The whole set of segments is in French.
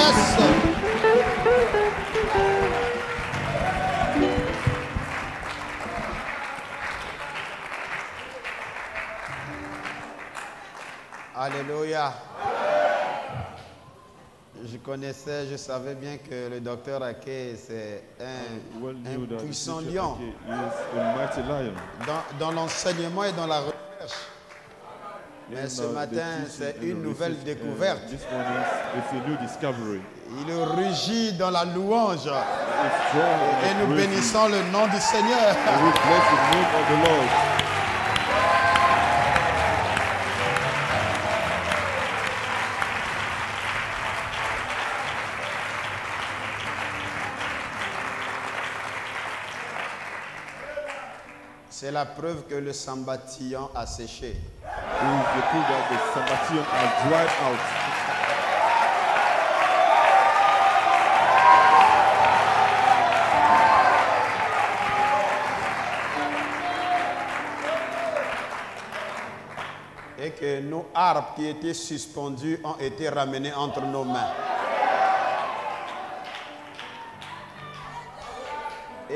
Yes. Alléluia. Je connaissais, je savais bien que le docteur Ake, c'est un, Well puissant lion dans, dans l'enseignement et dans la recherche. Mais ce matin, c'est une nouvelle découverte. Il rugit dans la louange. Et nous bénissons le nom du Seigneur. C'est la preuve que le sambatillon a séché. It is the proof that the Sabbathean are dried out. Et que nos arbres qui étaient suspendus ont été ramenés entre nos mains.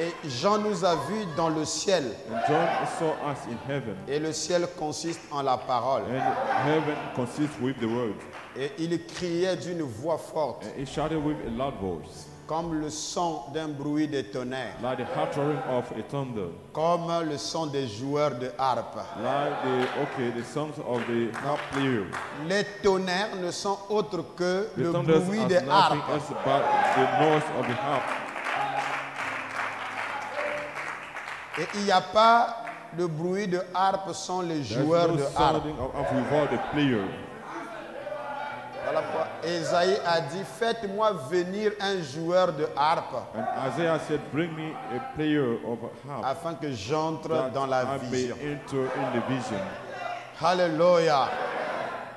Et Jean nous a vus dans le ciel. And John saw us in heaven. Et le ciel consiste en la parole. And heaven consists with the word. Et il criait d'une voix forte, And he shouted with a loud voice, comme le son d'un bruit de tonnerre, like the uttering of a thunder, comme le son des joueurs de harpe. like the okay, the sounds of the harp player. Les tonnerres ne sont autres que The le bruit des harpes. else but the noise of the harp. Et il n'y a pas de bruit de harpe sans les joueurs no de harpe. Voilà pourquoi Esaïe a dit Faites-moi venir un joueur de harpe And Isaiah said, Bring me a player of harp afin que j'entre dans la vision. Alléluia.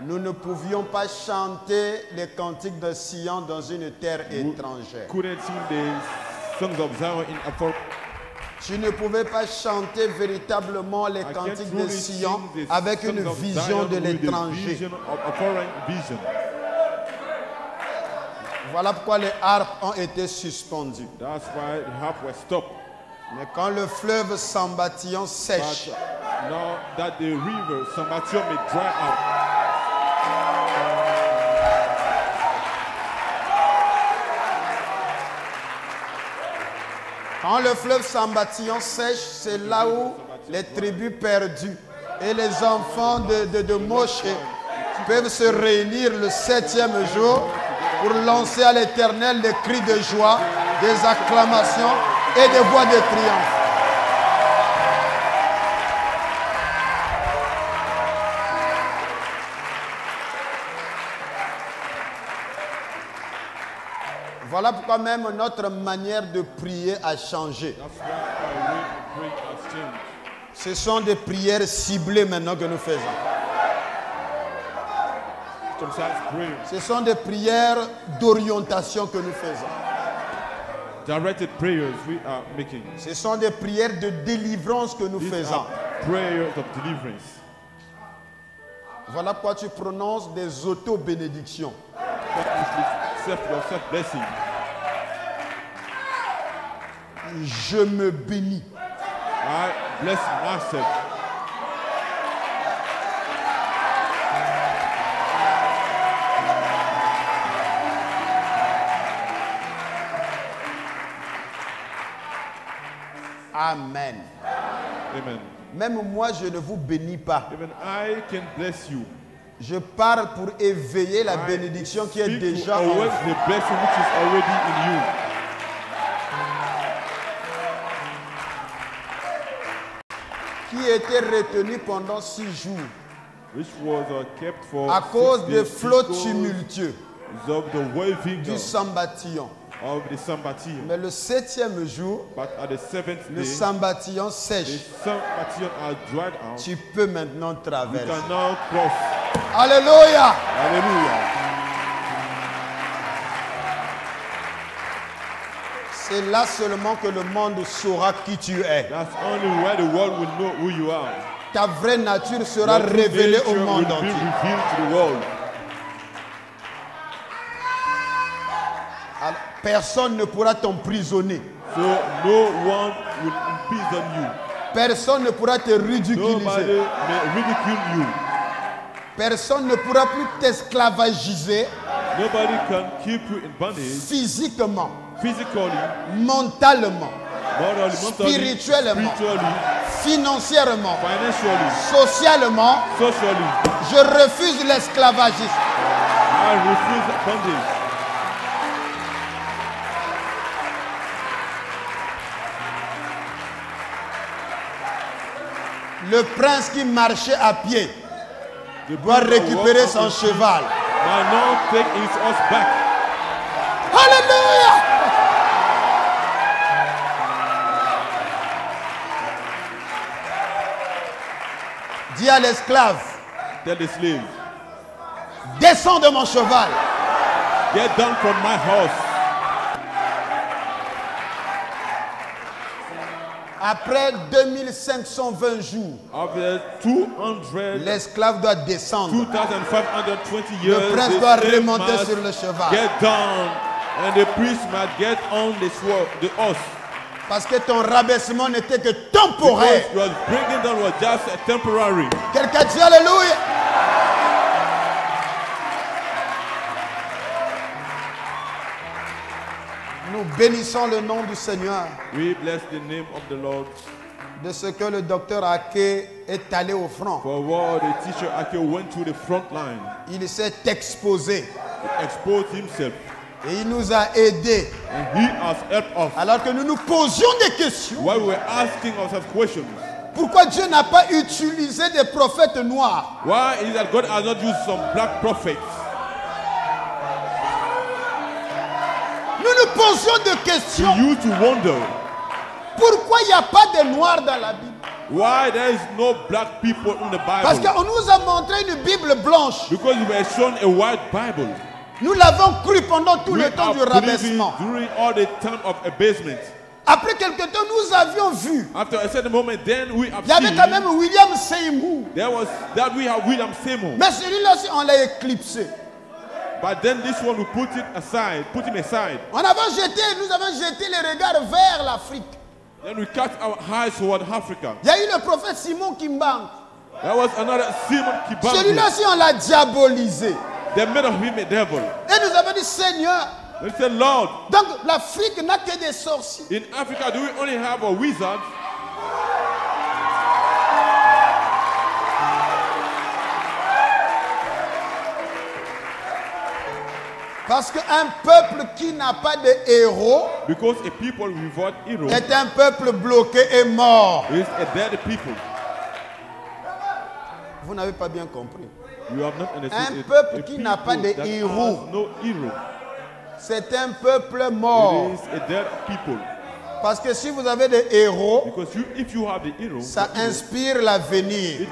Nous ne pouvions pas chanter les cantiques de Sion dans une terre étrangère. Couldn't sing the songs of Zion in a Tu ne pouvais pas chanter véritablement les cantiques de Sion avec une vision de l'étranger. Voilà pourquoi les harpes ont été suspendues. That's why the harp was stopped. Mais quand le fleuve Sambatillon But sèche, now that the river Sambatio may dry quand le fleuve Sambatillon sèche, c'est là où les tribus perdues et les enfants de, de, de Moshe peuvent se réunir le septième jour pour lancer à l'éternel des cris de joie, des acclamations et des voix de triomphe. Voilà pourquoi même notre manière de prier a changé. Ce sont des prières ciblées maintenant que nous faisons. Ce sont des prières d'orientation que nous faisons. directed prayers we are making. Ce sont des prières de délivrance que nous These faisons. are prayers of deliverance. Voilà pourquoi tu prononces des auto-bénédictions. Self, your self blessing. Je me bénis. Bless myself. Amen. Amen. Même moi, je ne vous bénis pas. Even I can bless you. Je parle pour éveiller la I bénédiction qui est déjà en vous. Qui était retenu pendant six jours which was uh, kept for à cause des flots tumultueux of the waving du sambatillon. of the Sambatillon. Mais le septième jour, But at the seventh le sambatillon the sèche. Sambatillon are dried out. Tu peux maintenant You traverser. can now cross. Alléluia. Hallelujah. C'est là seulement que le monde saura qui tu es. That's only where the world will know who you are. Ta vraie nature sera Your révélée au monde entier. Personne ne pourra t'emprisonner. So no one will imprison you. Personne ne pourra te ridiculiser. may ridicule you. Personne ne pourra plus t'esclavagiser Nobody can keep you in bondage physiquement, mentalement, Spirituellement. spiritually, financièrement, financially, socialement. Je refuse l'esclavagisme. I refuse bondage. Le prince qui marchait à pied doit récupérer son cheval. My Dis à l'esclave, Tell the slave, descends de mon cheval. get down from my horse. Après 2520 jours, After 200, l'esclave doit descendre. 2520 years, Le prince doit remonter sur le cheval. Get down, and the priest must get on the sword, the horse. Parce que ton rabaissement n'était que temporaire. Quelqu'un dit Alléluia. Nous bénissons le nom du Seigneur We bless the name of the Lord de ce que le docteur Ake est allé au front. for what the teacher Ake went to the front line. Il s'est exposé He exposed himself, et il nous a aidés and he has helped us. alors que nous nous posions des questions. While we were asking ourselves questions, Pourquoi Dieu n'a pas utilisé des prophètes noirs? Why is that God has not used some black prophets? Nous nous posions des We questions. used to wonder Pourquoi il n'y a pas de noirs dans la Bible? Why there is no black people in the Parce Bible. qu'on nous a montré une Bible blanche. Because we were shown a white Bible. Nous l'avons cru pendant tout We le temps du rabaissement. during all the time of abasement. Après quelque temps, nous avions vu. After a certain moment, then we have Il y avait quand même William Seymour. there was that we have William Seymour. Mais celui-là on l'a éclipsé. But then this one we put it aside, put him aside. On avait jeté, nous avons jeté les regards vers l'Afrique. Then we cast our eyes toward Africa. Il y a eu le prophète Simon Kimbangu. There was another Simon Kibangu. Celui-là aussi, on l'a diabolisé. They made of him a devil. Et nous avons dit, Seigneur, They said, Lord, donc l'Afrique n'a que des sorciers. in Africa, do we only have a wizard? Parce qu'un peuple qui n'a pas de héros Because a people without hero est un peuple bloqué et mort. is a dead people. Vous n'avez pas bien compris. You have not understood Un peuple qui n'a pas de héros. No. C'est un peuple mort. It is a dead people. Parce que si vous avez des héros, you, if you have the hero, ça inspire l'avenir.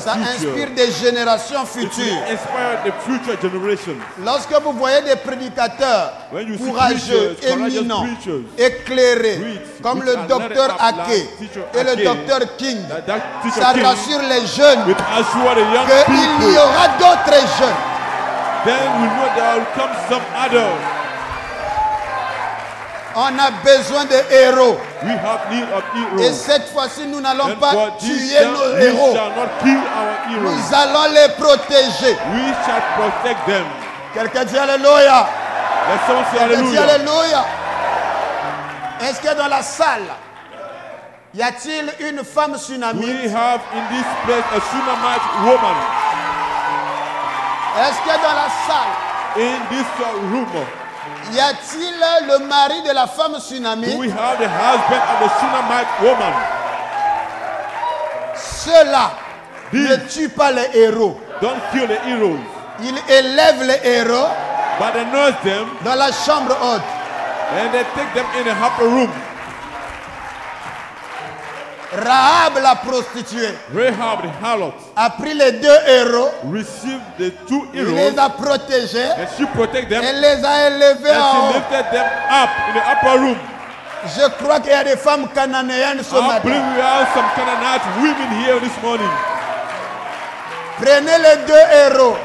Ça future. inspire des générations futures. inspire the future generations. Lorsque vous voyez des prédicateurs courageux, éminents, preachers, éclairés, comme le docteur Ake et le docteur King, ça rassure les jeunes qu'il y aura d'autres jeunes. Then we know there will come some. On a besoin de héros. We have need of Et heroes. cette fois-ci, nous n'allons And pas tuer time, nos we héros. shall not kill our heroes. Nous allons les protéger. We shall protect them. Quelqu'un dit Alléluia. Quelqu'un dit. Alléluia. Est-ce que dans la salle, y a-t-il une femme We tsunami have in this place a Sunamite woman Est-ce que dans la salle, in this room. Y a-t-il le mari de la femme tsunami? We have the husband of the Sunamite woman? Ceux-là Dis. ne tuent pas les héros. Don't kill the heroes, Ils élèvent les héros but they nurse them dans la chambre haute. and they take them in a upper room. Rahab, la prostituée, Rahab the harlot a pris les deux héros, received the two il heroes les a protégés, and she protect them elle les a élevés and en she lifted them up in the upper room. Je crois qu'il y a des femmes cananéennes ce I believe matin. we have some Canaanite women here this morning. Prenez les deux héros.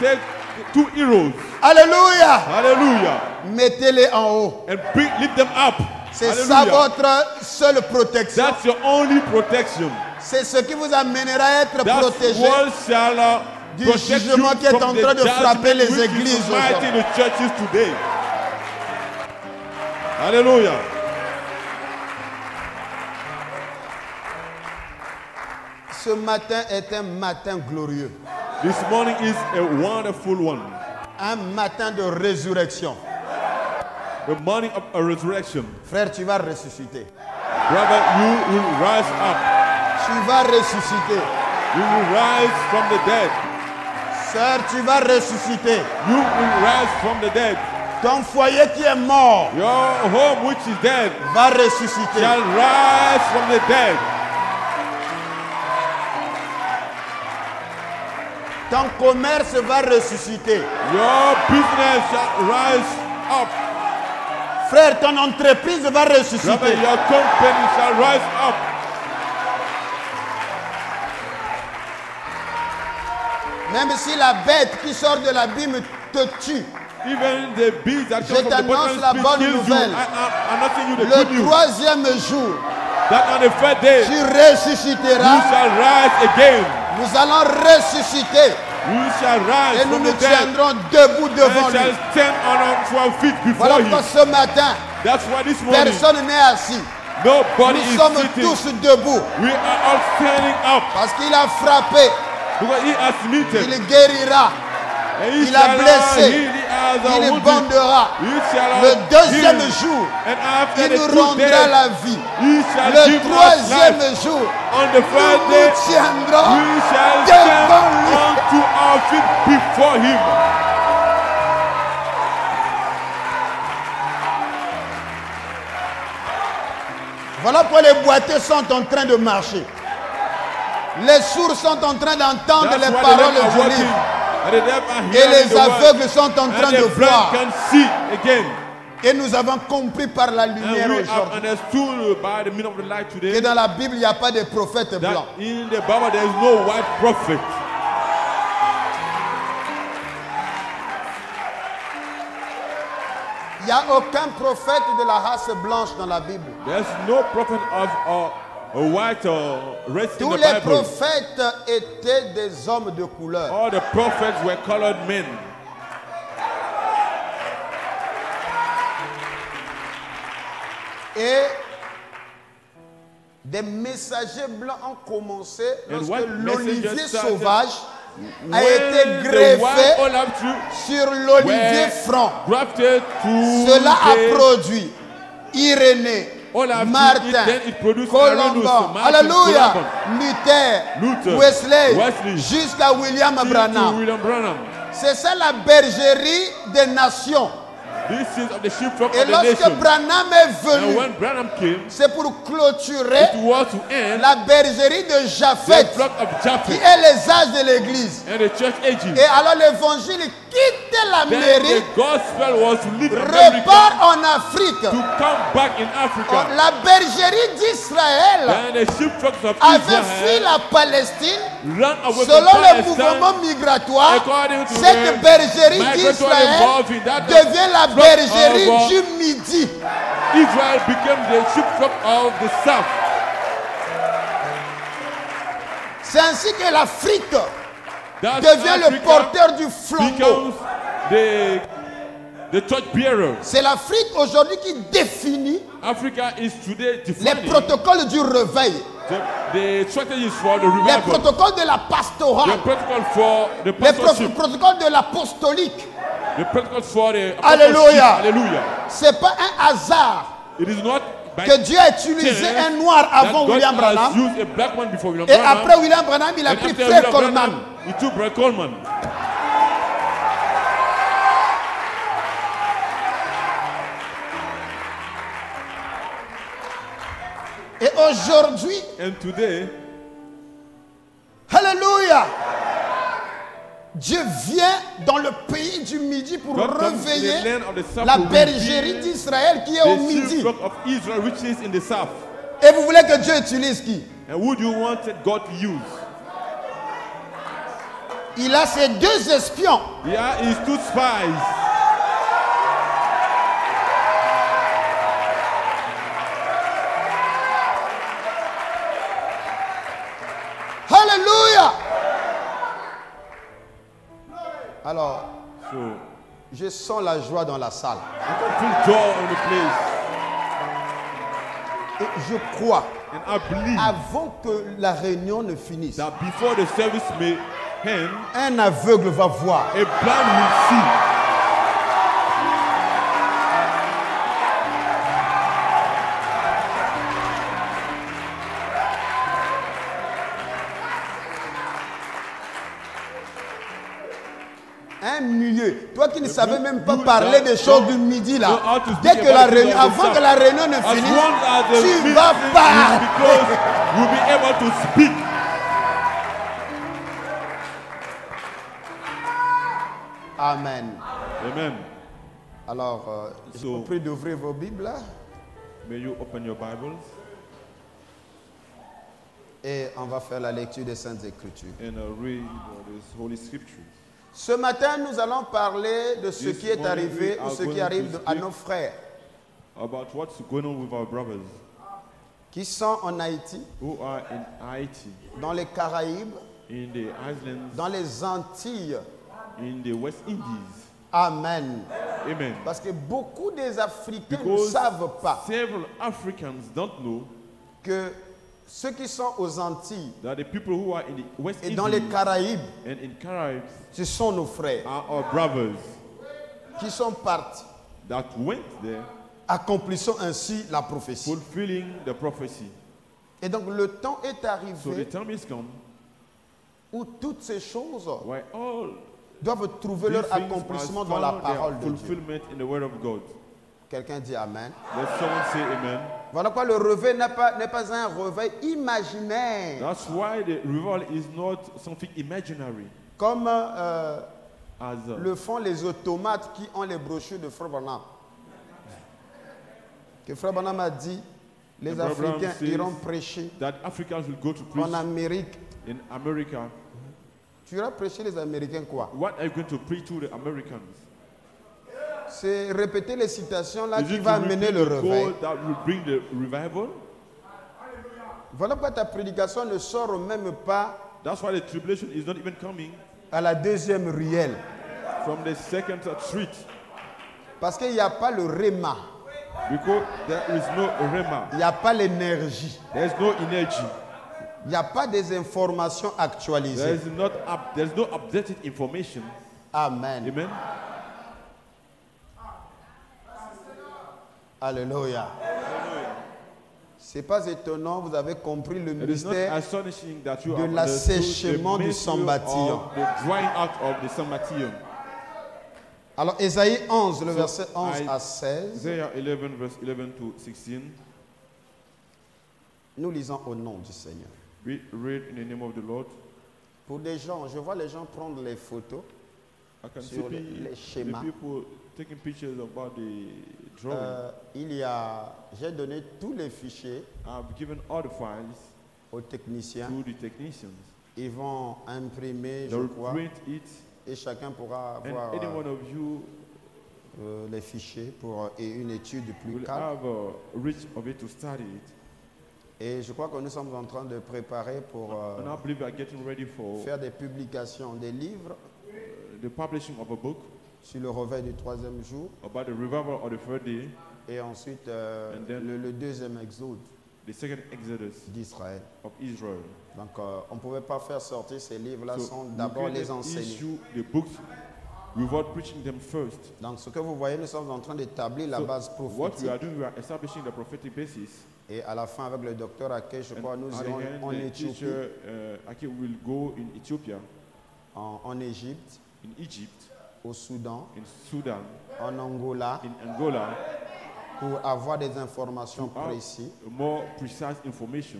Take two heroes. Alléluia. Mettez-les en haut. and bring, lift them up. C'est ça votre seule protection. That's your only protection. C'est ce qui vous amènera à être That's protégé what shall uh, du jugement qui est en train de frapper les églises aujourd'hui. Hallelujah. Ce matin est un matin glorieux, This morning is a wonderful one. un matin de résurrection. The morning of a resurrection. Frère, tu vas ressusciter. Brother, you will rise up. Tu vas ressusciter. You will rise from the dead. Sœur, tu vas ressusciter. You will rise from the dead. Ton foyer qui est mort Your home, which is dead, va ressusciter. shall rise from the dead. Ton commerce va ressusciter. Your business shall rise up. Frère, ton entreprise va Brother, ressusciter. your company shall rise up. Même si la bête qui sort de l'abîme te tue, Even the bees that Je t'annonce la bonne you. nouvelle. I am announcing you the le good news. troisième jour, That on the third day, tu you ressusciteras. shall rise again. Nous allons ressusciter You et nous nous tiendrons debout devant lui. Voilà pourquoi ce matin, personne n'est assis. nobody Nous sommes sitting. tous debout We are all standing up parce qu'il a frappé, he has il guérira, And he il a blessé, heal, he il bandera. Le deuxième heal. jour, il nous rendra la vie. Le troisième jour, On the nous third nous day, tiendrons devant lui. Before him. Voilà pourquoi les boiteux sont en train de marcher. Les sourds sont en train d'entendre les paroles du livre. Et les aveugles sont en train de voir. can see again. Et nous avons compris par la And lumière aujourd'hui understood by the meaning of the light que dans la Bible, il n'y a pas de in the Bible there is no white prophet. N'y a aucun prophète de la race blanche dans la Bible. There's no prophet of uh, a white or race in Tous the les Bible. prophètes étaient des hommes de couleur. All the prophets were colored men. Et des messagers blancs ont commencé lorsque l'olivier sauvage a été greffé sur l'olivier franc. Cela a produit Irénée, Martin, Colomban, Alléluia, Luther, Wesley, jusqu'à. William Branham. C'est ça la bergerie des nations. Et lorsque. Branham est venu, c'est pour clôturer la bergerie de Japheth, qui est les âges de l'église. Et alors l'évangile quitte leave America repart en Afrique. to come back in Africa. La bergerie d'Israël avait fui la Palestine selon le mouvement migratoire. Cette bergerie d'Israël devient la bergerie of, du Midi. Israel became the sheepdog of the south. C'est ainsi que l'Afrique devient le Africa porteur du flambeau. the, bearer. C'est l'Afrique aujourd'hui qui définit Africa is today les protocoles du réveil, the, the strategies for the les protocoles de la the pastorale, protocol for the les protocoles de l'apostolique. The protocols for the Alléluia. Hallelujah. C'est pas un hasard It is not que Dieu a utilisé un noir avant William Branham William et Branham. après William Branham, il a and pris William Coleman. Coleman. Et aujourd'hui, And today, Alléluia, Dieu vient dans le pays du Midi pour God réveiller la bergerie d'Israël qui est au Midi. sheepdog of Israel, which is in the south. Et vous voulez que Dieu utilise qui? And who do you want God to use? Il a ses deux espions. Two spies. Alors, So je sens la joie dans la salle. I can feel joy in the place. Et je crois, And I believe avant que la réunion ne finisse, that before the service may end, un aveugle va voir. a blind will see. Toi qui ne savais même pas parler des choses du midi là. Dès que la réunion, avant que la réunion ne finisse, tu vas speak. Amen. Amen. Alors, euh, je vous prie d'ouvrir vos Bibles May you open your Bibles et on va faire la lecture des Saintes Écritures. and read Holy Scriptures. Ce matin, nous allons parler de ce This qui est arrivé ou ce qui arrive à nos frères About what's going on with our brothers qui sont en Haïti, who are in Haiti, dans les Caraïbes, in the islands, dans les Antilles. in the West Indies. Amen. Amen. Parce que beaucoup des Africains ne Because savent pas several Africans don't know que ceux qui sont aux Antilles that the people who are in the West et dans les Caraïbes, and in Caribs ce sont nos frères are our brothers qui sont partis, that went there accomplissant ainsi la prophétie. fulfilling the prophecy. Et donc le temps est So the arrivé time is come où toutes ces choses where all doivent trouver leur accomplissement dans la parole de Dieu. Quelqu'un dit Amen. Let someone say amen. Voilà pourquoi le réveil n'est pas, n'est pas un réveil imaginaire, That's why the revival is not something imaginary comme euh, as uh, le font les automates qui ont les brochures de Frère Branham. Que Frère Branham a dit, les The Africains iront prêcher that Africans will go to preach en Amérique. in America. Tu iras prêcher les Américains quoi? What are you going to preach to the Americans? C'est répéter les citations là Is qui va amener le réveil. call that will bring the revival? Voilà pourquoi ta prédication ne sort même pas That's why the tribulation is not even coming à la deuxième ruelle. from the second street Parce qu'il n'y a pas le réma, because there is no rema, il n'y a pas l'énergie, there is no energy, il n'y a pas des informations there actualisées. is not up, there is no updated information. Amen. Amen. Alléluia. C'est pas étonnant, vous avez compris le It mystère de l'assèchement du Sambatillon. Alors, Ésaïe 11, le So, verset 11 I- à 16, Isaiah 11 verse 11 to 16. nous lisons au nom du Seigneur. We read in the name of the Lord. Pour des gens, je vois les gens prendre les photos. Sur les- schémas. Taking pictures about the drawing. Euh, il y a, j'ai donné tous les fichiers I've given all the files aux techniciens. to the technicians. Ils vont imprimer, je They will crois, print it, et chacun pourra and avoir any euh, one of you euh, les fichiers pour euh, et une étude plus will calme. have a reach of it to study it. Et je crois que nous sommes en train de préparer pour euh, And I believe we are getting ready for faire des publications, des livres uh, the publishing of a book sur le réveil du troisième jour about the revival of the third day, et ensuite euh, And then- le, le deuxième exode d'Israël. Donc euh, on ne pouvait pas faire sortir ces livres-là So sans d'abord les enseigner. issue the books without preaching them first. Donc ce que vous voyez, nous sommes en train d'établir la So base what we prophétique. are doing, we are establishing the prophetic basis. Et à la fin, avec le docteur Ake, je crois, nous irons en Éthiopie, teacher uh, Aki will go in Ethiopia, en, en Égypte, in Egypt, au Soudan, in Sudan, en Angola, in Angola, pour avoir des informations précises. more precise information.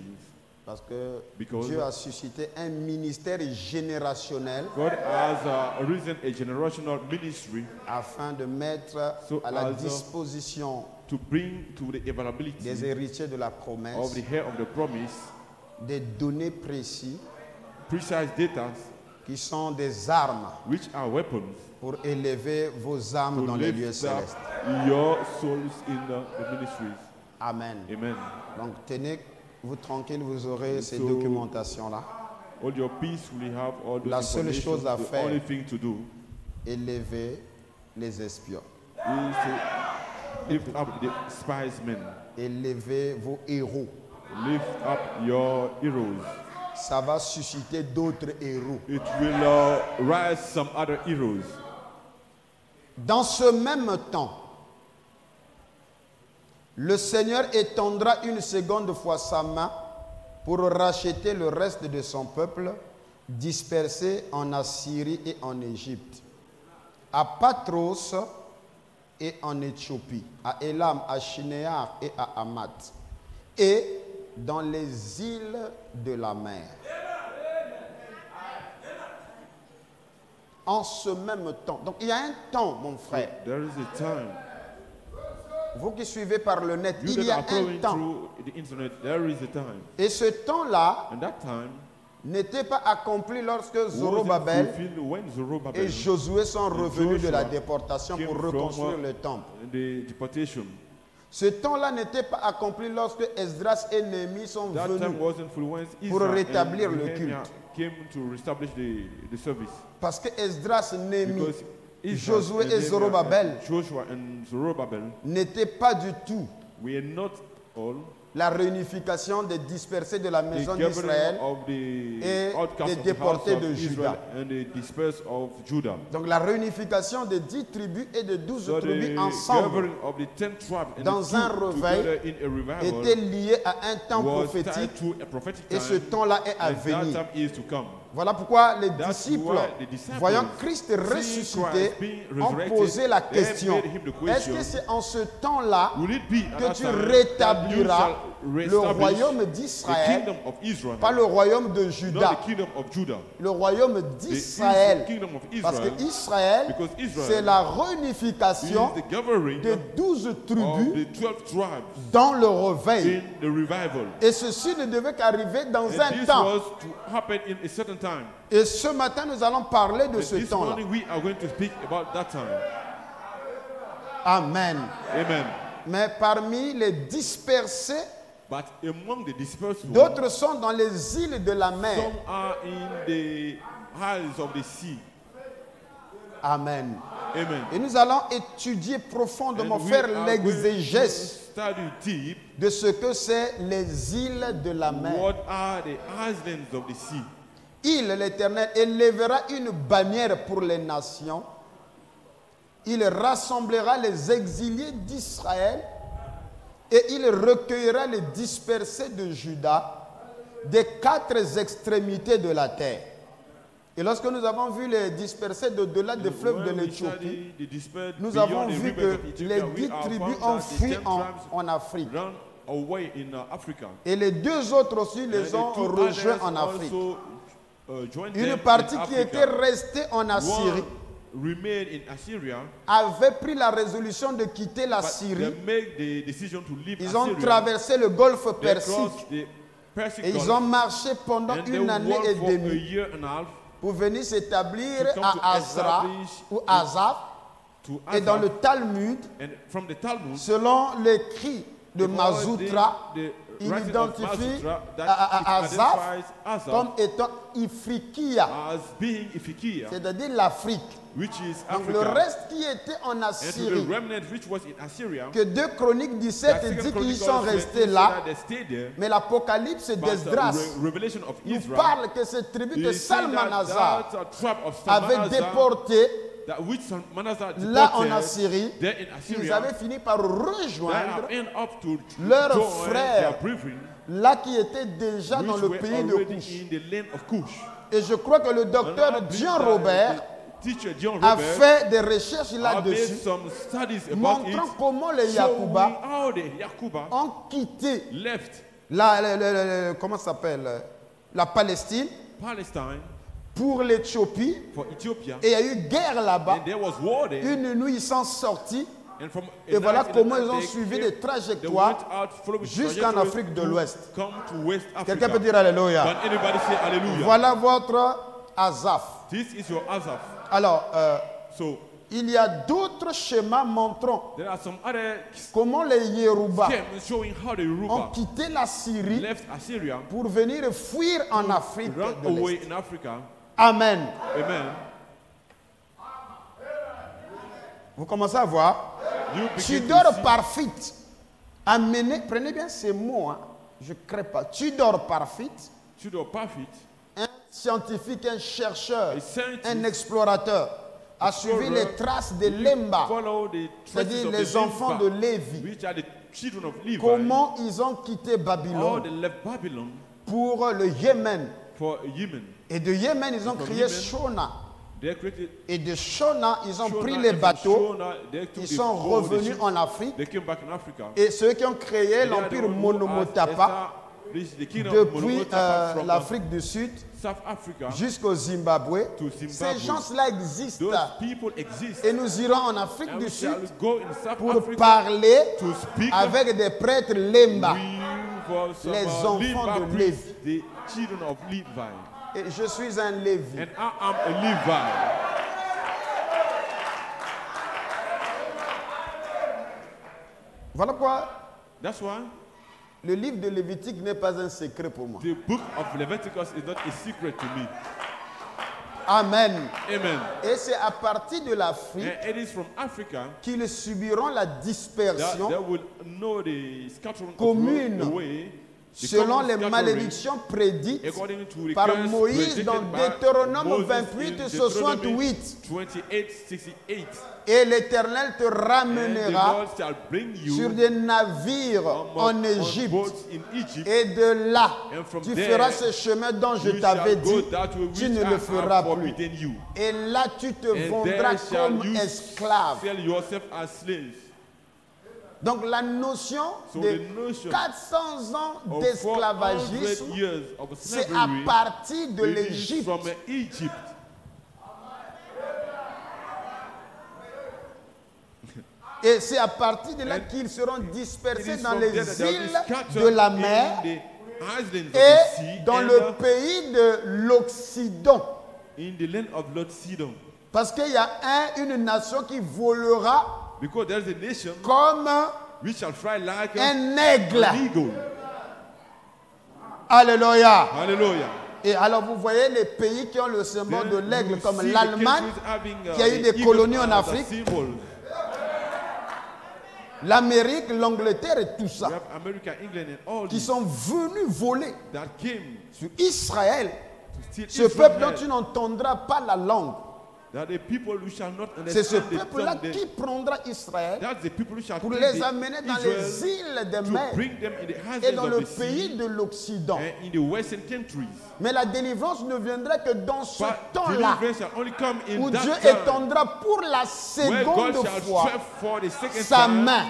Parce que Because- Dieu a suscité un ministère générationnel God has uh, risen a generational ministry afin de mettre So à la disposition to bring to the availability des héritiers de la of promesse the heir of the promise des données précises precise data qui sont des armes which are weapons pour élever vos âmes dans les lieux célestes. your souls in the, the ministries. Amen. Amen. Donc tenez-vous tranquille, vous aurez ces So- documentations-là. Hold your peace, we have all those La seule chose à the faire- only thing to do Élevez les espions. is to lift up the spies men. Élevez vos héros. Lift up your heroes. Ça va susciter d'autres héros. It will uh, rise some other heroes. Dans ce même temps, le Seigneur étendra une seconde fois sa main pour racheter le reste de son peuple dispersé en Assyrie et en Égypte, à Patros et en Éthiopie, à Elam, à Shinéar et à Hamath, et dans les îles de la mer. En ce même temps. Donc il y a un temps, mon frère. There is a time. Vous qui suivez par le net, You il y a un temps. through the internet, there is a time. Et ce temps-là n'était pas accompli lorsque Zorobabel et Josué sont revenus de la déportation pour reconstruire le temple. the. Ce temps-là n'était pas accompli lorsque Esdras et Néhémie sont That time venus. when pour rétablir and le Nehemiah culte. came to establish the, the service. Parce que Esdras, Néhémie, Because Josué and et Nehemiah Zorobabel and Joshua and Zerubbabel n'étaient pas du tout were not all la réunification des dispersés de la maison d'Israël. et des déportés de Juda. Donc la réunification des dix tribus et de douze So tribus ensemble gathering of the ten tribes and Dans un réveil était lié à un temps prophétique et ce temps-là est à venir. Voilà pourquoi les disciples, voyant Christ ressuscité, ont posé la question, est-ce que c'est en ce temps-là que tu rétabliras le royaume d'Israël, pas le royaume de Juda, le royaume the d'Israël. Parce que Israël, c'est la is réunification des douze tribus dans le réveil. Et ceci ne devait qu'arriver dans un temps. Et ce matin, nous allons parler de ce this temps-là. morning we are going to speak about that time. Amen. Amen. Mais parmi les dispersés, D'autres sont dans les îles de la mer. some are in the isles of the sea. Amen. Amen. Et nous allons étudier profondément, faire l'exégèse de ce que c'est les îles de la mer. what are the islands of the sea. Il, l'Éternel, élèvera une bannière pour les nations. Il rassemblera les exiliés d'Israël et il recueillera les dispersés de Juda des quatre extrémités de la terre. Et lorsque nous avons vu les dispersés de-delà des fleuves de l'Éthiopie, nous avons vu que les dix tribus ont fui en, Afrique. uh. Et les deux autres aussi les ont rejoints en Afrique. uh, Une partie qui était restée en Assyrie Avait pris la résolution de quitter la Syrie. they made the decision to leave Ils ont Assyria. traversé le golfe Persique et ils ont marché pendant une année et demie pour venir s'établir à Azra ou to Et dans le. Talmud, And from the Talmud, selon l'écrit de Mazoutra, il identifie Azaph comme étant Ifriqiya, c'est-à-dire l'Afrique. Which is Donc le reste qui était en Assyrie, remnant Assyria, que 2 Chroniques that 17 second dit qu'ils sont 20 restés là, there, mais l'Apocalypse d'Esdras nous parle que cette tribu that Salmanazar avait déporté that which Salmanazar là en Assyrie, ils avaient fini par rejoindre leurs frères là qui étaient déjà dans le pays de Cush. Et je crois que le docteur Jean Robert a fait des recherches là-dessus, montrant comment les Yakuba ont quitté left la, la- la- la- comment s'appelle la Palestine pour l'Éthiopie. Et il y a eu guerre là-bas. Une nuit, ils sont sortis. And from a Et voilà comment ils ont suivi des trajectoires jusqu'en Afrique de l'Ouest. Quelqu'un peut dire Alléluia. Voilà votre Azaph. Alors, euh, So il y a d'autres schémas montrant there are some other comment les Yoruba ont quitté la Syrie left Assyria, pour venir fuir en Afrique run de away l'Est. in Africa. Amen. Amen. Vous commencez à voir Tudor parfait. Amenez, prenez bien ces mots, hein. je ne crée pas. Tudor parfait, Tudor Parfit, un scientifique, un chercheur, un explorateur, a suivi les traces de Lemba, c'est-à-dire les enfants de Levi, Lévi. which are the children of Levi. Comment ils ont quitté Babylone pour le Yémen. Et de Yémen, ils ont créé Shona. Et de Shona, ils ont pris les bateaux, ils sont revenus en Afrique. They came back in Africa. Et ceux qui ont créé l'empire Monomotapa depuis euh, l'Afrique du Sud jusqu'au Zimbabwe, ces gens-là existent. Exist. Et nous irons en Afrique And du Sud pour Africa parler to speak avec des prêtres Lemba. Les enfants de priests, the children of Levi. Et je suis un Lévi. And I am a Levi. Voilà pourquoi That's why le livre de Lévitique n'est pas un secret pour moi. the book of Leviticus is not a secret to me. Amen. Amen. Et c'est à partir de l'Afrique qu'ils subiront la dispersion they will know the scattering Commune. selon les malédictions prédites par Moïse dans Deutéronome Moses 28 in et Deuteronomy 68. 28, 68. Et l'Éternel te ramènera sur des navires en Égypte. Et de là, tu feras ce chemin dont je t'avais dit, tu ne le feras plus. Et là, tu te vendras comme esclave. Donc la notion So de the notion 400 ans Of 400 d'esclavagisme, c'est à partir de l'Égypte. from Egypt. Et c'est à partir de là qu'ils seront dispersés is dans les îles de la mer et dans le pays de l'Occident. in the land of Lord Sidon. Parce qu'il y a un, une nation qui volera Because there is a nation comme un aigle. Alléluia. Hallelujah. Et alors vous voyez les pays qui ont le symbole de l'aigle comme l'Allemagne, uh, qui a eu the des colonies en Afrique. l'Amérique, l'Angleterre et tout ça, America, qui sont venus voler sur Israël. Ce peuple dont tu n'entendras pas la langue. C'est ce peuple-là qui prendra Israël pour les amener dans les îles des mers et dans le pays de l'Occident. Mais la délivrance ne viendra que dans ce temps-là où Dieu étendra pour la seconde fois sa main.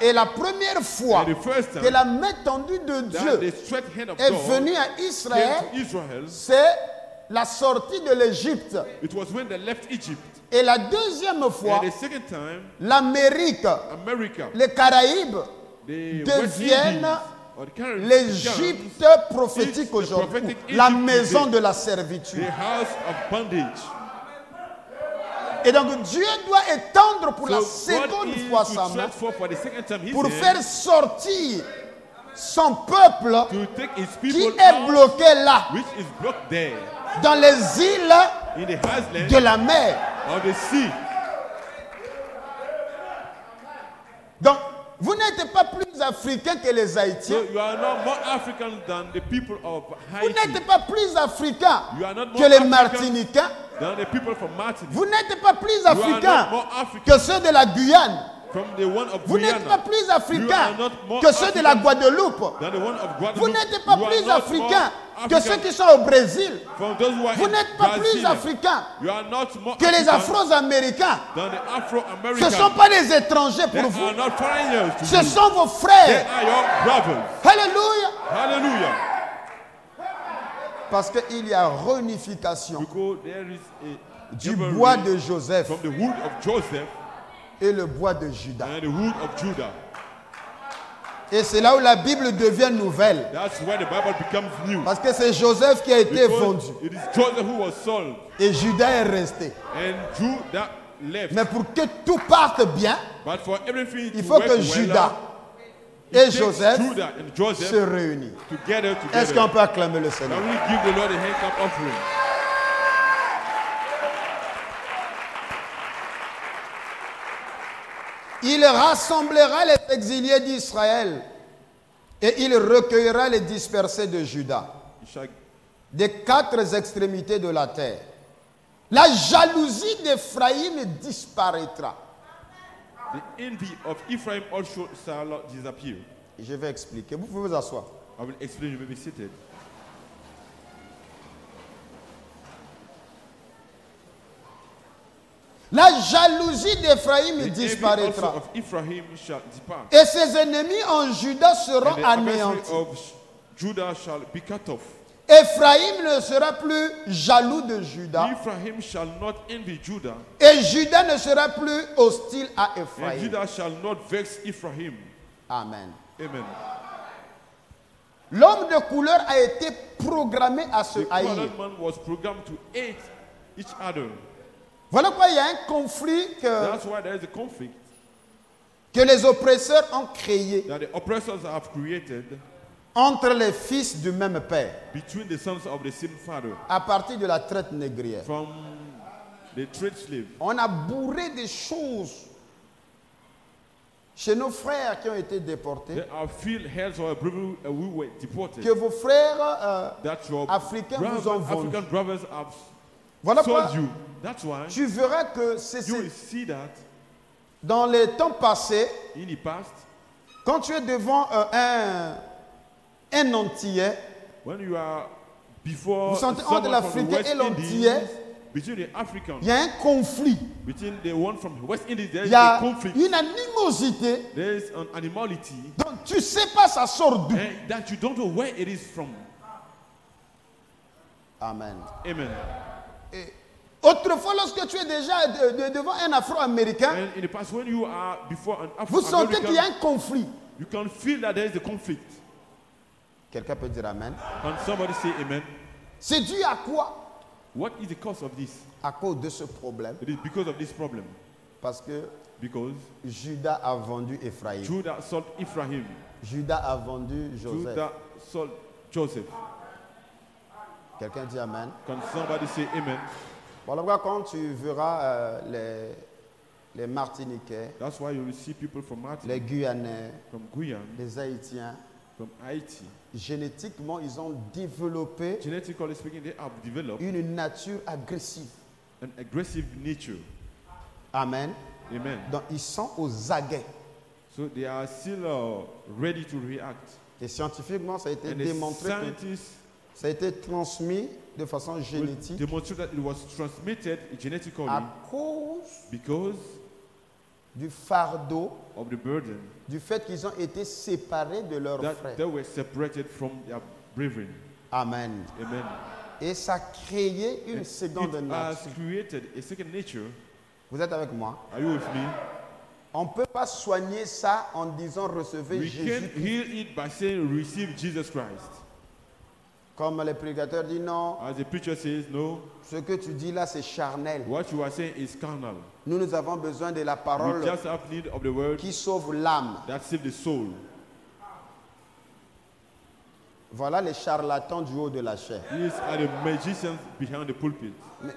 et la première fois que la main tendue de Dieu est venue à Israël, c'est la sortie de l'Égypte. It was when they left Egypt. Et la deuxième fois, l'Amérique, les Caraïbes deviennent l'Égypte prophétique aujourd'hui, la maison de la servitude. Et donc Dieu doit étendre pour la seconde fois sa main pour faire sortir son peuple qui est bloqué là, dans les îles de la mer. Donc, vous n'êtes pas plus africain que les Haïtiens. So you are not more African than the people of Vous n'êtes pas plus africain You are not more que les. Martiniquais. than the people from Martinique, Vous n'êtes pas plus africain que ceux de la Guyane. From the one of Vous n'êtes pas plus africain que ceux de la Guadeloupe. Vous n'êtes pas plus africain que ceux qui sont au Brésil. Vous n'êtes pas plus africain que les Afro-Américains. Ce ne sont pas des étrangers pour vous. Ce sont vos frères. Alléluia. Hallelujah. Parce qu'il y a réunification du bois de Joseph et le bois de Judas. and the wood of Judah. Et c'est là où la Bible devient nouvelle. That's where the Bible becomes new. Parce que c'est Joseph qui a été Because vendu. it is Joseph who was sold Et Judas est resté. and Judah left. Mais pour que tout parte bien, But for everything il faut que Judas et Joseph Judah and Joseph se réunissent. together Est-ce qu'on peut acclamer le Seigneur? Can we give the Lord a hand clap offering? Il rassemblera les exiliés d'Israël et il recueillera les dispersés de Juda, des quatre extrémités de la terre. La jalousie d'Éphraïm disparaîtra. The envy of Ephraim also shall disappear. Je vais expliquer. Vous pouvez vous asseoir. I will explain. You may be seated. La jalousie d'Éphraïm disparaîtra. Ephraim. Et ses ennemis en Juda seront anéantis. Éphraïm ne sera plus jaloux de Juda. Ephraim shall not envy Judah, Et Juda ne sera plus hostile à and Éphraïm. Judah shall not vex Ephraim. Amen. Amen. L'homme de couleur a été programmé à se haïr. Voilà pourquoi il y a un conflit que, That's why there is a conflict que les oppresseurs ont créé that the oppressors have created entre les fils du même père between the sons of the same father à partir de la traite négrière. from the trade slave. On a bourré des choses chez nos frères qui ont été déportés There are field heads or brethren who were deported que vos frères euh, that your Africains vous brothers- ont vendu. African brothers have Voilà sold pourquoi you. That's why tu verras que c'est you c'est- will see that dans les temps passés, in the past, quand tu es devant euh, un, un Antillais, when you are before Vous sentez entre l'Africain et l'Antillais, Indies, between the African, il y a un conflit, between the one from the West Indies, there il y a a conflict. une animosité There is an animality dont tu ne sais pas ça sort d'où. and that you don't know where it is from. Amen. Amen. Et autrefois, lorsque tu es déjà de- de- devant un Afro-Américain, vous sentez qu'il y a un conflit. you can feel that there is a conflict. Quelqu'un peut dire Amen. Can somebody say amen? C'est dû à quoi? What is the cause of this? À cause de ce problème. It is because of this problem. Parce que Because Judas a vendu Ephraïm. Judah sold Ephraim. Judas a vendu Joseph. Judah sold Joseph. Quelqu'un dit Amen. Can somebody say amen? Voilà pourquoi quand tu verras euh, les, les Martiniquais, That's why you will see people from Martin, les Guyanais, from les Haïtiens, from Haiti. génétiquement, ils ont développé Genetically speaking, they have developed une nature agressive. an aggressive nature. Amen. Amen. Donc, ils sont aux aguets. So they are still uh, ready to react. Et scientifiquement, ça a été And démontré que ça a été transmis de façon génétique that it was transmitted genetically à cause because du fardeau, of the burden du fait qu'ils ont été séparés de leurs that frères. they were separated from their brethren. Amen. Amen. Et ça a créé une And seconde it has nature. created a second nature. Vous êtes avec moi? Are you with me? On ne peut pas soigner ça en disant recevez We Jésus. can heal it by saying receive Jesus Christ. Comme le prédicateur dit non, As the preacher says, no, ce que tu dis là c'est charnel. what you are saying is carnal. Nous, nous avons besoin de la We parole just have need of the word qui sauve l'âme. that save the soul. Voilà les charlatans du haut de la chair. These are the magicians behind the pulpit. Mais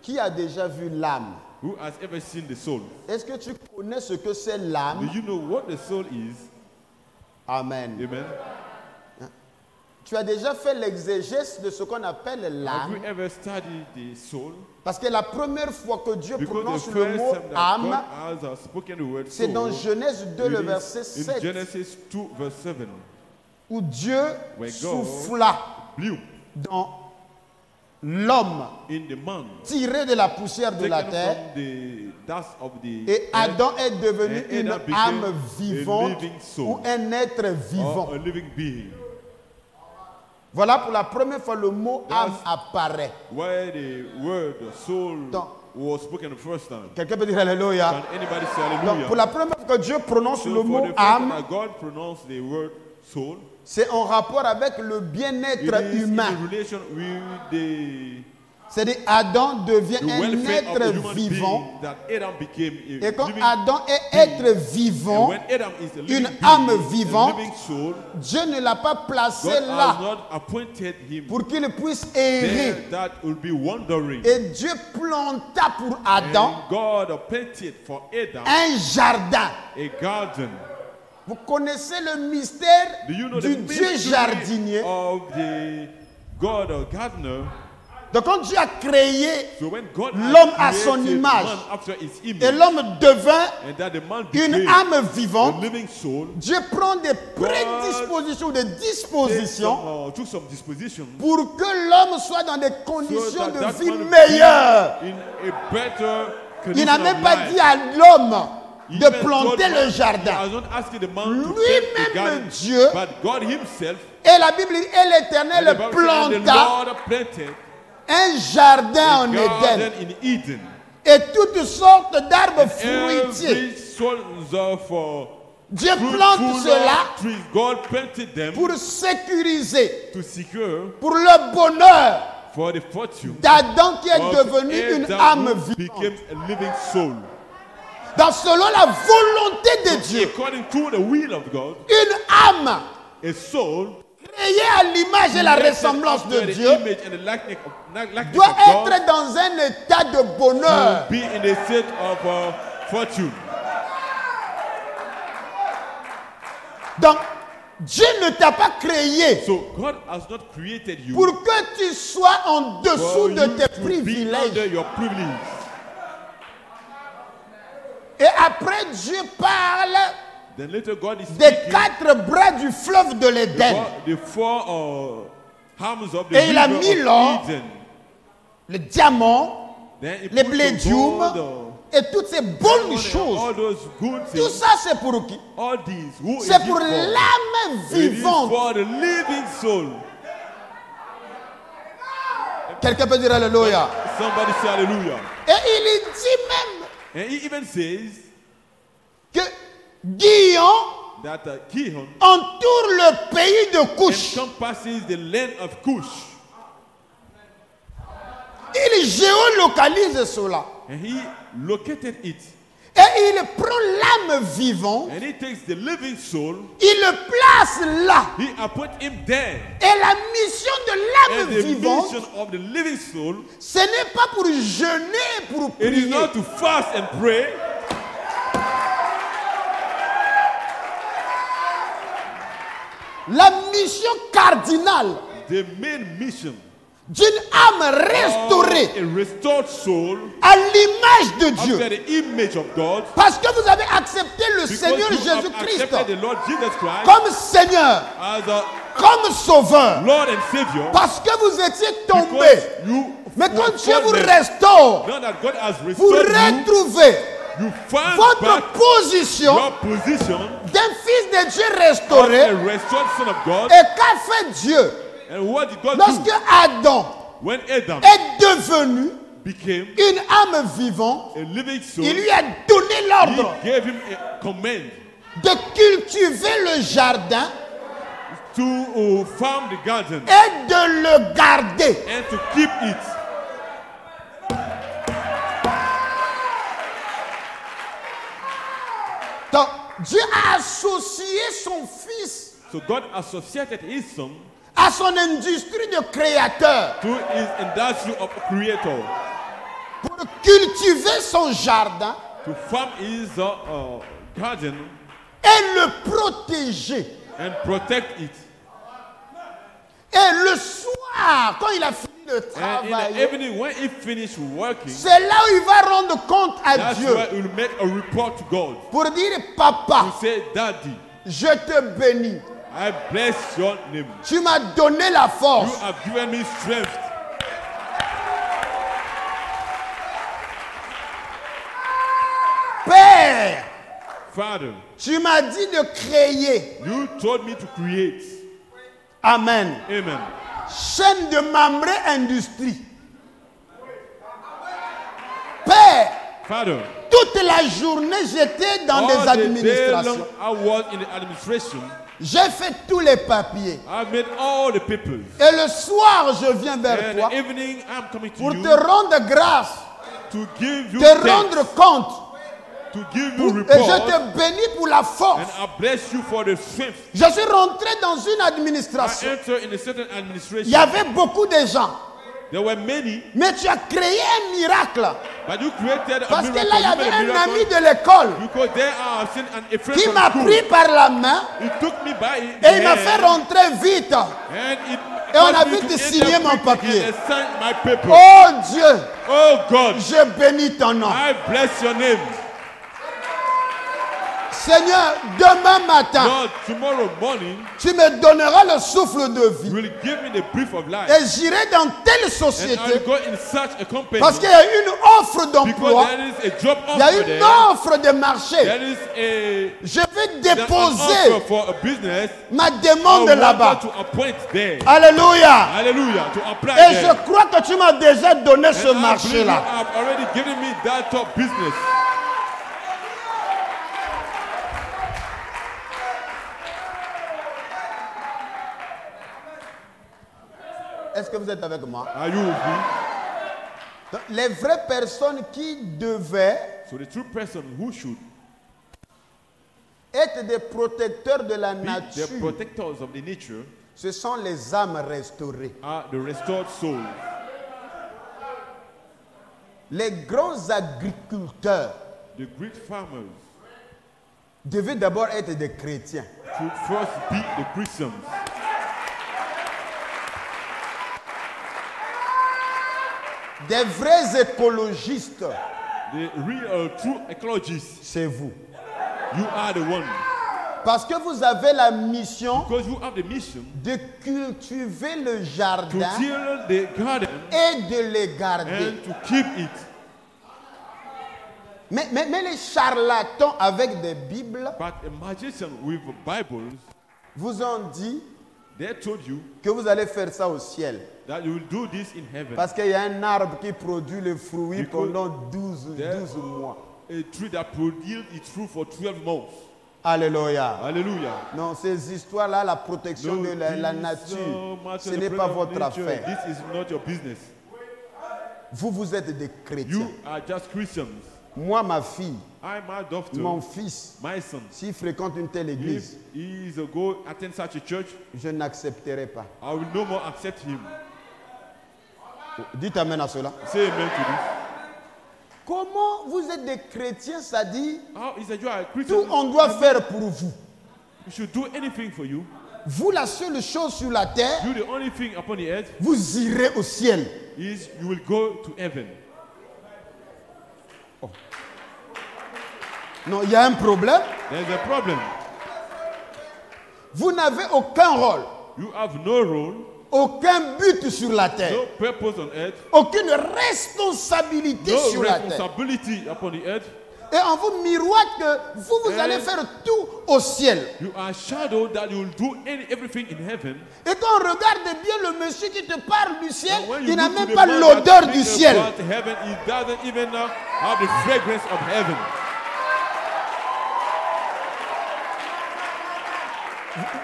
qui a déjà vu l'âme? Who has ever seen the soul? Est-ce que tu connais ce que c'est Do l'âme you know what the soul is? Amen. Amen. Tu as déjà fait l'exégèse de ce qu'on appelle l'âme? Parce que la première fois que Dieu prononce le mot âme, c'est dans Genèse 2, it le verset in 7, Genesis 2 verse 7. où Dieu souffla dans l'homme tiré de la poussière de la terre, et Adam est devenu une âme vivante ou un être vivant. or a living being. Voilà pour la première fois le mot âme apparaît. Where the word soul Donc- was spoken the first time. Quelqu'un peut dire Alléluia. Donc hallelujah? pour la première fois que Dieu prononce So le mot âme, time that God pronounced the word soul, c'est en rapport avec le bien-être in humain. relation with the C'est-à-dire Adam devient un être vivant. Et quand Adam est être vivant, une âme vivante, Dieu ne l'a pas placé là pour qu'il puisse errer. Et Dieu planta pour Adam un jardin. Vous connaissez le mystère du the Dieu jardinier? Donc quand Dieu a créé So L'homme à son image. et l'homme devint une âme vivante, soul, Dieu prend des prédispositions, des take dispositions some, uh, some dispositions pour que l'homme soit dans des conditions de vie meilleures. Il n'a même pas dit à l'homme de planter le jardin. Lui-même, Dieu, but God himself, Et la Bible dit, et l'Éternel planta un jardin en Éden in Eden. et toutes sortes d'arbres fruitiers. Dieu plante cela pour sécuriser, to secure pour le bonheur for the fortune d'Adam qui est devenu une âme vivante. became a living soul. Dans selon la volonté de Dieu, According to the will of God, une âme créée à l'image et la ressemblance de Dieu doit être dans un état de bonheur. to be in a state of uh, fortune. Donc, Dieu ne t'a pas créé So God has not created you pour que tu sois en dessous de tes privilèges. Et après, Dieu parle Des quatre bras du fleuve de l'Éden. about the four uh, arms of the Et il a mis l'or. Le diamant, les gold, uh, et toutes ces bonnes all choses. Tout ça, c'est pour qui? C'est pour l'âme vivante. for the living soul. Quelqu'un peut dire Alléluia. Somebody say hallelujah. Et il dit même And he even says que Guillaume that uh, Gihon entoure le pays de Couche. encompasses the land of Cush. Il géolocalise cela. And he located it. Et il prend l'âme vivante, And he takes the living soul. il le place là. He put him there. Et la mission de And l'âme vivante, mission of the living soul, ce n'est pas pour jeûner, pour it is prier. not to fast and pray. La mission cardinale The main mission d'une âme restaurée a soul à l'image de Dieu. after the image of God. Parce que vous avez accepté le Seigneur Jésus-Christ comme Seigneur, comme Sauveur. Lord and Savior. Parce que vous étiez tombé. Mais quand Dieu vous restaure, vous retrouvez you find votre position d'un fils de Dieu restauré. a restored son of God. Et qu'a fait Dieu lorsque do? Adam When Adam est devenu became une âme vivante, a living soul, il lui a donné l'ordre de cultiver le jardin to uh, farm the garden et de le garder. and to keep it. Donc, Dieu a associé son fils So God associated his son à son industrie de créateur to his industry of creator pour cultiver son jardin to farm his uh, uh, garden et le protéger. and protect it. Et le soir, quand il a fini de And in the travailler, evening, when he finished working, c'est là où il va rendre compte à that's Dieu where he will make a report to God. pour dire, papa, To say, Daddy, je te bénis. I bless your name. Tu m'as donné la You force. have given me strength. Père, Father, tu m'as dit de créer. you told me to create. Amen. Amen. Chaîne de Mamré Industrie. Père, Father, toute la journée, j'étais dans des administrations. I was in the administration. J'ai fait tous les papiers. All the papers. Et le soir, je viens vers And toi evening, I'm coming to pour te rendre grâce, to give you te thanks, rendre compte. To give et je te bénis pour la force. I bless you for the strength. Je suis rentré dans une I administration. Il y avait beaucoup de gens. There were many, Mais tu as créé un miracle. but you created a Parce que là, il y avait un miracle ami de l'école qui m'a pris par la main He took me by et il m'a fait rentrer vite. and it Et on a caused me vu to te signer enter mon papier. Oh Dieu, Oh God, je bénis ton nom. I bless your name. Seigneur, demain matin, Lord, tomorrow morning, tu me donneras le souffle de vie. will give me the brief of life. Et j'irai dans telle And société go in such a company. parce qu'il y a une offre d'emploi, il y a une there. offre de marché. There is a Je vais déposer offer for a business. ma demande là-bas. Alléluia. Apply Et there. je crois que tu m'as déjà donné And ce marché-là. have already given me that top business. Est-ce que vous êtes avec moi? Are you with me? Donc, Les vraies personnes qui devaient So the true person who should être des protecteurs de la be the nature, protectors of the nature ce sont les âmes restaurées. are the restored souls. Les grands agriculteurs The great farmers devaient d'abord être des chrétiens. first be the Christians. Des vrais écologistes, The real true ecologists. c'est vous. You are the one. Parce que vous avez la mission Because you have the mission de cultiver le jardin till the garden et de les garder. and to keep it. Mais, mais- mais les charlatans avec des Bibles But a magician with Bibles, vous ont dit they told you que vous allez faire ça au ciel. that you will do this in heaven. Parce qu'il y a un arbre qui produit le fruit Because pendant 12, there- 12 mois. A tree that produces its fruit for 12 months. Alléluia. Non, ces histoires-là, la protection No, de la, nature, ce n'est pas votre nature. affaire. This is not your business. Vous, vous êtes des chrétiens. You are just Christians. Moi, ma fille, I, my daughter, mon fils, s'il fréquente une telle if église, he is a go attend such a church, je n'accepterai pas. I will no more accept him. Dites amen à cela. Say amen to this. Comment vous êtes des chrétiens, ça dit How is you are a tout on doit faire pour vous. We should do anything for you. Vous, la seule chose sur la terre, You, the only thing upon the earth vous irez au ciel. is you will go to heaven. Non, il y a un problème. There's a problem. Vous n'avez aucun rôle, You have no role, aucun but sur la terre, no purpose on earth, aucune responsabilité no sur la terre. responsibility upon the earth. Et on vous miroite que vous, vous Eh. allez faire tout au ciel. You are shadowed that you will do any, everything in heaven. Et quand on regarde bien le monsieur qui te parle du ciel, And il n'a même pas l'odeur du ciel. heaven, he doesn't even uh, have the fragrance of heaven.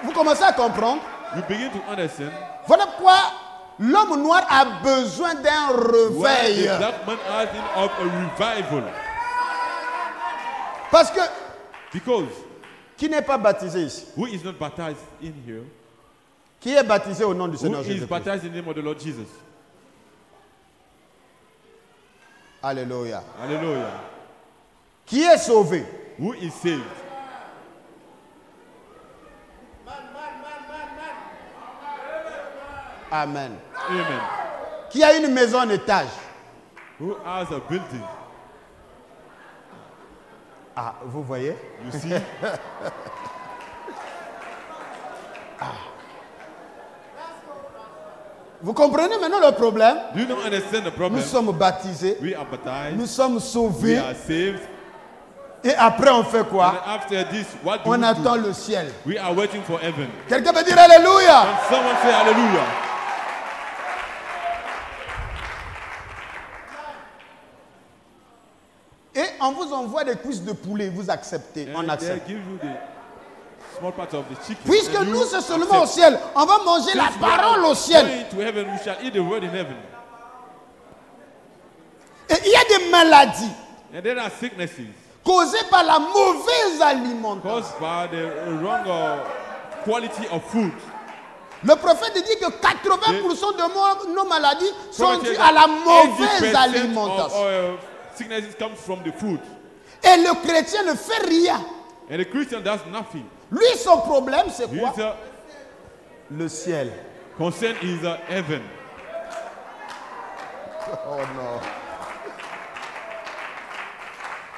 Vous commencez à comprendre? You begin to understand Voilà pourquoi l'homme noir a besoin d'un why réveil. the black man has of a revival? Parce que Because qui n'est pas baptisé ici? who is not baptized in here? Qui est baptisé au nom du Who Seigneur is Jésus-Christ? baptized in the name of the Lord Jesus? Alléluia. Hallelujah. Qui est sauvé? Who is saved? Amen. Amen. Qui a une maison en étage? Who has a building? Ah, vous voyez? You see? Vous comprenez maintenant le problème? Do you not understand the Nous problem? sommes baptisés, We are baptized. nous sommes We sauvés, are saved. et après on fait And quoi after this, what do On we attend do? le ciel. We are waiting for heaven. Quelqu'un peut dire Alléluia And someone say hallelujah. Et on vous envoie des cuisses de poulet, vous acceptez, on accepte. give you the small part of the chicken. Puisque nous, c'est seulement au ciel. On va manger la parole au ciel. Et il y a des maladies And there are sicknesses causées par la mauvaise alimentation. caused by the wrong uh, quality of food. Le prophète dit que 80% de nos maladies sont dues à la mauvaise 80% alimentation. Of, uh, sicknesses comes from the food. Et le chrétien ne fait rien. And the Christian does nothing. Lui, son problème, c'est His quoi? uh, Le ciel. concern is uh, heaven. Oh non.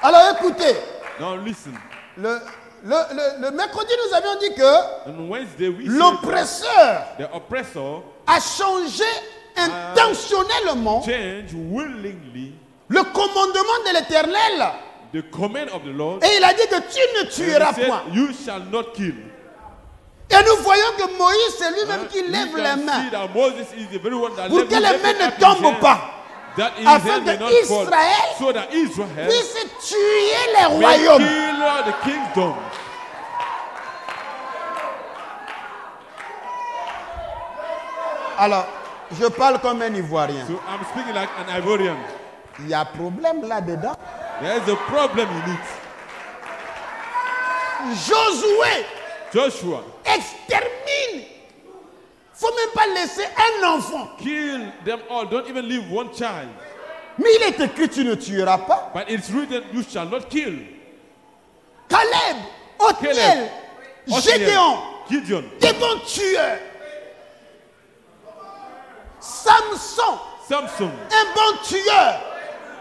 Alors écoutez, Now listen. le, le, le- le mercredi, nous avions dit que l'oppresseur the oppressor a changé intentionnellement change willingly le commandement de l'éternel. the command of the Lord. Et il a dit que tu ne tueras said, point. you shall not kill. Et nous voyons que Moïse, c'est lui-même qui You lève les mains pour que les mains ne tombent pas. That Afin que Israël so that Israel puisse tuer les royaumes. the. Alors, je parle comme un Ivoirien. So I'm speaking like an Ivorian. Il y a problème là-dedans. There is a problem in it. Josué Joshua, extermine. faut même pas laisser un enfant. kill them all. Don't even leave one child. Mais il est écrit, tu ne tueras pas. But it's written, you shall not kill. Caleb, Othniel, Gédéon, Gideon, des bons tueurs. Samson, Samson, un bon tueur.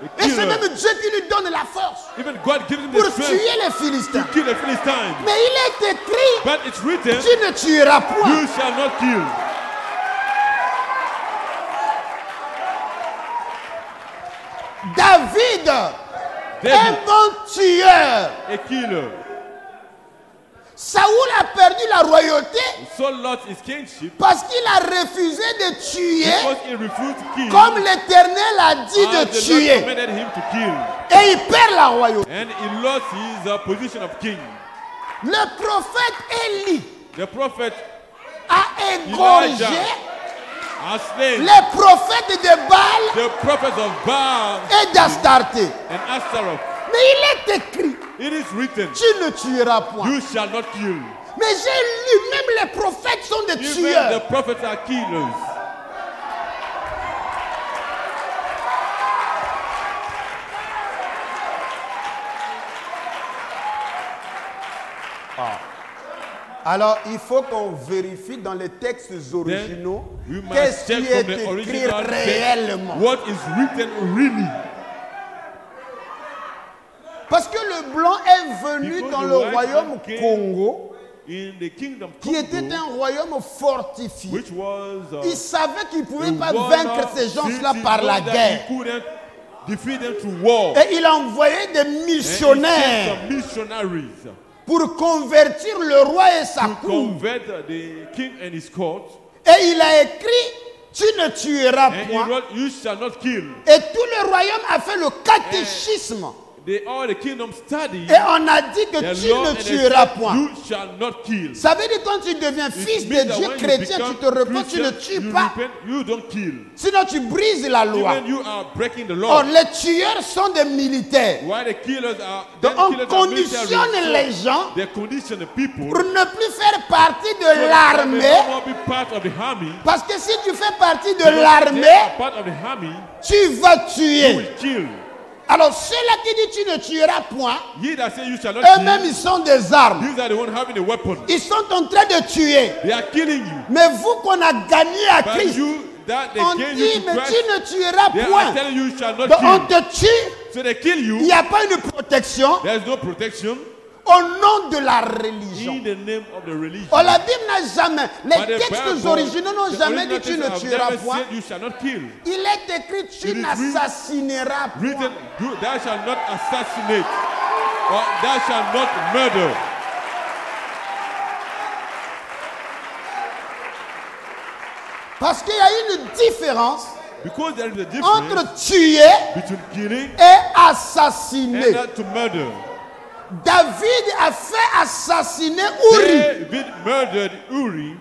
Et c'est même Dieu qui lui donne la force Even God gives him pour tuer les Philistins. to kill the Philistines. Mais il est écrit, But it's written, tu ne tueras point. you shall not kill. David, David, bon tueur. a killer. Saoul a perdu la royauté kingship parce qu'il a refusé de tuer comme l'Éternel a dit de tuer. Et il perd la royauté. And he lost his uh, position of king. Le prophète Élie a égorgé les prophètes de Baal the prophets of Baal et d'Astarté. Mais il est écrit, It is written, tu ne tueras point. you shall not kill. Mais j'ai lu, même les prophètes sont des Even tueurs. the prophets are killers. Alors, il faut qu'on vérifie dans les textes originaux qu'est-ce qui est écrit réellement. what is written really. Parce que le blanc est venu Because dans le royaume Congo, In the kingdom qui était un royaume fortifié. which was uh, Il savait qu'il ne pouvait pas vaincre ces gens-là par la guerre. War. Et il a envoyé des missionnaires pour convertir le roi et sa cour. Et il a écrit, tu ne tueras point. wrote, You shall not kill. Et tout le royaume a fait le catéchisme. All the kingdom study Et on a dit que the tu law ne tueras point. You shall not kill. Ça veut dire quand tu deviens fils de Dieu you chrétien, tu te repens, tu ne tues you pas. repent, you don't kill. Sinon tu brises la loi. Even you are breaking the Or law. les tueurs sont des militaires. Why the killers are Donc on conditionne les gens They condition the people pour ne plus faire partie de so l'armée. Parce que si tu fais partie de l'armée, tu vas You tuer. will kill. Alors ceux-là qui disent tu ne tueras point, eux-mêmes ils sont des armes. these are the ones having a weapon. Ils sont en train de tuer. They are killing you. Mais vous qu'on a gagné à But Christ, you that they on dit you mais Christ, tu ne tueras point. telling you you shall not Donc on te tue, So they kill il n'y a pas une protection There is no protection au nom de la religion. Oh, la Bible n'a jamais, les textes originaux n'ont jamais dit tu ne tueras point. Il est écrit tu n'assassineras point. Written, do, thou shalt not assassinate, or thou shalt not murder. Parce qu'il y a une différence Because there is a difference entre tuer between killing et assassiner. and not to murder. David a fait assassiner Uri. David murdered Uri,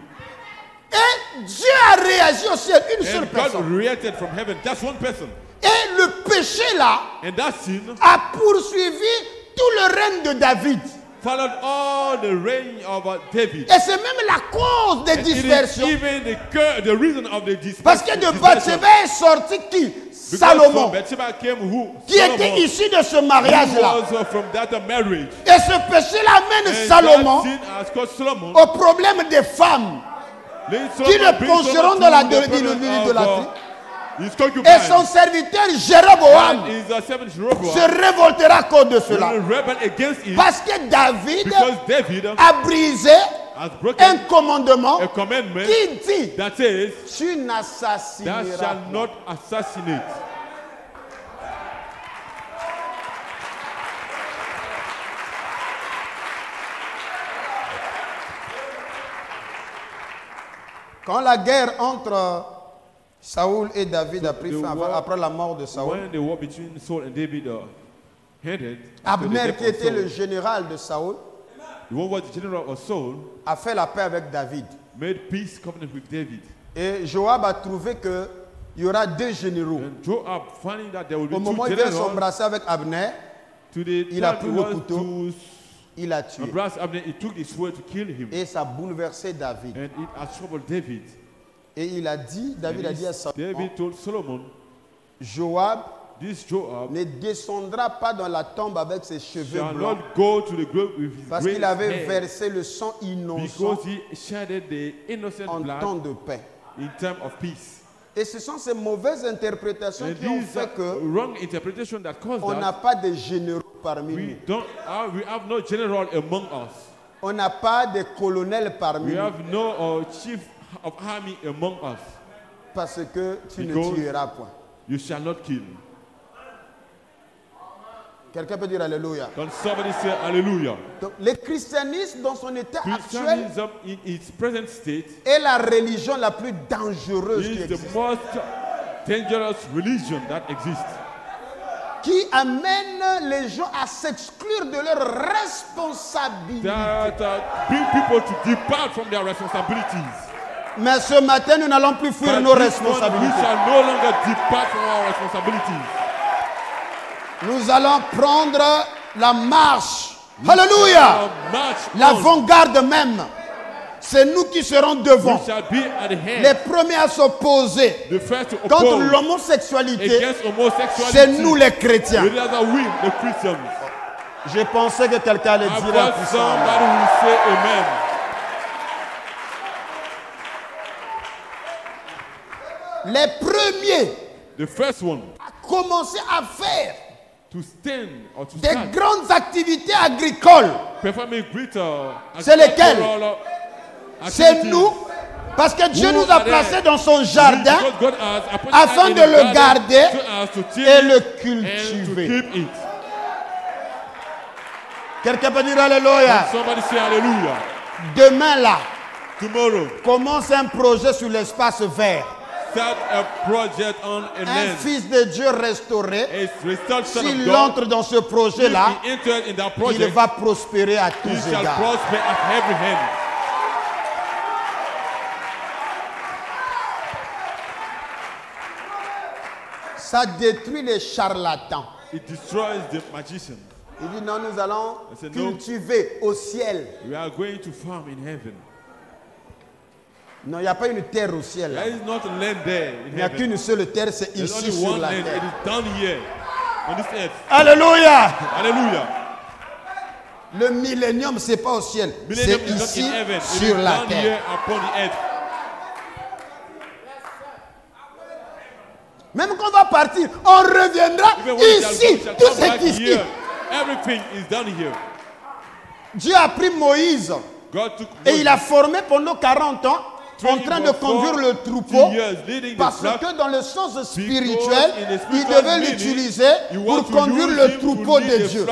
Et Dieu a réagi au ciel, une seule God personne. reacted from heaven. Just one person. Et le péché là And that sin a poursuivi tout le règne de David. Followed all the reign of uh, David. Et c'est même la cause des dispersions. even the, cur- the reason of the dispersion. Parce que de. Bathsheba est sorti qui? Salomon, came who? qui était issu de ce mariage-là. uh, uh. Et ce péché-là amène And Salomon Solomon. au problème des femmes qui le plongeront dans la to the de- problem l'idolâtrie. Et son serviteur Jéroboam se révoltera de cela. Parce que David a brisé un commandement qui dit that says, Tu n'assassineras pas. not assassinate. Quand la guerre entre Saoul et David a pris the fin war- après la mort de Saoul, When the war between Saul and David uh, ended, Abner, qui était Saul, le général de Saoul, the one who was the general of Saul a fait la paix avec David. made peace covenant with David. Et Joab a trouvé qu'il y aura deux généraux. And Joab, finding that there will be Au moment où il vient s'embrasser avec Abner, il a pris le couteau. il a tué. Abner, he took his sword to kill him. Et ça a bouleversé David. And it has troubled David. Et il a dit, David a dit à Salomon, David told Solomon, Joab ne descendra pas dans la tombe avec ses cheveux blancs not go to the grave with his parce qu'il avait versé le sang innocent because he shedded the innocent en temps de paix. in time of peace. Et ce sont ces mauvaises interprétations And qui ont fait que wrong interpretation that caused on n'a pas de généraux parmi we nous. don't have, we have no general among us. On n'a pas de colonels parmi We nous. have no uh, chief of army among us. Parce que tu ne Because- tueras point. You shall not kill. Quelqu'un peut dire Alléluia. Can somebody say hallelujah? Donc, le christianisme dans son état actuel Christianism in its present state est la religion la plus dangereuse qui is the existe. most dangerous religion that exists. Qui amène les gens à s'exclure de leurs responsabilités. That uh, bring people to depart from their responsibilities. Mais ce matin, nous n'allons plus fuir But nos responsabilités. shall no longer depart from our responsibilities. Nous allons prendre la marche. Alléluia. L'avant-garde même. C'est nous qui serons We devant. shall be at the head. Les premiers à s'opposer contre l'homosexualité, c'est nous les chrétiens. Je pensais que quelqu'un allait dire un thought puissant somebody amen. will say amen. Les premiers The first one à commencer à faire to stand or to des grandes activités agricoles, greater C'est agricultural c'est nous. Parce que Dieu nous a placés dans son jardin afin de le garder et le cultiver. Quelqu'un peut dire Alléluia? Demain là, Tomorrow, commence un projet sur l'espace vert. Un fils de Dieu restauré, s'il entre dans ce projet-là, il va prospérer à tous égards. Ça détruit les charlatans. It destroys the magician. Il dit non, nous allons no. cultiver au ciel. We are going to farm in heaven. Non, il n'y a pas une terre au ciel. There is not land there in Il n'y a qu'une seule terre, c'est ici only sur one la land. It terre. is down here on this earth. Alléluia. Hallelujah. Le millénium, c'est pas au ciel, Millennium c'est is not ici in heaven. It is sur la terre. here upon the earth. Même quand on va partir, on reviendra ici. Tout back ici. Everything is down here. Dieu a pris Moïse God took et Moses il a formé pendant 40 ans en Train de conduire 40 le troupeau parce que dans le sens spirituel, il devait l'utiliser pour conduire le troupeau de Dieu.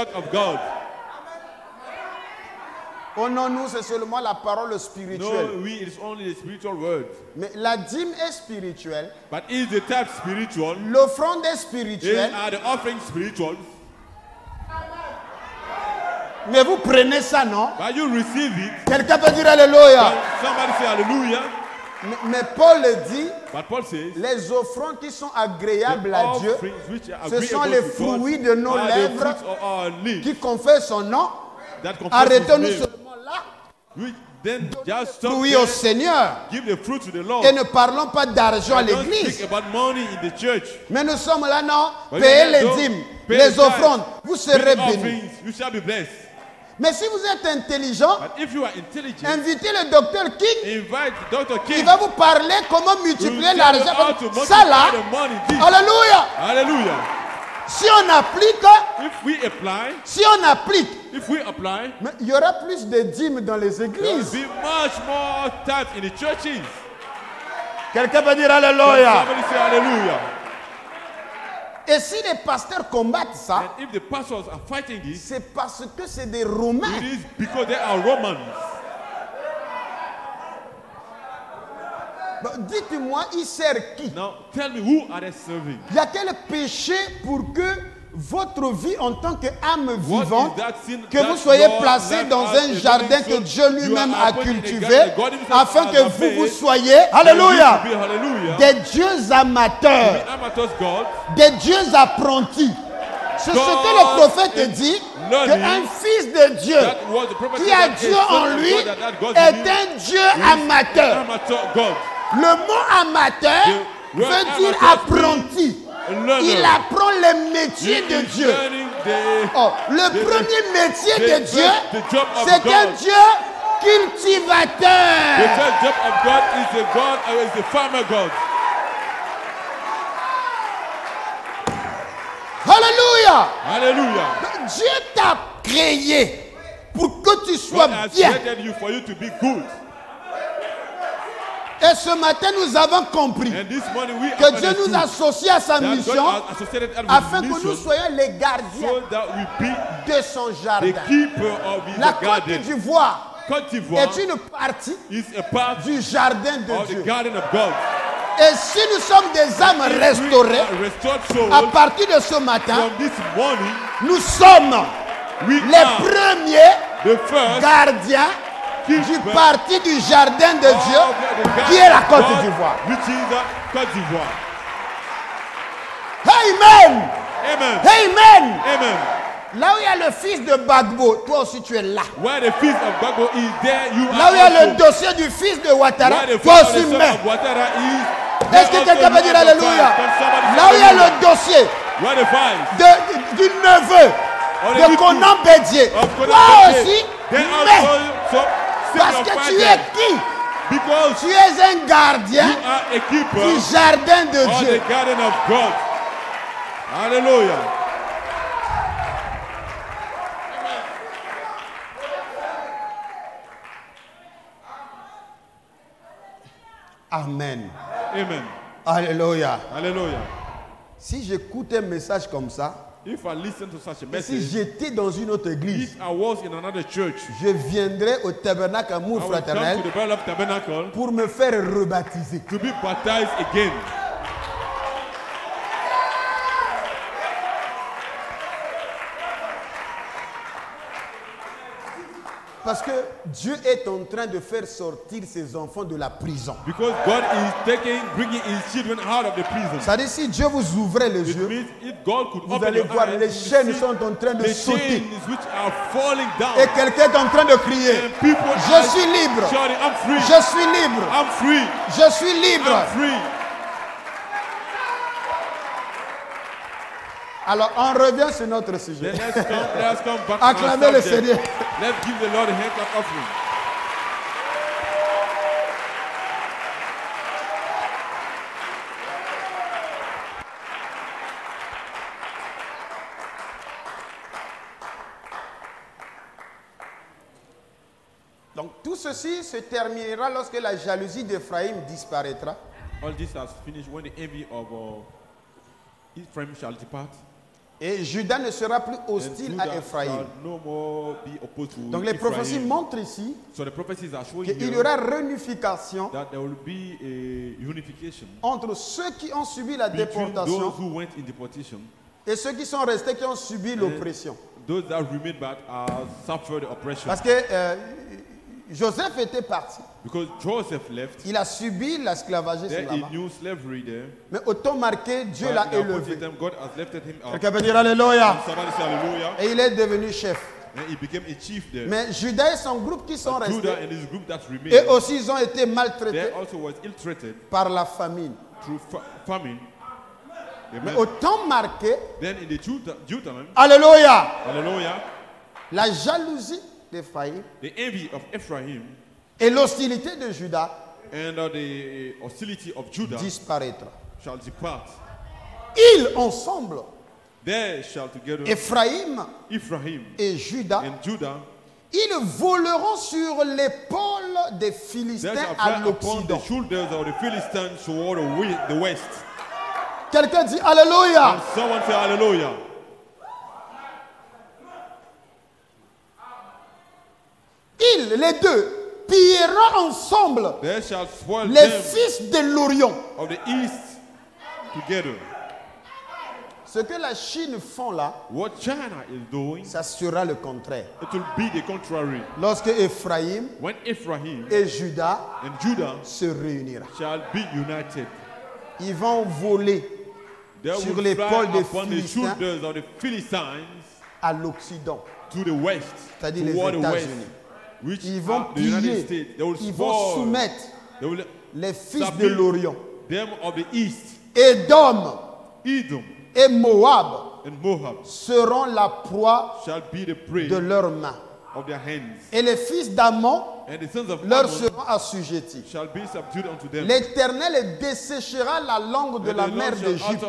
Oh non, nous, c'est seulement la parole spirituelle. No, we, it is only the spiritual word. Mais la dîme est spirituelle, But is the type spiritual? l'offrande est spirituelle, are the offerings spiritual? Mais vous prenez ça, non? Quelqu'un peut dire Alléluia. Mais, mais Paul dit, But Paul says, les offrandes qui sont agréables à Dieu, ce sont les fruits de nos lèvres qui confèrent son nom. Arrêtons-nous seulement là. We then just stop au Seigneur. give the fruit to the Lord. Et ne parlons pas d'argent à l'église. Mais nous sommes là, non? Payez les dîmes, les offrandes. Vous serez bénis. Mais si vous êtes intelligent, But if you are intelligent, invitez le docteur King. invite Dr. King. Il va vous parler comment multiplier l'argent. Ça là. Alléluia. Hallelujah. Si on applique, If we apply, si on applique, if we apply, mais il y aura plus de dîmes dans les there will églises. be much more tithe in the churches. Quelqu'un peut dire Alléluia. Et si les pasteurs combattent ça, And if the pastors are fighting it, c'est parce que c'est des Romains. it is because they are Romans. Bon, Dites-moi, il sert qui? Now tell me who are they serving? Il y a quel péché pour que votre vie en tant qu'âme vivante, que vous soyez placé dans un jardin que Dieu lui-même a cultivé, afin que vous, vous soyez, alléluia, des dieux amateurs, des dieux apprentis. C'est ce que le prophète dit, qu'un fils de Dieu qui a Dieu en lui est un Dieu amateur. Le mot amateur veut dire apprenti. Il apprend les métiers de Dieu. Oh, le premier métier de Dieu, c'est un. Dieu The cultivateur. first job of God is the God, is the farmer God. Alléluia. Hallelujah. Dieu t'a créé pour que tu sois bien. created you for you to be good. Et ce matin, nous avons compris que Dieu nous associe à sa mission afin que nous soyons les gardiens de son jardin. La Côte garden. d'Ivoire est une partie du jardin de Dieu. Et si nous sommes des âmes restaurées, à partir de ce matin, nous sommes les premiers gardiens du keeper parti du jardin de of Dieu, qui est la Côte d'Ivoire. Côte. Amen. Amen. Amen. Amen. Là où il y a le fils de Bagbo, toi aussi tu es là. Where the feast of Gbagbo is there, you Là où il y a le dossier du fils de Ouattara, toi aussi is, Est-ce que quelqu'un peut dire Alléluia? Là où il y a le dossier de- du neveu the de Conan Bédier, toi aussi Parce que tu es qui Because Tu es un gardien you are a keeper du jardin de Dieu. the garden of God. Hallelujah. Amen. Amen. Alléluia. Hallelujah. Si j'écoute un message comme ça, If I listen to such a et si message, j'étais dans une autre église, if I was in another church, je viendrais au tabernacle amour fraternel to the Tabernacle pour me faire rebaptiser. to be baptized again. Parce que Dieu est en train de faire sortir ses enfants de la prison. Because God is taking, bringing His children out of the prison. Ça veut dire si Dieu vous ouvrait les It yeux, means if God could vous open allez your voir eyes, les you chaînes see sont en train de the sauter. chains which are falling down. Et quelqu'un est en train de crier, people je are suis libre, shouting, I'm free. je suis libre, I'm free. je suis libre. I'm free. Alors on revient sur notre sujet. Then let's come, let's come back to Acclamez le. Seigneur. Let's give the Lord a hand clap offering. Donc tout ceci se terminera lorsque la jalousie d'Ephraïm disparaîtra. All this has finished when the envy of uh, Ephraim shall depart. Et Judas ne sera plus hostile à to Donc les prophéties Ephraim. montrent ici qu'il y aura réunification entre ceux qui ont subi la déportation et ceux qui sont restés qui ont subi l'oppression. Parce que euh, Joseph était parti. Because Joseph left, Il a subi there. Mais autant marqué, Dieu l'a élevé. Quelqu'un peut dire Alléluia. Et il est devenu chef. And he became a chief there. Mais Judas et son groupe qui sont restés, and his group that et remained, aussi ils ont été maltraités also was par la famine. through fa- famine. Mais Amen. autant marqué, Alléluia, la jalousie d'Ephraïm Ephraim et l'hostilité de Judas and uh, the hostility of Judah disparaîtra. shall depart. Ils ensemble, There shall together Ephraïm Ephraim et Judas, and Judah, ils voleront sur l'épaule des they Philistins à fly upon the l'Occident. shoulders of the Philistines toward the we- the west. Quelqu'un dit Alléluia. And someone say hallelujah. Ils, les deux, pilleront ensemble les fils de l'Orient. Ce que la Chine font là, What China is doing, ça sera le contraire. it will be the contrary. Lorsque When Ephraim et Judas and Judah se réuniront, ils vont voler they Sur l'épaule des the Philistins. shoulders of the Philistines à l'Occident. C'est-à-dire les États-Unis. Which Ils vont piller, ils vont soumettre They will les fils de l'Orient. them of the east, Édom Edom et Moab and Moab seront la proie shall be the prey de leurs mains. of their hands, Et les fils d'Amon and the sons of leur seront assujettis. shall be subdued unto them. L'Éternel desséchera la langue de la mer d'Égypte.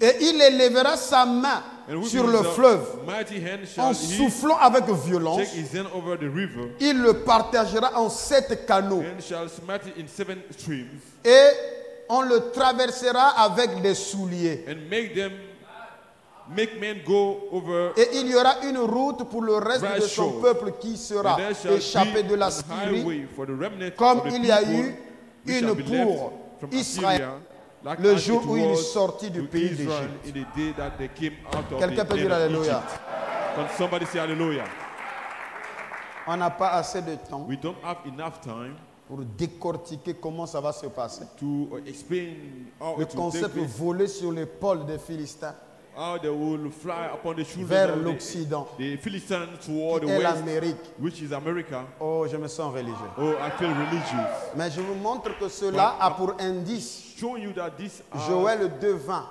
Et il élèvera sa main sur le fleuve en soufflant avec violence. Il le partagera en sept canaux et on le traversera avec des souliers. Make men go over Et il y aura une route pour le reste de son peuple qui sera and there shall échappé be de la Syrie, comme of the il y a eu une pour from Israël like le jour où il was sortit du pays d'Égypte. in the day that they came out of Quelqu'un peut dire Alléluia. Egypt. Can somebody say hallelujah? On n'a pas assez de temps We don't have enough time pour décortiquer comment ça va se passer. to explain how Le concept voler sur l'épaule des Philistins how they will fly upon the shoulders vers the, l'Occident the Philistines toward the et west, l'Amérique. which is America. Oh, je me sens religieux. Oh, I feel religious. Mais je vous montre que cela a pour indice Showing you that this are, Joël 2.20.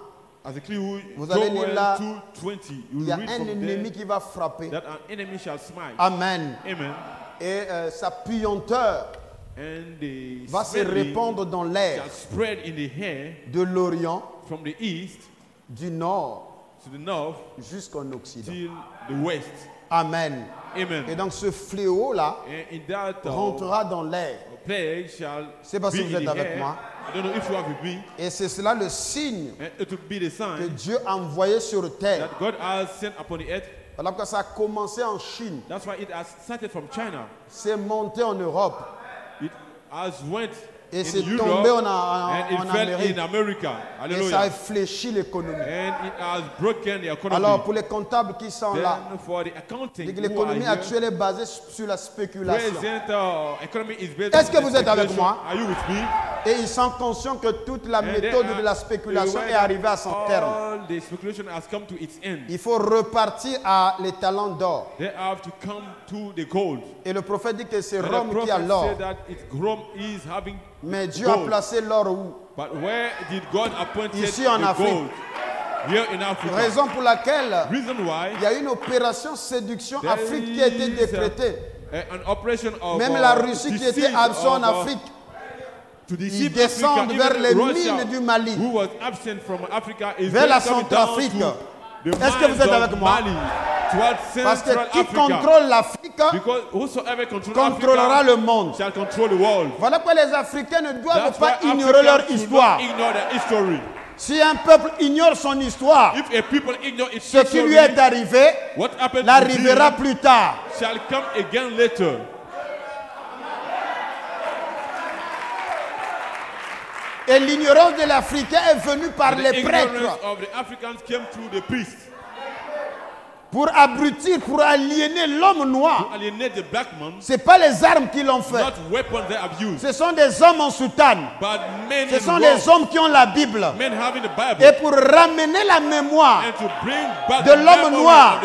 as a clue, Vous allez lire Joel là, 2:20. You Il y a read un from ennemi there qui va frapper. that an enemy shall smite. Amen. Amen. Et euh, sa puanteur And the va se répandre dans l'air shall spread in the air de l'Orient, from the east du nord jusqu'en Occident. the west. Amen. Et Amen. donc ce fléau-là uh, rentrera dans l'air. C'est parce que vous êtes avec moi. I don't know if you are with me. Et c'est cela le signe the que Dieu a envoyé sur terre. that God has sent upon the earth. Voilà pourquoi ça a commencé en Chine, That's why it has started from China. c'est monté en Europe It has went et c'est tombé en, Amérique. Et ça a fléchi l'économie. Alors pour les comptables qui sont là, l'économie actuelle est basée sur la spéculation. uh, Est-ce que vous êtes avec moi? Are you with me? Et ils sont conscients que toute la méthode de la spéculation est arrivée à son terme. Il faut repartir à les talents d'or. They have to come to the gold. Et le prophète dit que c'est Rome qui a l'or. Mais Dieu a placé l'or où? But where did God appoint Ici en Afrique. gold? Here in Africa. Raison pour laquelle Reason why il y a une opération séduction Afrique qui a été uh, décrétée. a- of Même uh, la Russie qui était absente en uh, Afrique, to ils descendent vers les Russia, mines du Mali. who was absent from Africa is Vers la Centrafrique. Est-ce que vous êtes avec moi? Parce que qui contrôle l'Afrique contrôlera Africa le monde. Voilà pourquoi les Africains ne doivent That's pas ignorer leur histoire. Si un peuple ignore son histoire, ce qui lui est arrivé them plus tard. shall come again later. Et l'ignorance de l'Africain est venue par The les prêtres. of the Africans came through the priests. pour abrutir, pour aliéner l'homme noir. Ce pas les armes qui l'ont fait. not weapons they have used, Ce sont des hommes en soutane. but men Ce sont des hommes qui ont la Bible. men having the Bible, Et pour ramener la mémoire, and to bring back de l'homme noir,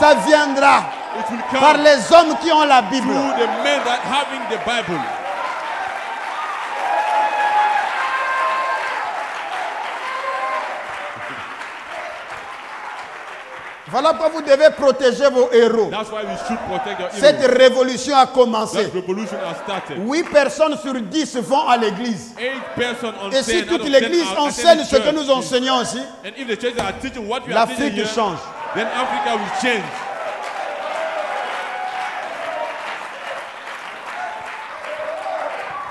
ça viendra it will par les hommes qui ont la Bible. through the men that having the Bible. Voilà pourquoi vous devez protéger vos héros. That's why we should protect your Cette heroes. révolution a commencé. That revolution has started. 8 personnes sur 10 vont à l'église. Et si toute l'église 10 are enseigne ce que nous enseignons teaching l'Afrique change. then Africa will change.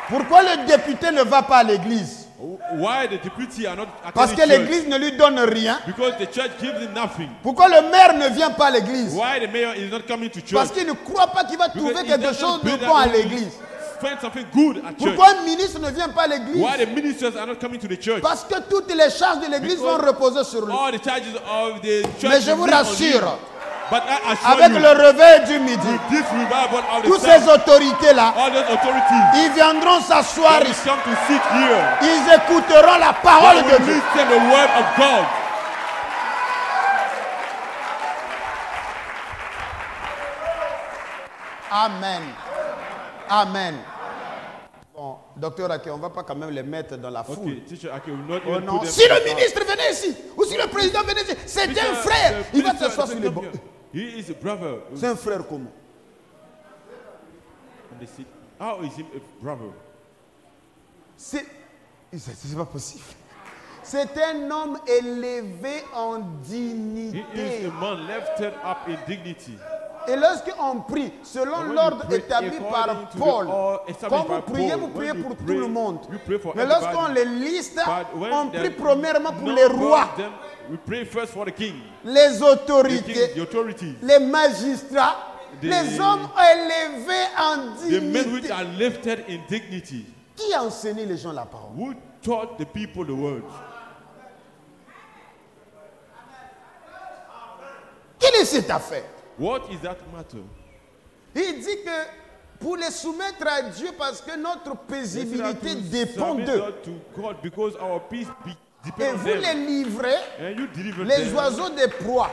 Pourquoi le député ne va pas à l'église? Why the deputy are not Parce que l'église ne lui donne rien. Because the church gives him nothing. Pourquoi le maire ne vient pas à l'église? Why the mayor is not coming to church? Parce qu'il ne croit pas qu'il va Because trouver quelque chose de bon à l'église. Something good at. Pourquoi un ministre ne vient pas à l'église? Why the ministers are not coming to the church? Parce que toutes les charges de l'église vont reposer sur lui. All the charges of the church. Mais je vous rassure, avec you, le réveil du midi, toutes ces autorités-là, ils viendront s'asseoir ici. Ils écouteront la parole de Dieu. Amen. Amen. Bon, docteur Ake, on ne va pas quand même les mettre dans la foule. Okay, teacher, Oh non. Si le ministre venait ici, ou si le président venait ici, c'est un frère. the Il va s'asseoir sur les bancs. He is a brother. C'est un frère comment And they sit. How is he a brother? C'est pas possible. C'est un homme élevé en He is dignité. a man lifted up in dignity. Et lorsqu'on prie, selon And when l'ordre établi according par to the Paul, quand vous by priez, Paul, vous priez pour tout le monde. Mais lorsqu'on les liste, But when on prie premièrement pour les rois, we pray first for the king, les the king, autorités, the authorities, les magistrats, The- les hommes élevés en the men which dignité. are lifted in dignity. Qui a enseigné les gens la parole? Who taught the people the word? Quelle est cette affaire? What is that matter? Il dit que pour les soumettre à Dieu parce que notre paisibilité dépend d'eux. Et vous les livrez, deliver les oiseaux des proies,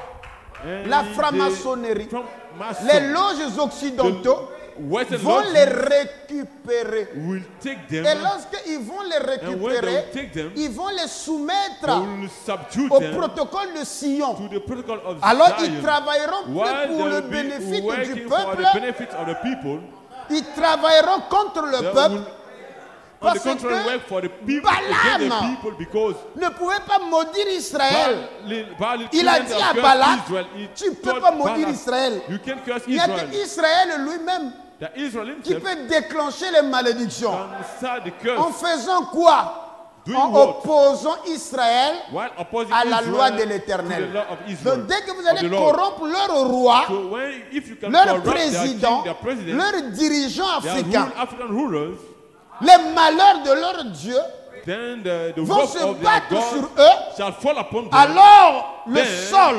And la franc-maçonnerie, les loges occidentaux vont les récupérer. Et lorsqu'ils vont les récupérer, ils vont les soumettre au protocole de Sion. Alors ils travailleront plus pour le bénéfice du peuple, ils travailleront contre le peuple parce the contrary, que work for the people Balaam against the people because ne pouvait pas maudire Israël. Il a dit à Balak, tu ne peux pas maudire Israël. Il n'y a Israël lui-même qui peut déclencher les malédictions. En faisant quoi? En opposant Israël à la loi de l'éternel. Donc dès que vous allez corrompre leur roi, leur président, king, their president, les malheurs de leur Dieu then the, the vont se battre sur eux, alors le sol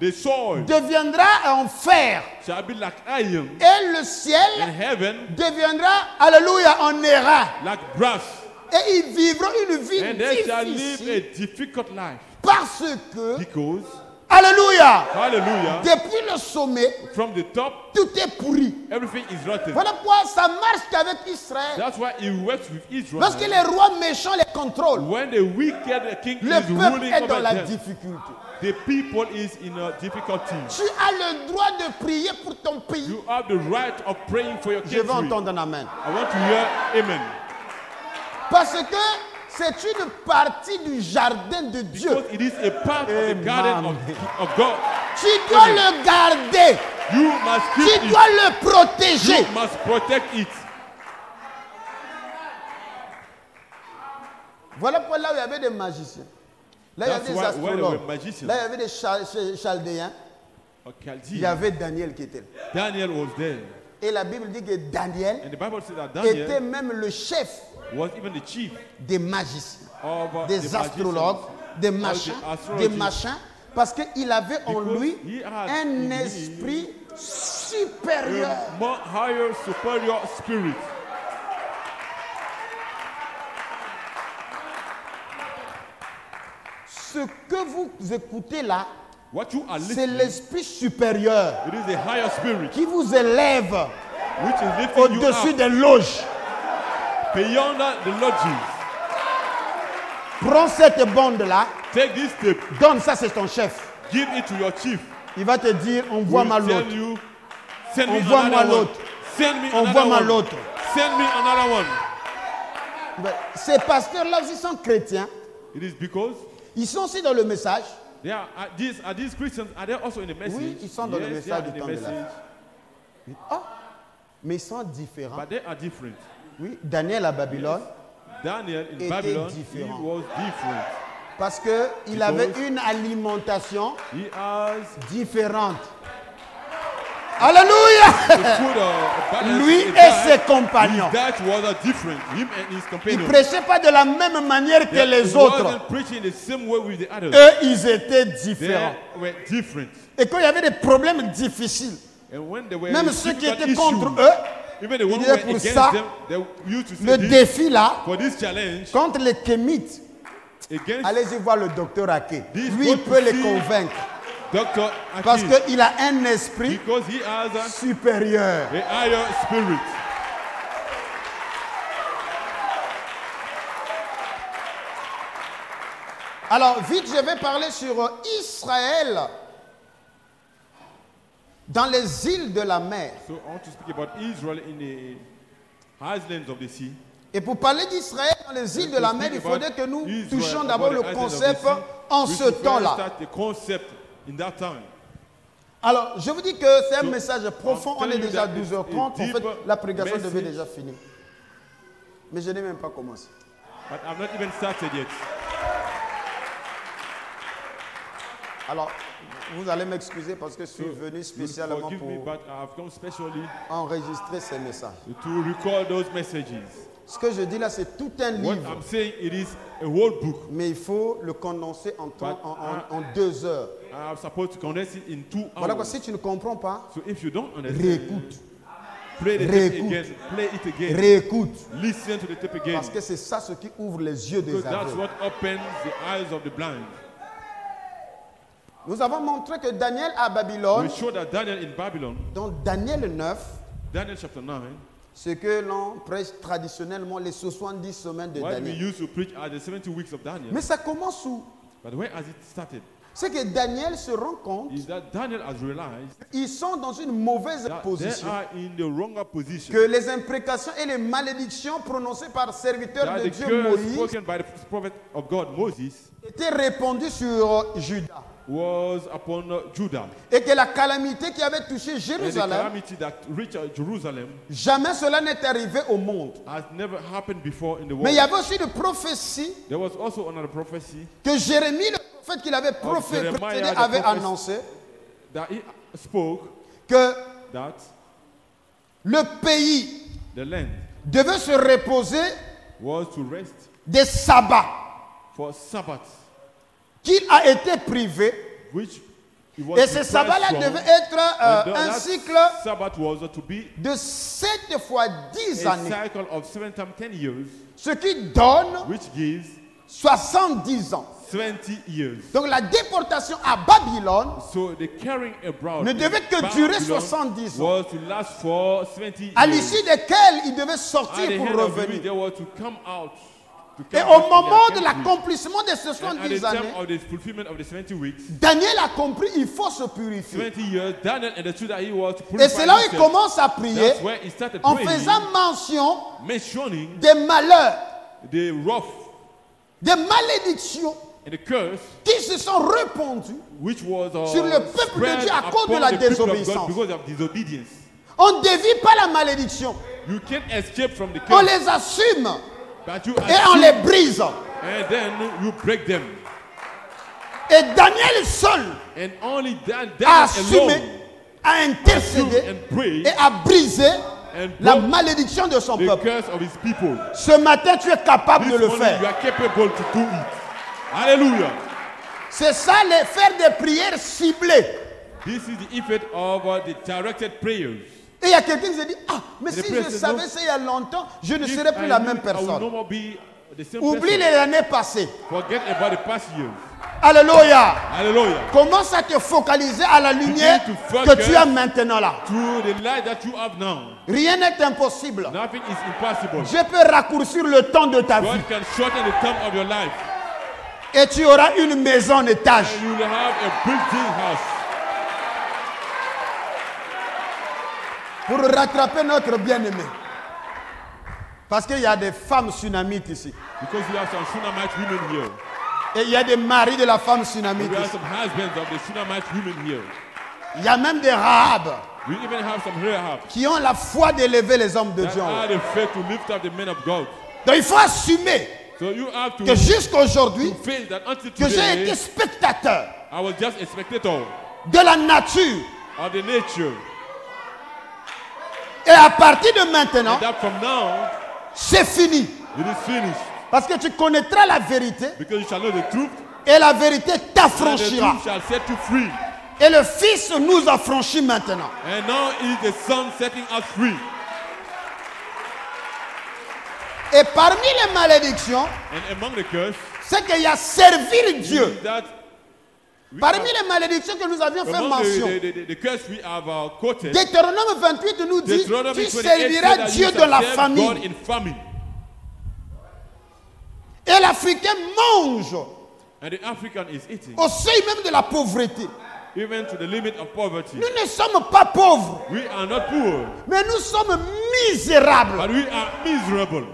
the soil deviendra en fer shall be like iron, et le ciel and heaven deviendra, alléluia, en airain. like brass. Et ils vivront une vie And they shall live difficile a difficult life. parce que, Because, alléluia, hallelujah, depuis le sommet, from the top, tout est pourri. everything is rotten. Voilà pourquoi ça marche qu'avec Israël. That's why he works with Israel. Lorsque les rois méchants les contrôlent, When the wicked king le is peuple ruling est dans la them, difficulté. the people is in a difficulty. Tu as le droit de prier pour ton pays. You have the right of praying for your Je veux entendre un amen. I want to hear amen. Parce que c'est une partie du jardin de Dieu. Because it is a part of the garden of, of God. Tu dois le garder. You must Tu it. dois le protéger. You must protect it. Voilà pourquoi là où il y avait des magiciens. Là, il y avait des astrologues. Là, il y avait des Chal- Chal- chaldéens. Il y avait Daniel qui était là. Daniel was there. Et la Bible dit que Daniel était même le chef was even the chief des magiciens, of uh, des the astrologues, des machins, des machins. Parce qu'il avait en Because lui un esprit supérieur. Higher, superior spirit. Ce que vous écoutez là, What you are c'est l'esprit supérieur qui vous élève au-dessus des loges. Beyond the lodges. Prends cette bande-là, Take this step, donne ça, c'est ton chef. give it to your chief. Il va te dire, envoie-moi l'autre. you, send me Envoie-moi another one. l'autre. Send me Envoie-moi another one. l'autre. Send me another one. Ben, Ces pasteurs-là aussi sont chrétiens. It is because Ils sont aussi dans le message. they are, are these are these Christians are they also in the message? Oui, ils sont dans le Yes, they message du temps de la Ah, mais ils sont différents. but they are different. Oui, Daniel à Babylone, Daniel in Était Babylon, différent. he was different. parce qu'il avait une alimentation He has différente. Alléluia. Lui et ses compagnons. Ils ne prêchaient pas de la même manière que les autres. Eux, ils étaient différents. Et quand il y avait des problèmes difficiles, même ceux qui étaient contre eux, disaient were pour ça, le défi là, contre les Kémites, allez-y voir le docteur Ake. Lui, il peut les convaincre. Parce qu'il a un esprit because he has a, supérieur. Alors, vite, je vais parler sur euh, Israël dans les îles de la mer. So I want to speak about Israel in the islands of the sea. Et pour parler d'Israël dans les îles de la mer, il faudrait que nous Israel, touchions d'abord le concept sea. en ce temps-là. Alors, je vous dis que c'est un So, message profond. On est déjà à that 12h30. it's En fait, la prédication devait déjà finir. Mais je n'ai même pas commencé. But I've not even started yet. Alors, vous allez m'excuser parce que je suis venu spécialement me, pour enregistrer ces messages. to record those messages. Ce que je dis là, c'est tout un What livre. I'm saying, it is a whole book. Mais il faut le condenser en, temps- But, en- en- en deux heures. I'm supposed to condense it in two Voilà quoi, si tu ne comprends pas, So if you don't understand, réécoute. play the tape Réécoute. again. Play it again. Réécoute. Listen to the tape again. Parce que c'est ça ce qui ouvre les yeux des that's aveugles. what opens the eyes of the blind. Nous avons montré que Daniel à Babylone, We show that Daniel in Babylon, dans Daniel 9, Daniel chapter 9, ce que l'on prêche traditionnellement les 70 semaines de what we Daniel. used to preach are the 70 weeks of Daniel. Mais ça commence où? But where has it started? C'est que Daniel se rend compte Is that Daniel has realized qu'ils sont dans une mauvaise position. Que les imprécations et les malédictions prononcées par le serviteur de the Dieu Moïse étaient répandues sur Judas. Was upon uh, Judah. Et que la calamité qui avait touché Jérusalem, calamity that reached uh, Jerusalem jamais cela n'est arrivé au monde. has never happened before in the Mais il y avait aussi une prophétie There was also another prophecy que Jérémie, le prophète qu'il avait prophé- Jeremiah, précédé, the avait annoncé that he spoke que that le pays the land devait se reposer was to rest des sabbats for Sabbath, qu'il a été privé. which Et sabbats-là from. devaient être euh, un cycle de 7 fois 10 a années, years, ce qui donne which gives 70 ans. 20 years. Donc la déportation à Babylone So Ne devait que durer Babylon 70 ans. was to last for 70 à l'issue desquels il devait sortir pour revenir. Et au moment de l'accomplissement de ces And at the 70 time années, of the fulfillment of the 70 weeks, Daniel a compris il faut se purifier. 20 years, Daniel understood that he was to Et c'est là où il commence à prier en faisant mention des malheurs, the rough des malédictions and the curse qui se sont répandues. uh, Sur le peuple de Dieu à cause de la the people of God désobéissance. because of disobedience. On ne dévie pas la malédiction. You can't escape from the On curse, les assume et on les brise. and then you break them. Et Daniel seul And only Dan, a Daniel assumé, alone a intercédé et a brisé la malédiction de son peuple. curse of his people. Ce matin, tu es capable This de le faire. are capable to do it. Hallelujah. C'est ça, les faire des prières ciblées. This is the effect of uh, the directed prayers. Et il y a quelqu'un qui se dit, ah, mais si je savais ça il y a longtemps, je ne serais plus la même personne. Oublie les années passées. Forget about the past years. Alléluia. Commence à te focaliser à la lumière que tu as maintenant là. Through the light that you have now, Rien n'est impossible. nothing is impossible. Je peux raccourcir le temps de ta vie. God can shorten the time of your life. Et tu auras une maison en étage. And you will have a building house. Pour rattraper notre bien-aimé. Parce qu'il y a des femmes tsunamites ici. Because we have some Shunammite women here. Et il y a des maris de la femme tsunamite We have ici. some husbands of the Shunammite women here. Il y a même des Rahab We even have some Rahab qui ont la foi d'élever les hommes de Dieu. en haut. are the faith to lift up the men of God. Donc il faut assumer So you have to, que jusqu'à aujourd'hui, que j'ai été spectateur I was just a spectator de la nature. of the nature. Et à partir de maintenant, c'est fini. it is finished. Parce que tu connaîtras la vérité Because you shall know the truth, et la vérité t'affranchira. Et le Fils nous affranchit maintenant. And now is the Son setting us free. Et parmi les malédictions, c'est qu'il y a servir Dieu. that we Parmi have- les malédictions que nous avions fait mention, Deutéronome 28 nous dit, tu 28 said serviras Dieu de la famille. Et l'Africain mange And the African is eating, au seuil même de la pauvreté. even to the limit of poverty. Nous ne sommes pas pauvres, We are not poor, mais nous sommes misérables. but we are miserable.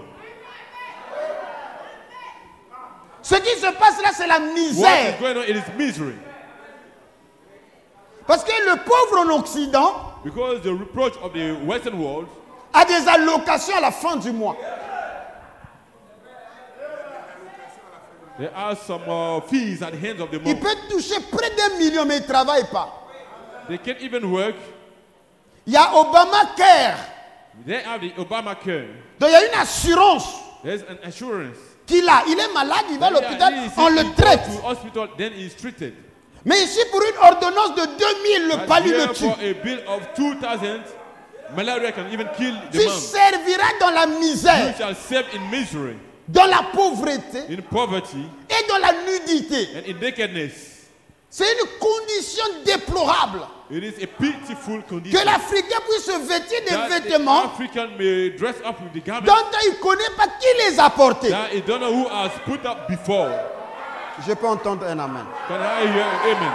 Ce qui se passe là, c'est la What misère. is going on? It is misery. Parce que le pauvre en Occident Because the reproach of the Western world a des allocations à la fin du mois. There are some uh, fees at the hands of the Il month. peut toucher près d'un million, mais il ne travaille pas. They can't even work. Il y a Obamacare. They have the Obamacare. Donc il y a une assurance There's an assurance. Qu'il a. Il est malade, il va à l'hôpital, on le traite. to hospital, then he is treated. Mais ici, pour une ordonnance de 2000, le palu le tue. for a bill of 2,000, malaria can even kill the Tu serviras dans la You misère, shall serve in misery, dans la pauvreté in poverty, et dans la nudité. and in nakedness. C'est une condition déplorable. It is a pitiful condition. Que l'Africain puisse se vêtir des vêtements African may dress up with the garment dont il ne connaît pas qui les a portés. that he don't know who has put up before. Je peux entendre un amen. Can I hear an amen?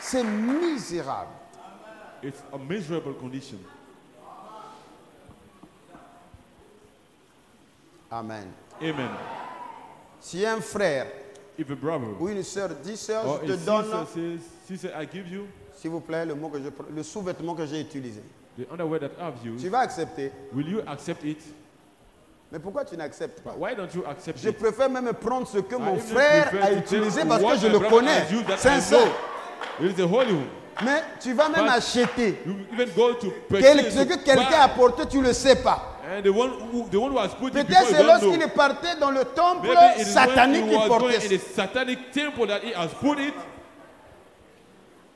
C'est misérable. It's a miserable condition. Amen. Amen. Si un frère If a brother ou une sœur dit, sœur, or je te donne, sister says, sister, I give you s'il vous plaît, le, mot que je, le sous-vêtement que j'ai utilisé. the underwear that I've Tu vas accepter. will you accept it? Mais pourquoi tu n'acceptes pas? Why don't you accept Je it? préfère même prendre ce que I mon frère a utilisé parce que je le connais. Sincère. Mais tu vas même But- acheter. Quel- ce que quelqu'un a porté, tu ne le sais pas. And the one who, the one who has put it Peut-être c'est lorsqu'il parti dans le temple Maybe satanique qu'il portait. that he has put it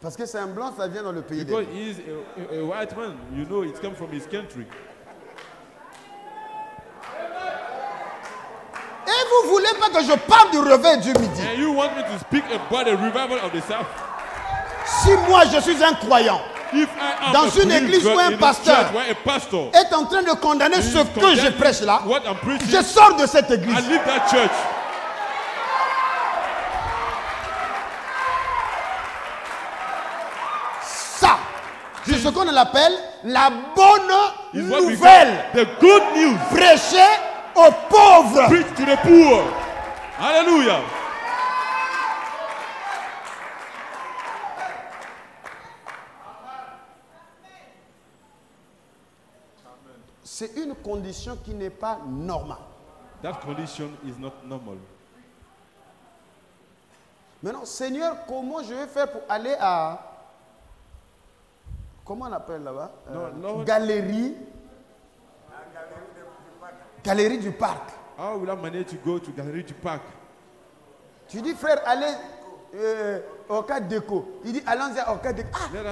Parce que c'est un blanc, ça vient dans le pays because he is a, a, a white man. You know, it comes from his country. Et vous voulez pas que je parle du réveil du midi? And you want me to speak about the revival of the South? Si moi je suis un croyant, Dans une église ou un pasteur est en train de condamner ce que je prêche là, je sors de cette église. Ça, c'est ce qu'on appelle la bonne nouvelle. Prêcher aux pauvres. Preach to the poor. Hallelujah. C'est une condition qui n'est pas normale. That condition is not normal. Maintenant, Seigneur, comment je vais faire pour aller à. Comment on appelle là-bas? Euh. Galerie. Galerie du parc. How will I manage to go to Galerie du Parc? Tu dis, frère, allez euh, au cas déco. Il dit, allons-y au cas déco. Ah, frère,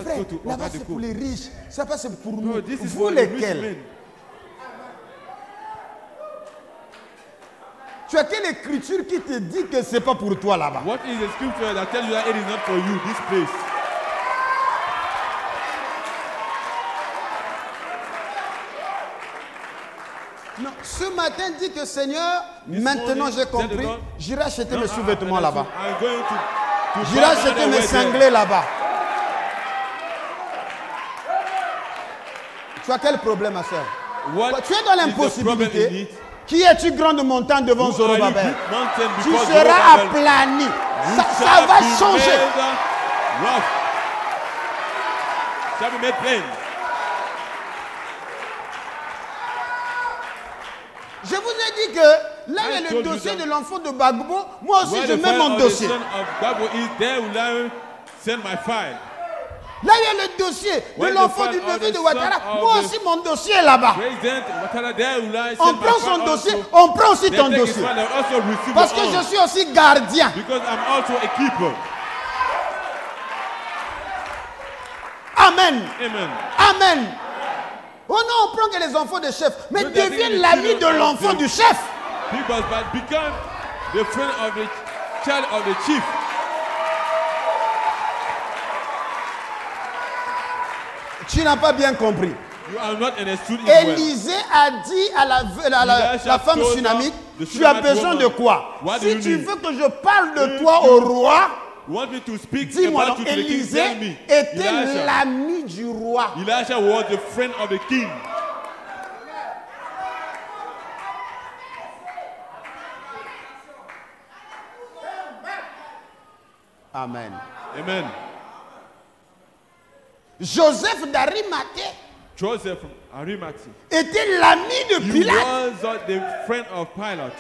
là-bas c'est pour les riches. Ça pas c'est pour No, nous. this is Vous lesquels? Tu as quelle écriture qui te dit que c'est pas pour toi là-bas? What is the scripture that tells you that it is not for you, this place? Non, ce matin dit que Seigneur, This maintenant j'ai compris, j'irai acheter mes sous-vêtements là-bas. I'm going to, to J'irai acheter mes cinglés là-bas. Tu as quel problème, ma soeur? What Tu es dans l'impossibilité. Qui es-tu grande montagne devant Zorobabel Tu seras aplani. Ça, ça va changer. be made plain. Je vous ai dit que là, il y a le dossier de l'enfant de Bagbo. Moi aussi, je mets mon dossier. son of Babu is there, will I send my file? Là, il y a le dossier de l'enfant du neveu de Ouattara. Moi aussi, mon dossier est là-bas. On prend son dossier, on prend aussi ton dossier. Parce que je suis aussi gardien. Because I'm also a keeper. Amen. Amen. Amen. Oh non, on prend que les enfants des chefs. Mais being l'ami de l'enfant du chef. But become the friend of the child of the chief. Tu n'as pas bien compris. You are not understood it well. Élisée a dit à la, à la- Elijah la femme tsunamite, the tu as besoin de quoi? What Si tu veux que je parle de toi au roi, You want me to speak dis-moi? Élisée était l'ami du roi. Elisha was the friend of the king. Amen. Amen. Joseph d'Arimathée Joseph from Arimathea. était l'ami de He Pilate. was uh, the friend of Pilate.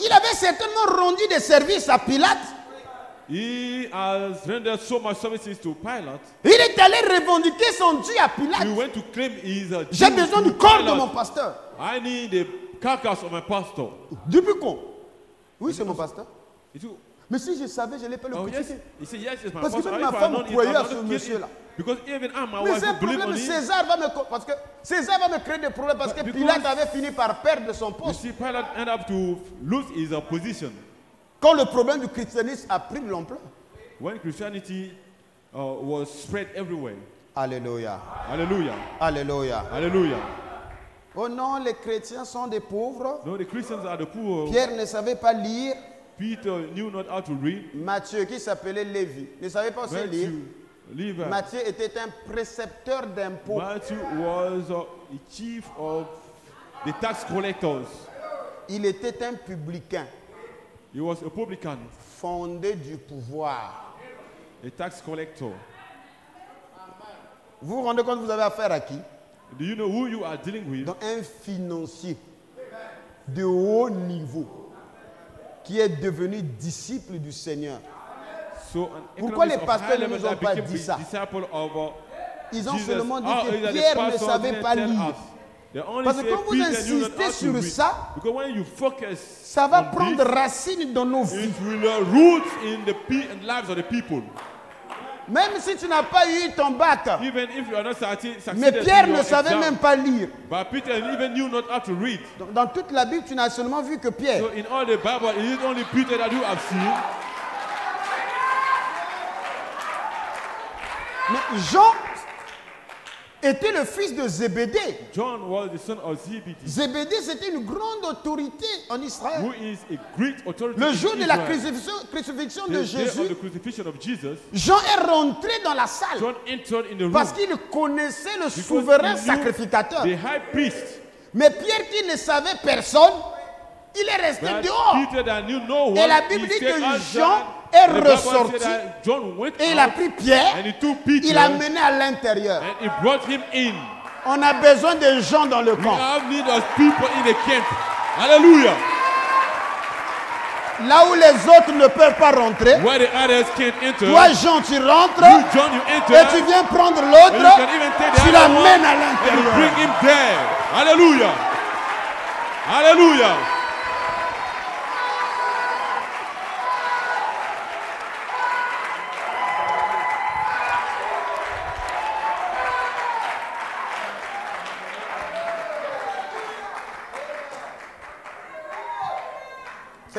Il avait certainement rendu des services à Pilate. He has rendered so much services to Pilate. Il est allé revendiquer son dû à He Pilate. went to claim his uh, J'ai besoin du corps de Pilate. mon pasteur. I need the carcass of my pastor. Depuis quand? Oui, c'est mon pasteur. He said, Mais si je savais, je l'ai pas le Oh yes, yes, Parce que même ma femme croyait à ce monsieur-là. Mais c'est un problème. César va me... Parce que César va me créer des problèmes parce que Pilate avait fini par perdre son You poste. see, Pilate ended up to lose his uh, position Quand le problème du christianisme a pris de l'ampleur. when Christianity uh, was spread everywhere. Alléluia. Hallelujah. Alléluia. Hallelujah. Oh non, les chrétiens sont des pauvres. No, the Christians are the poor. Pierre ne savait pas lire. Peter knew not how to read. Matthieu, qui s'appelait Lévi, ne savait pas aussi lire. Levi. Matthieu était un précepteur d'impôts. Matthew was uh, the chief of the tax collectors. Il était un publicain He was a publican, fondé du pouvoir. a tax collector. Vous vous rendez compte, vous avez affaire à qui? Do you know who you are dealing with? Donc un financier de haut niveau qui est devenu disciple du Seigneur. So Pourquoi les pasteurs ne nous ont pas dit ça? uh, Ils ont seulement dit Ah, que the Pierre ne savait pas lire. Parce que quand vous insistez sur ça, Ça va prendre racine dans nos vies. Même si tu n'as pas eu ton bac. Even if you are not succeed- Mais Pierre ne savait exam. même pas lire. But Peter even knew not how to read. Donc, dans toute la Bible, tu n'as seulement vu que Pierre. So in all the Bible, it is only Peter that you have seen. Mais Jean était le fils de Zébédée. John was the son of Zébédée, c'était une grande autorité en Israël. who is a great authority Le in jour de la crucifixion, crucifixion The de Jésus, the crucifixion of Jesus, Jean est rentré dans la salle John entered in the room parce qu'il connaissait le souverain sacrificateur. the high priest. Mais Pierre qui ne savait personne, il est resté But dehors. Peter that knew no one, Et la Bible dit que. Jean est ressorti that John went et il a pris Pierre, il l'a mené à l'intérieur. and he brought him in. On a besoin de gens dans le camp. Hallelujah. Là où les autres ne peuvent pas rentrer, Where the others can't enter, toi Jean, tu rentres you John, you enter. et tu viens prendre l'autre, tu l'amènes à l'intérieur. bring him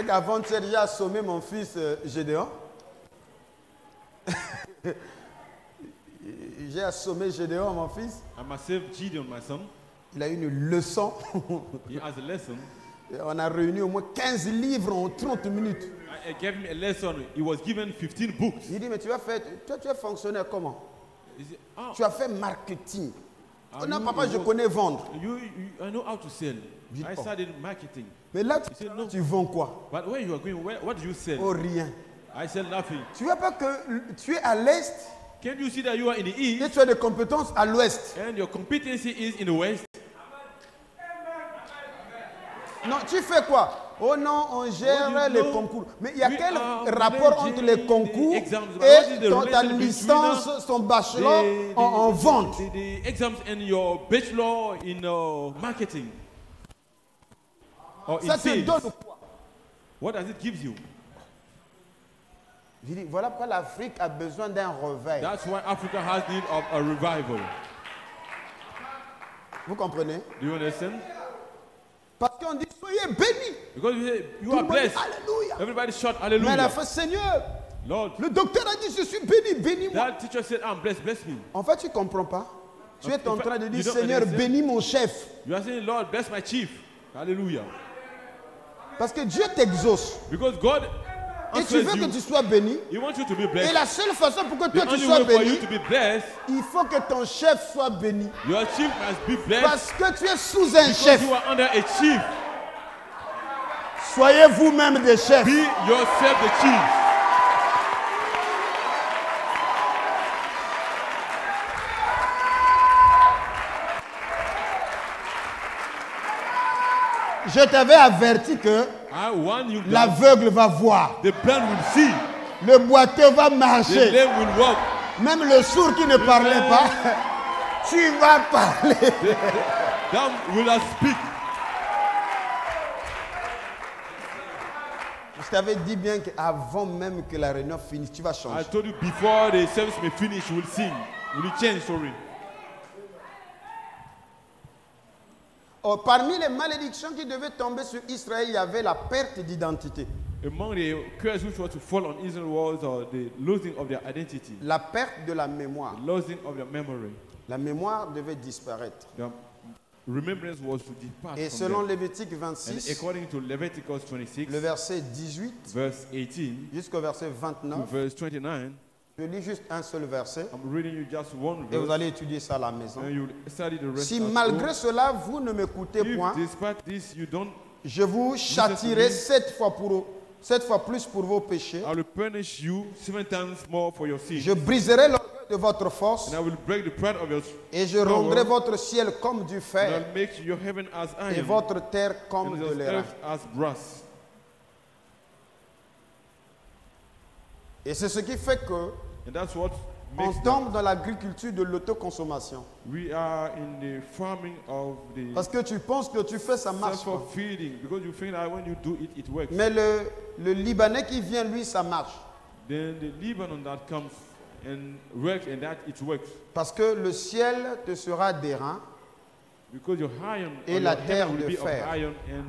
C'est qu'avant-hier, j'ai assommé mon fils euh, Gédéon. j'ai assommé Gédéon, mon fils. I must save Gideon, my son. Il a eu une leçon. He has a lesson. Et On a réuni au moins 15 livres en 30 minutes. I, gave him a lesson. He was given 15 books. Il dit, mais tu vas faire, toi tu es fonctionnaire comment? He said, oh, Tu as fait marketing. Oh non, papa, je connais vendre. you, you, I know how to sell. I studied marketing. Mais là, tu, no. tu vends quoi? But where you are going, where, what do you sell? Oh, rien. I sell nothing. Tu vois pas que tu es à l'est? Can't you see that you are in the east? Et tu as des compétences à l'ouest and your competency is in the west? Non, tu fais quoi? Oh non, on gère Oh, les concours. Mais il y a quel rapport entre les concours et ton, ta licence, ton bachelor en, vente? The, exams and your bachelor in uh, marketing Ça te donne quoi? What does it give you? Je dis, voilà pourquoi l'Afrique a besoin d'un réveil. That's why Africa has need of a revival. Vous comprenez? Do you understand? Parce qu'on dit, soyez bénis. Because you, say, you Tout are blessed. Alléluia. Everybody shout Mais elle a hallelujah. fait, Seigneur, Lord, le docteur a dit, je suis béni, bénis-moi. that teacher said, I'm blessed, bless me. En fait, tu ne comprends pas. Tu es en train de dire, Seigneur, understand. bénis mon chef. You are saying, Lord, bless my chief. Hallelujah. Parce que Dieu t'exauce. Because God Et tu veux you. que tu sois béni? Et la seule façon pour que toi tu sois béni, il faut que ton chef soit béni. your chief must be blessed. Parce que tu es sous un chef. you are under a chief. Soyez vous-même des chefs. Be yourself the chief. Je t'avais averti que I that l'aveugle va voir, the blind will see, le boiteux va the marcher, lame will walk, même le sourd qui ne parlait pas, tu vas parler. dumb will speak. Je t'avais dit bien qu'avant même que la réunion finisse, tu vas I changer. told you before the service may finish, will sing. Will change, sorry. Oh, parmi les malédictions qui devaient tomber sur Israël, il y avait la perte d'identité. Among the curses which were to fall on Israel was uh, the losing of their identity, La perte de la mémoire. the losing of their memory. La mémoire devait disparaître. The remembrance was to depart Et from selon them. Lévitique And 26, according to Leviticus 26, le verset 18 verse 18 jusqu'au verset to 29, verse 29, je lis juste un seul verset I'm reading you just one et vous allez étudier ça à la maison. Si malgré cela, vous ne m'écoutez point, despite this you don't, je vous châtirai sept fois, pour, sept fois plus pour vos péchés. I will punish you seven times more for your sin. Je briserai l'orgueil de votre force And I will break the pride of your et je rendrai votre ciel comme du and fer I'll make your heaven as et votre terre comme and de your l'airain. earth as brass. Et c'est ce qui fait que And that's what on tombe dans l'agriculture de l'autoconsommation. we are in the farming of the Parce que tu penses que tu fais, ça marche pas. self-feeding because you think that when you do it, it works. Mais le, le Libanais qui vient, lui, ça marche. Then the Lebanon that comes and works and that it works Parce que le ciel te sera d'airain because your iron Et la your terre will de be of fer. iron and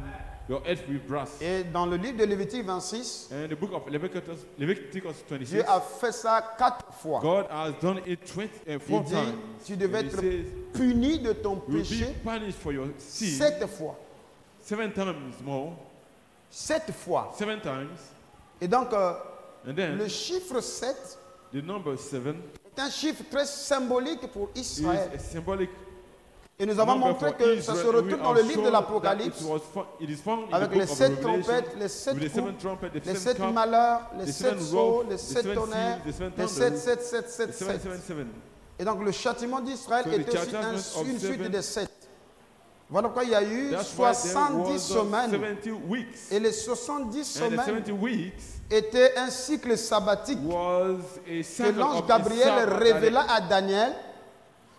your earth will be brass. Et dans le livre de Lévitique 26, And the book of Leviticus, Leviticus 26, Dieu a fait ça quatre fois. God has done it 20, uh, Il dit, times. tu devais And être says, puni de ton péché be punished for your sin sept fois. seven times more, Sept fois. seven times. Et donc, euh, And then le chiffre 7 the number seven est un chiffre très symbolique pour is Israël. a symbolic Et nous avons montré que ça se retrouve dans le livre de l'Apocalypse avec les sept trompettes, les sept coups, les sept malheurs, les sept wrath, les sept tonnerres, les sept, sept, sept, sept, sept. Et donc le châtiment d'Israël était aussi une suite des sept. Voilà pourquoi il y a eu That's why there 70 was uh, semaines. 70 weeks. Et les 70 And the semaines 70 weeks étaient un cycle sabbatique que l'ange Gabriel révéla à Daniel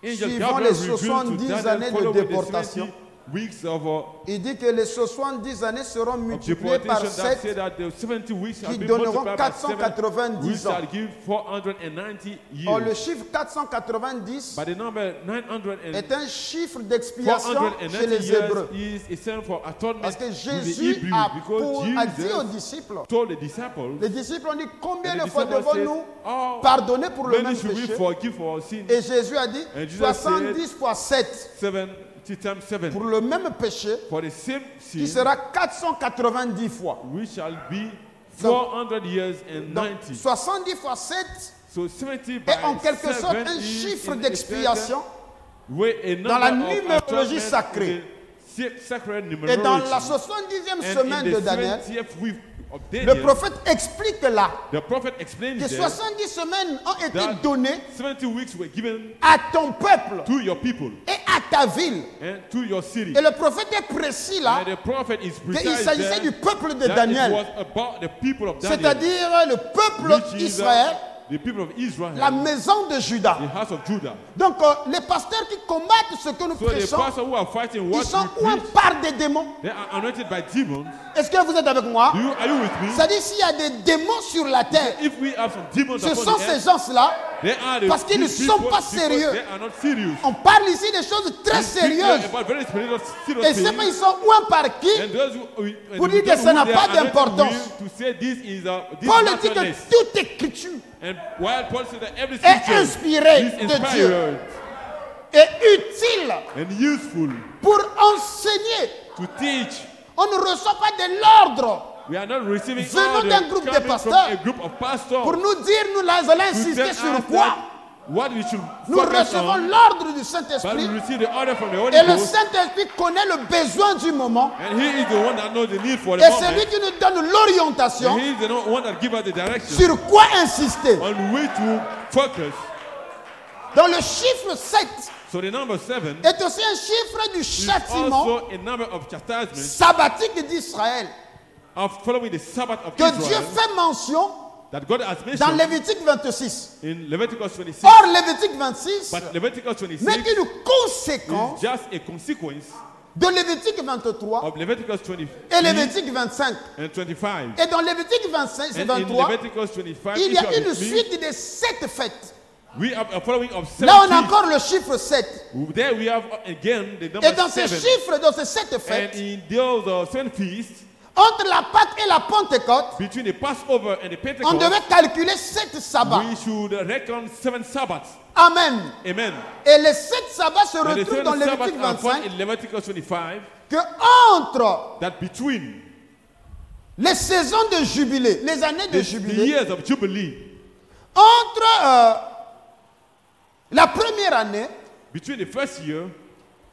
suivant les revealed to 70 Daniel années de déportation. 70 weeks of, uh, Il dit que les 70 années seront multipliées par deportation that say 7 that the 70 weeks shall qui donneront multiplied by 7, 490 which ans. shall give 490 Or, le chiffre 490 But the number 900 est un chiffre d'expiation chez 490 les Hébreux. Parce que Jésus a, because pour- a dit aux disciples, told the disciples, les disciples ont dit combien de fois devons-nous "Oh, pardonner pour le même péché? Et Jésus a dit And Jesus 70 fois 7 70 times 7 pour le même péché for the same qui sera 490 fois. we shall be 400 years and Donc 90. 70 fois 7 So 70 by est en quelque sorte 7 un is chiffre in d'expiation way a dans la of numérologie atonement sacrée. in the sacred et dans la numerology. 70e And semaine in de the Daniel, 70th week of le prophète explique là the prophet explains que there 70 semaines ont été données 70 weeks were given à ton peuple to your people et à ta ville. and to your city. Et le prophète est précis là qu'il s'agissait du peuple de Daniel, c'est-à-dire le peuple uh, d'Israël, the people of Israel, la maison de Judas. the house of Judah. Donc euh, les pasteurs qui combattent ce que nous So the prêchons, pastors who are fighting ils sont ou we un preach, par des démons? they are anointed by demons. Est-ce que vous êtes avec moi? C'est-à-dire s'il y a des démons sur la terre, If we have some demons ce sont ces gens-là. parce qu'ils ne sont pas sérieux. They are not serious. On parle ici des choses très sérieuses. Et pas ils sont ou un par qui? Pour dire que ça n'a pas d'importance. Paul dit que toute écriture Est is de Dieu et utile and useful pour enseigner. to teach, On ne reçoit pas de l'ordre we are not receiving order d'un groupe de pasteurs pour nous dire, nous allons insister sur quoi what we should Nous recevons on, l'ordre du Saint-Esprit et le Saint-Esprit connaît le besoin du moment. And He is the one that knows the need for the et c'est lui qui nous donne l'orientation sur quoi insister. on which to focus. Dans le chiffre 7 So the number seven est aussi un chiffre du châtiment also a number of chastisements sabbatique d'Israël. que Dieu fait mention that God has dans mentioned Lévitique 26. in Leviticus 26. Or, Lévitique 26 But Leviticus 26 n'est qu'une conséquence just a consequence de Lévitique 23 of Leviticus 20 et Lévitique 25. and 25. Et dans Lévitique 25 et And in 23, Leviticus 25, il y a une suite de sept fêtes. we have a following of seven Là, on a encore le chiffre 7. There we have again the number Et dans ces chiffres, dans ces sept And fêtes, in those uh, feasts, entre la Pâque et la Pentecôte, between the Passover and the on Pentecost, devait calculer sept sabbats. we should reckon seven Sabbaths. Amen. Amen. Et les sept sabbats se And the retrouvent seven dans Lévitique are found 25 in Leviticus 25 que entre that between les saisons de jubilé, les années de jubilé, years of Jubilee, entre euh, la première année between the first year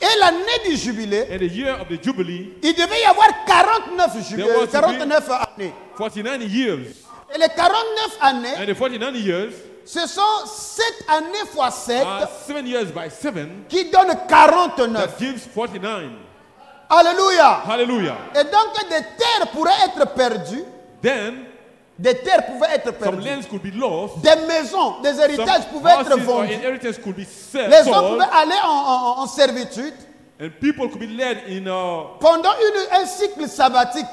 et l'année du jubilé, and the year of the Jubilee, il devait y avoir 49, jubilés, There was to be- 49 années. 49 years. Et les 49 années, And the 49 years ce sont 7 années fois 7 are 7 years by 7 qui donnent 49. that gives 49. Alléluia. Hallelujah. Et donc des terres pourraient être perdues, Then des terres pouvaient être perdues, lands could be lost, des maisons, des héritages pouvaient être vendus. Les gens pouvaient aller en, en- en servitude. and people could be led in uh, pendant une- un cycle sabbatique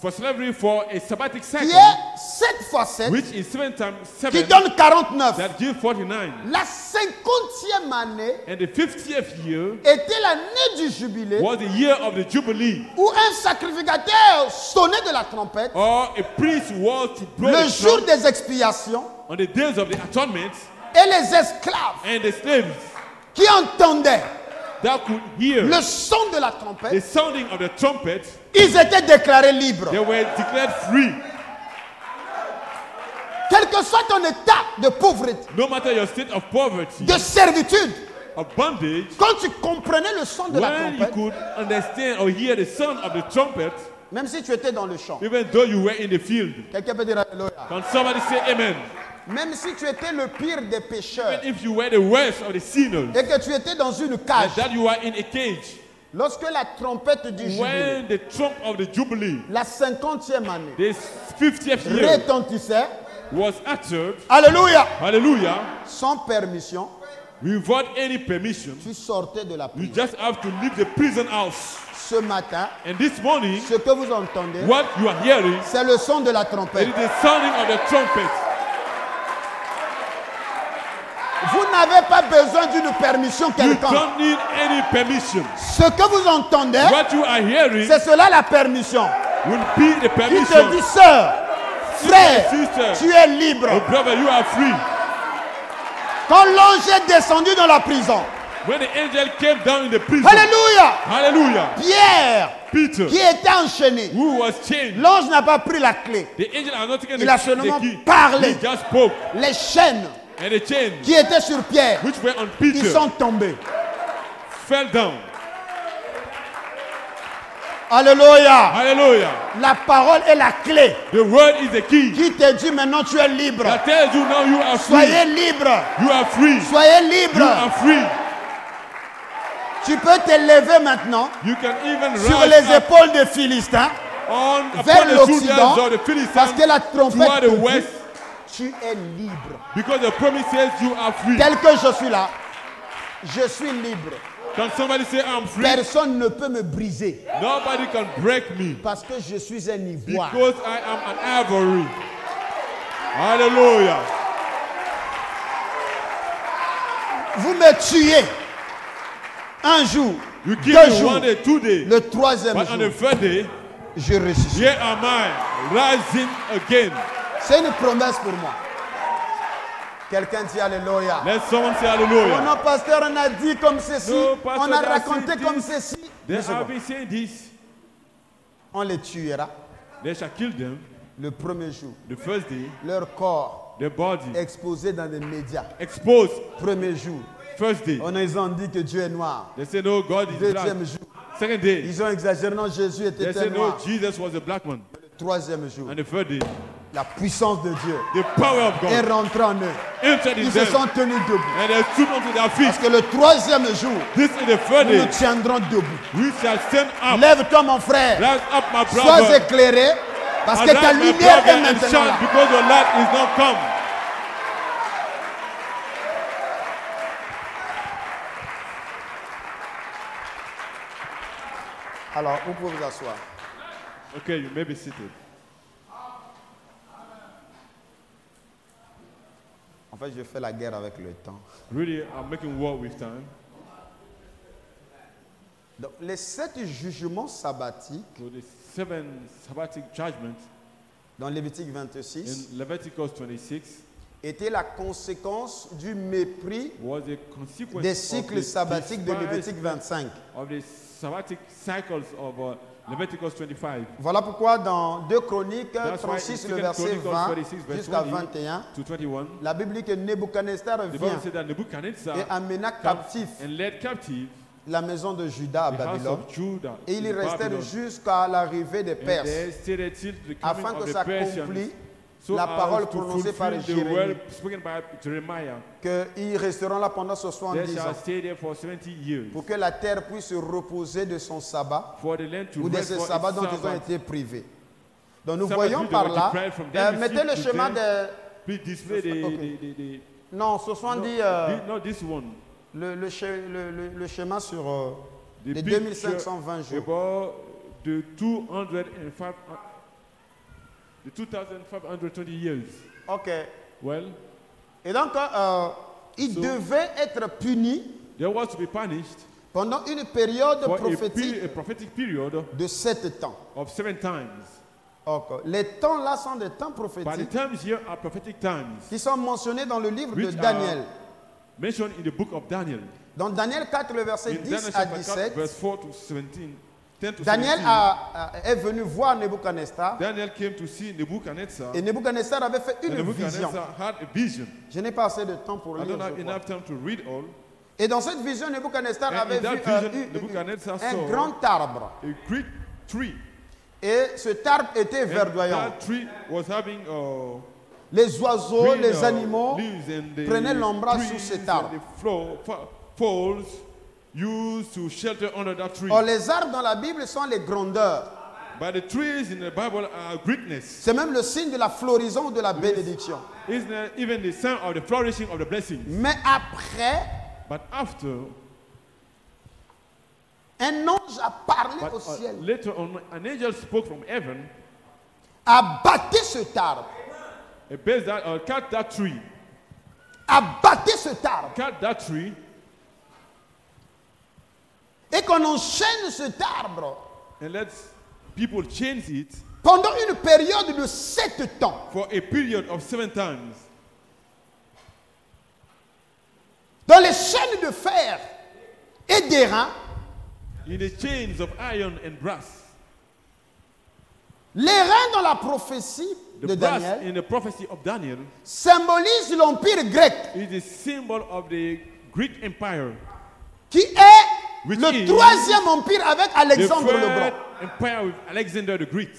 for slavery for a sabbatic qui cycle, est 7 fois 7, which is 7 times qui 7, donne 49. that gives 49. La cinquantième année And the 50th year était l'année du jubilé was the year of the Jubilee, où un sacrificateur sonnait de la trompette or a priest was to blow le jour des expiations on the days of the atonement, et les esclaves and the slaves qui entendaient that could hear le son de la the trompette, sounding of the trumpet, ils étaient déclarés libres. they were declared free. Quel que soit ton état de pauvreté, No matter your state of poverty, de servitude, of bondage, quand tu comprenais le son de la when you trompette, could understand or hear the sound of the trumpet, même si tu étais dans le champ, even though you were in the field. quelqu'un peut dire Alléluia. Can somebody say amen? Même si tu étais le pire des pécheurs. Even if you were the worst of the sinners, et que tu étais dans une cage, that you are in a cage, lorsque la trompette du jubilé, when the trump of the Jubilee, la cinquantième année, this 50th year, retentissait, was uttered, Alléluia, hallelujah, sans permission, without any permission. tu sortais de la You prison. just have to leave the prison house. Ce matin, And this morning, ce que vous entendez, what you are hearing c'est le son de la it trompette. is the sounding of the trumpet. Vous n'avez pas besoin d'une permission You quelconque. don't need any permission. Ce que vous entendez, What you are hearing c'est cela la permission. will be the Qui te permission. dit, sœur, frère, Sister, tu es libre. oh brother, you are free. Quand l'ange est descendu dans la prison, When the angel came down in the prison, Alléluia, hallelujah, Pierre, Peter, qui était enchaîné, l'ange n'a pas pris la clé. the angel not taken Il the, a the seulement key. parlé. He just spoke. Les chaînes And the chains qui étaient sur Pierre, which were on ils sont tombés. fell down. Alléluia. Hallelujah. La parole est la clé The word is the key. qui te dit maintenant tu es libre? That tells you now you are free. Soyez libre. You are free. Soyez You libre. are free. Tu peux te lever maintenant You can even sur les épaules des Philistins on vers l'Occident parce que la trompette tu es libre. because the promise says you are free. Tel que je suis là, je suis libre. Can somebody say I'm free? Personne ne peut me briser Nobody can break me parce que je suis un ivoire. because I am an ivory. Hallelujah. Vous me tuez un jour, You deux me jours, one day, two days, le troisième but on the jour, third day, je ressuscite. here am I rising again. C'est une promesse pour moi. Quelqu'un dit Alléluia. Hallelujah. non, pasteur, on a dit comme ceci, No, on a raconté it, comme ceci. They. On les tuera They shall kill them le premier jour. the first day, Leur corps their body exposé dans les médias. exposed Premier jour. first day. On a ils ont dit que Dieu est noir. They say no, God is black. Deuxième jour. Second day, Ils ont exagéré. Non, Jésus they était say un no, noir. Jesus was a black man. Troisième jour. And the third day, La puissance de Dieu the power of est rentrée en eux. Ils se sont tenus debout. and they stood onto their feet. Parce que le troisième jour, This is the third nous nous tiendrons debout. We shall stand up. Lève-toi, mon frère. Rise up, my Sois éclairé. Parce que ta lumière est maintenant là. because your light is not come. Alors, vous pouvez vous asseoir? Okay, you may be seated. En fait, je fais la guerre avec le temps. Really, I'm making war with time. Donc, les sept jugements sabbatiques So the seven sabbatic judgments dans Lévitique 26 in Leviticus 26 étaient la conséquence du mépris was a consequence des of cycles the sabbatiques de Lévitique 25. of the sabbatic cycles of uh, Leviticus 25 Voilà pourquoi dans 2 Chroniques That's why in 36, le verset Chronicles 20 36, verse jusqu'à 20, 21, to 21. la Bible dit que Nebuchadnezzar vient et amena captif la maison de Juda à Babylone. Et il y restait jusqu'à l'arrivée des Perses, afin que s'accomplisse So la as parole prononcée par Jérémie, qu'ils resteront là pendant they 70 shall ans, 70 pour que la terre puisse se reposer de son sabbat. Ou de ce sabbat dont ils ont été privés. Donc nous voyons par là, euh, mettez le chemin de... Okay. Non, ce sont no, dit euh, le, le, le- le- schéma sur euh, les picture 2520 jours. The 205, uh, the 2520 years. Ok. Well, Et donc, euh, il So- devait être puni there was to be punished pendant une période a, prophétique a prophetic period de sept temps. of seven times. Ok. Les temps là sont des temps But the prophétiques times here are prophetic times qui sont mentionnés dans le livre de Daniel. mentioned in the book of Daniel. Dans Daniel 4, le verset In 10 Daniel à chapter 4, 17, verse 4 to 17, 10 to Daniel 17, a- a- est venu voir Nebuchadnezzar Daniel came to see Nebuchadnezzar. et Nebuchadnezzar avait fait une vision. Had a vision. Je n'ai pas assez de temps pour I lire. don't have enough time to read all. Et dans cette vision, Nebuchadnezzar And avait vu euh, vision, un grand arbre. A great tree. Et cet arbre était And verdoyant. that tree was having uh, Les oiseaux, green, les uh, animaux prenaient trees sous cet arbre. the used to shelter under that tree. Or, les arbres dans la Bible sont les grandeurs. But the trees in the Bible are greatness. C'est même le signe de la floraison de la bénédiction. Isn't it even the sign of the flourishing of the blessings? Mais après But after, un ange a parlé au uh, ciel, later on, an angel spoke from heaven, abattez cet arbre, that, uh, cut that tree, abattez cet arbre, cut that tree, et qu'on enchaîne cet arbre and let people change it pendant une période de sept temps. for a period of seven times. Dans les chaînes de fer et d'airain, In the chains of iron and brass. l'airain dans la prophétie The de brass Daniel in the prophecy of Daniel symbolise l'empire grec is the symbol of the Greek Empire, qui est le is troisième empire avec the Alexandre le Grand. empire with Alexander the Great.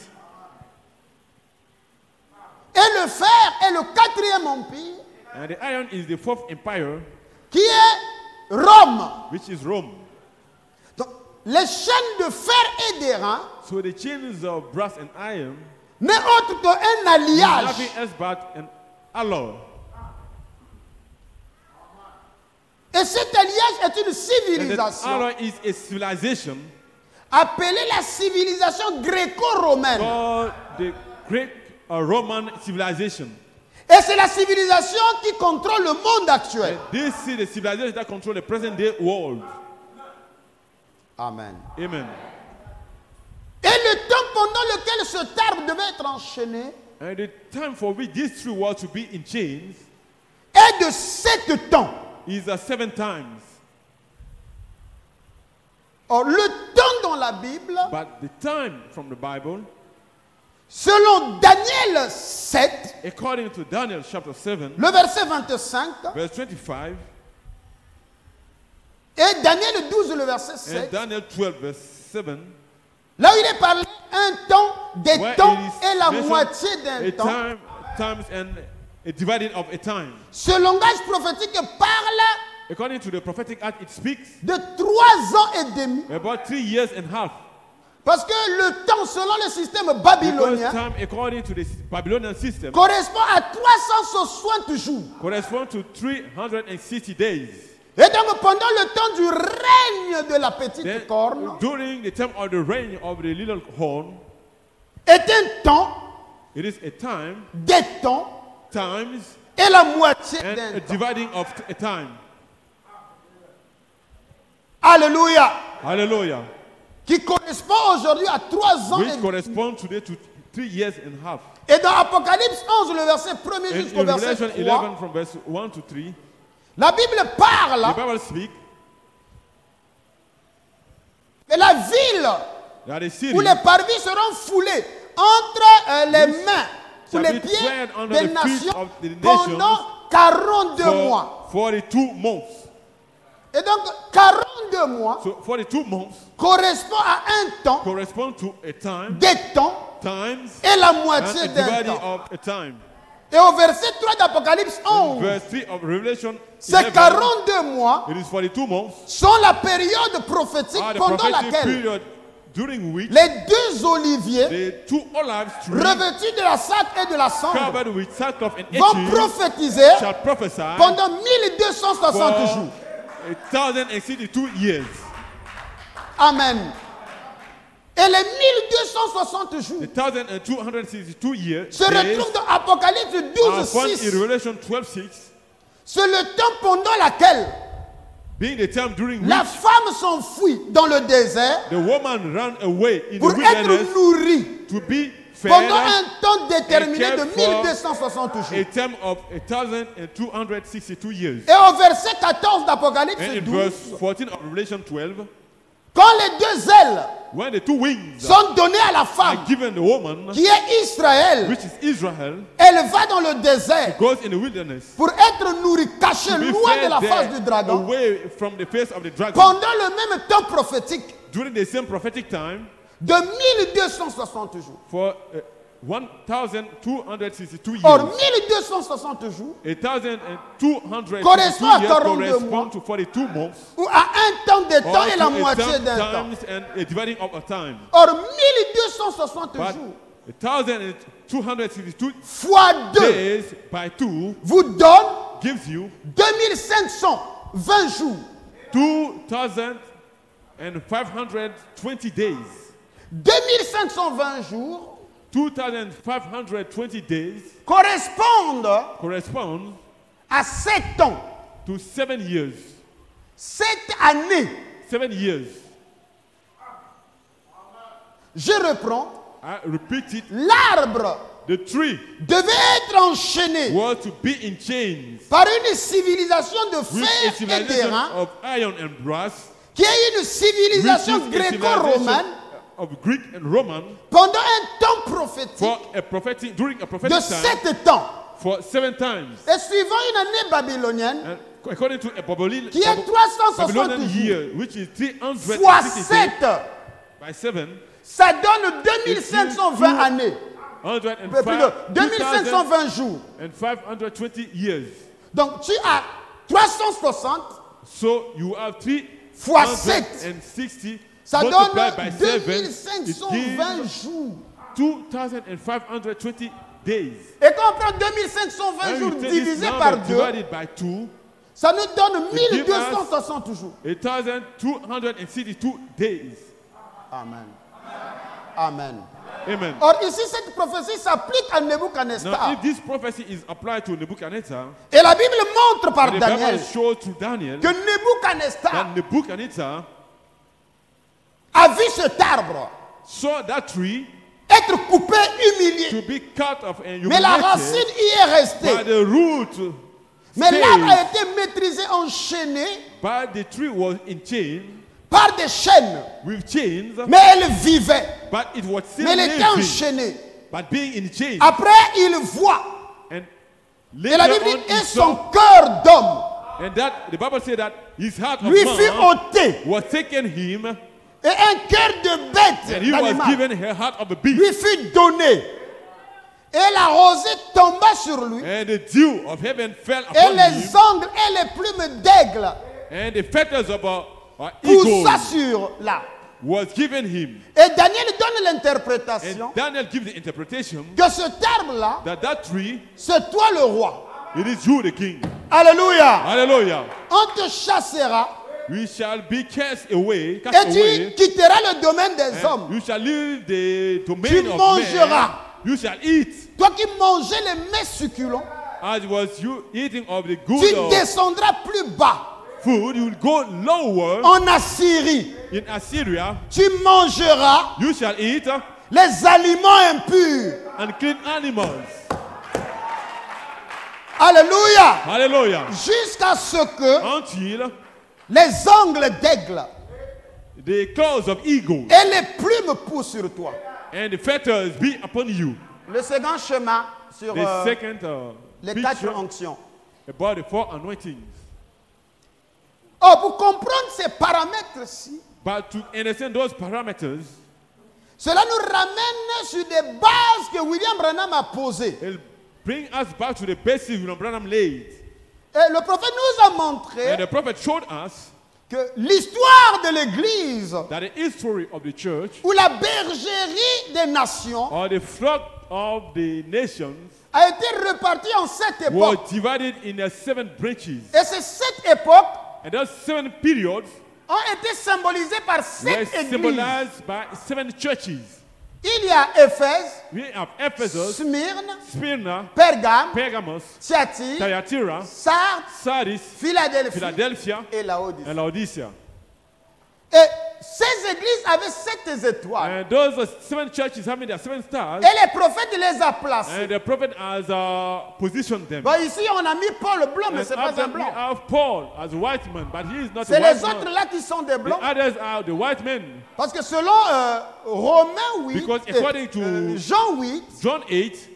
Et le fer est le quatrième empire And the iron is the fourth empire, qui est Rome. which is Rome. Donc, les chaînes de fer et d'airain So the chains of brass and iron n'est autre qu'un alliage nothing else but an alloy. Et cet alliage est une And civilisation alloy is a civilization appelée la civilisation gréco-romaine. the Greek uh, Roman civilization. Et c'est la civilisation qui contrôle le monde actuel. And this is the civilization that control the present day world. Amen. Amen. Et le temps pendant lequel cet arbre devait être enchaîné And the time for which these three worlds to be in chains est de sept temps. Is uh, seven times. Or, le temps dans la Bible, But the time from the Bible, selon Daniel 7, according to Daniel chapter 7, le verset 25, verse 25, et Daniel 12, le verset and 7, Daniel 12, verse 7, là où il est parlé un temps, des temps et la moitié d'un temps. time, times and a dividing of a time. Ce langage prophétique parle According to the prophetic act, it speaks de trois ans et demi. about three years and a half. Parce que le temps, selon le système babylonien, time, according to the Babylonian system, correspond à 360 jours. corresponds to 360 days. Et donc, pendant le temps du règne de la petite Then, corne, during the time of the reign of the little horn, est un temps, it is a time, des temps times, et la moitié d'un dividing of a time. Alléluia. Hallelujah. Qui correspond aujourd'hui à 3 ans et Which demi. corresponds today to three years and a half. Et dans Apocalypse 11, le verset 1er And jusqu'au verset Revelation 3, 11 from verse 1 to 3, la Bible the parle Bible speaks de la ville that city où les parvis seront foulés entre euh, les mains ou shall les pieds des nations pendant 42 mois. for 42 months. Et donc, 42 mois So 42 months correspond à un temps, correspond to a time, des temps times, et la moitié d'un temps. of a time. Et au verset 3 d'Apocalypse 11, Verse 3 of Revelation ces 11, 42 mois it is 42 months, sont la période prophétique pendant laquelle during which les deux oliviers revêtus de la sac et de la cendre vont prophétiser pendant 1260 for jours. years. Amen. Et les 1260 jours The years se retrouvent dans Apocalypse are 12, found in 6. Revelation 12:6, C'est le temps pendant lequel being the time during la which femme s'enfuit dans le désert the woman ran away in the pour être wilderness nourrie to be fed pendant un temps déterminé de kept for 1260 a jours. of a two hundred sixty-two years. Et au verset 14 d'Apocalypse And in 12, verse 14 of Revelation 12, quand les deux ailes when the two wings sont données à la femme are given the woman, qui est Israël, which is Israel, elle va dans le désert goes in the wilderness pour être nourrie, cachée loin de la face du dragon away from the face of the dragon. pendant le même temps prophétique During the same prophetic time, de 1260 jours. for uh, 1,262 years, Or, 1260 jours, 1,262 Correspond à years 42 mois. to 42 months, ou à un temps de temps et la moitié d'un temps. and a dividing of a time. Or, 1260 But jours 1,262 fois 2 days by 2 vous donne gives you 2500 2120 jours. 2,520 days. 2520 jours 2,520 days correspondent correspond à 7 ans. to seven years. 7 années. Seven years. Je reprends. I repeat it. L'arbre The tree devait être enchaîné was to be in chains par une civilisation de fer et civilization d'airain of iron and brass, qui est une civilisation gréco-romaine of Greek and Roman pendant un temps prophétique for a prophetic during a de prophetic time sept temps. for seven times. Et suivant une année babylonienne And according to a Babylonian, qui est 360 Babylonian jours year, which is 360 fois days 7, by seven, ça donne 2520 années. hundred Un and peu plus de five, 2520 jours. and 520 years. Donc tu as 360, So you have Fois sept. 360 ça donne multiplied by seven. It 2520 gives jours. 2,520 days. Et quand on prend 2520 When jours divisé par 2, divided by two, ça nous donne It gives 1260 jours. 1,262 days. Amen. Amen. Amen. Or ici, cette prophétie s'applique à Nebuchadnezzar. if this prophecy is applied to Nebuchadnezzar, Et la Bible montre par Daniel que Nebuchadnezzar a vu cet arbre saw that tree être coupé, humilié. to be cut off and Mais la racine y est but restée. the root Mais l'arbre a été maîtrisé, enchaîné But the tree was in chain par des chaînes. with chains, Mais elle vivait. but it was still Mais elle était enchaînée. but being in chains. Après, il voit. And Et la Bible dit, et son cœur d'homme and that the Bible said that his heart of lui fut ôté. was taken him, Et un cœur de bête, and he was given a heart of a beast. lui fut donné. Et la rosée tomba sur lui. And the dew of heaven fell Et upon les him, ongles et les plumes d'aigle and the feathers of a, a poussa sur là. was given him. Et Daniel donne l'interprétation Daniel gives the interpretation que cet arbre-là, that that tree, c'est toi le roi. it is you the king. Alléluia. Hallelujah. On te chassera We shall be cast away, et tu away. quitteras le domaine des and hommes. You shall leave the Tu domain of mangeras. man. You shall eat Toi qui mangeais les mets succulents, as was you eating of the tu of descendras plus bas food. You will go lower en Assyrie. in Assyria. Tu mangeras You shall eat les aliments impurs. unclean animals. Alléluia. Hallelujah. Jusqu'à ce que Until les ongles d'aigle the claws of eagle et les plumes poussent sur toi. and the feathers be upon you. Le second chemin sur The euh, second uh, les quatre onctions. about the four anointings. Oh, pour comprendre ces paramètres-ci, But to understand those parameters, cela nous ramène sur des bases que William Branham a posées. bring us back to the basics William Branham laid. Et le prophète nous a montré And the prophet showed us que l'histoire de l'Église that the history of the church ou la bergerie des nations or the flock of the nations a été répartie en sept époques. divided in seven branches. Et ces sept époques And those seven periods ont été symbolisées par were sept églises. symbolized by seven churches. Il y a Éphèse, We have Ephesus, Smyrne, Smyrna, Pergame, Pergamos, Thyatire, Thyatira, Sardes, Sardis, Philadelphie Philadelphia, et Laodicea. Et ces églises avaient sept étoiles. And those seven churches having their seven stars? Et les prophètes les a placés. And the prophet has uh, positioned them. Bon, ici, on a mis Paul blanc, mais And ce n'est pas un we blanc. have Paul as a white man, but he is not C'est a white les autres man. là qui sont des The blancs. others are the white men. Parce que selon euh, Romains 8, Because et, according to- euh, Jean 8, John 8,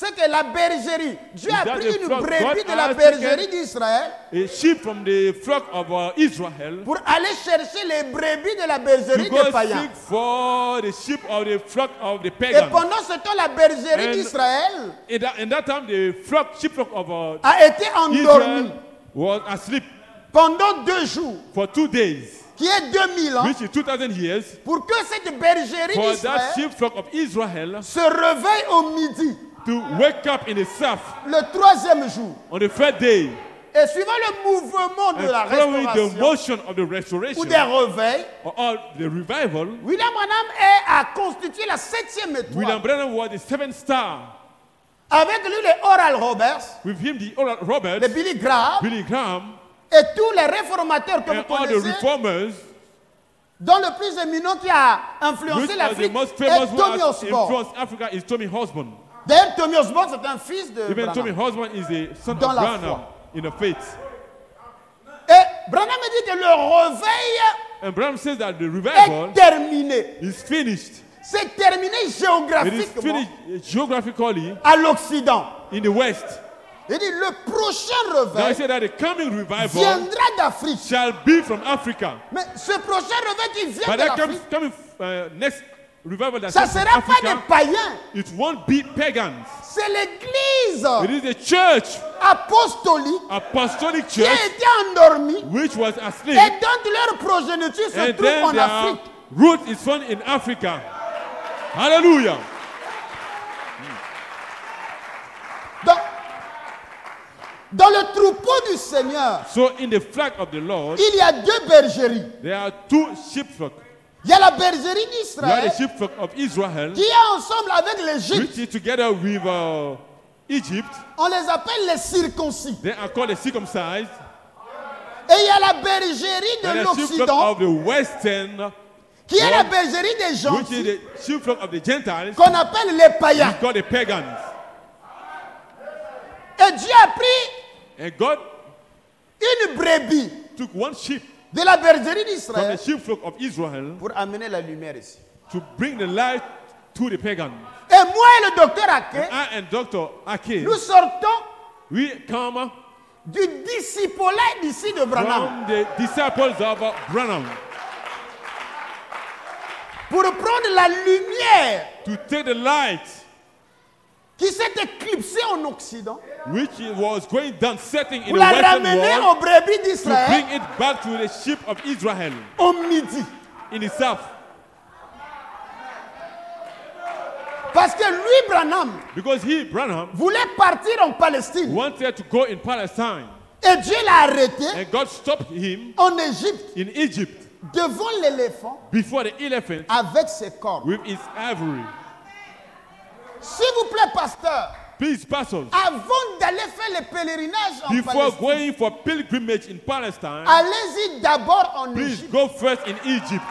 c'est que la bergerie, Dieu a pris une brebis de la bergerie d'Israël uh, pour aller chercher les brebis de la bergerie des païens. seek for the sheep of the flock of the Et pendant ce temps, la bergerie d'Israël a été endormie pendant deux jours, for two days, qui est 2000 ans, which is 2,000 years. pour que cette bergerie d'Israël se réveille au midi, to wake up in the south le troisième jour. on the third day. Et suivant le mouvement de la the restauration motion of the ou restoration des réveils, or all the revival, William Branham est à constituer la septième William étoile. Branham was the seventh star. Avec lui, les Oral Roberts, With him, the Oral Roberts, les Billy Graham Billy Graham, et tous les réformateurs que vous and all the connaissez, reformers, dont le plus éminent qui a influencé the l'Afrique est Tommy Osborne. D'ailleurs, Tommy Osborne, c'est un fils de Even Tommy Branham. Osborne is a son Dans of la Branham foi. in the faith. Et Branham dit que le réveil And Branham says that the est revival terminé. is finished. C'est terminé It is géographiquement finished geographically à l'Occident. in the West. Il dit le prochain Now he réveil said that the coming revival viendra d'Afrique. shall be from Africa. Mais ce prochain réveil qui vient But de that comes, l'Afrique, coming uh, next ça ne sera pas des Africa, païens. it won't be pagans. C'est l'Église It is the church, apostolique apostolic qui a church, été endormie which was et asleep, dont leur progéniture se trouve en Afrique. root is found in Africa. Hallelujah. Dans, dans le troupeau du Seigneur, So in the flock of the Lord, il y a deux bergeries. there are two sheepfolk. Il y a la bergerie d'Israël the sheepfolk of Israel, qui est ensemble avec l'Égypte. uh, Egypt. On les appelle les circoncis. They are called the circumcised. Et il y a la bergerie de l'Occident of the western, qui est la bergerie des gens which is the sheepfolk of the Gentiles, qu'on appelle les païens. we call the pagans. Et Dieu a pris And God une brebis took one sheep de la bergerie from the d'Israël sheepfolk of Israel pour amener la lumière ici. to bring the light to the pagans. Et moi et le docteur Ake, I and Dr. Ake, nous sortons we come du discipolat d'ici de Branham from the disciples of Branham pour prendre la lumière to take the light qui s'est éclipsée en Occident which was going down, setting in pour the la western ramener world aux brebis to bring d'Israël it back to the sheep of Israel au midi. in the south. Parce que lui, Branham, Because he, Branham, voulait partir en Palestine. wanted to go in Palestine. Et Dieu l'a arrêté And God stopped him en Égypte in Egypt devant l'éléphant before the elephant avec ses cornes. with his ivory. S'il vous plaît, pasteur, Please, pastors, avant d'aller faire le pèlerinage en before Palestine, going for pilgrimage in Palestine, allez-y d'abord en please Égypte go first in Egypt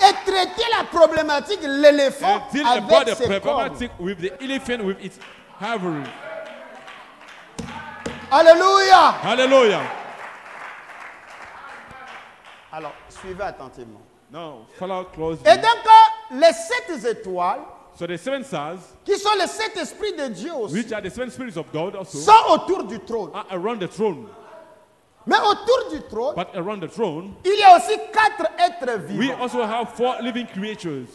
et traitez la problématique de l'éléphant and deal about avec the ses cornes. problematic with the elephant with its ivory. Alléluia. Hallelujah. Alors, suivez attentivement. Now, follow closely. Et donc, euh, les sept étoiles, So the seven stars, qui sont les sept esprits de Dieu aussi, which are the seven spirits of God also, sont autour du trône. are around the throne. Mais autour du trône, But around the throne, il y a aussi quatre êtres we vivants. also have four living creatures.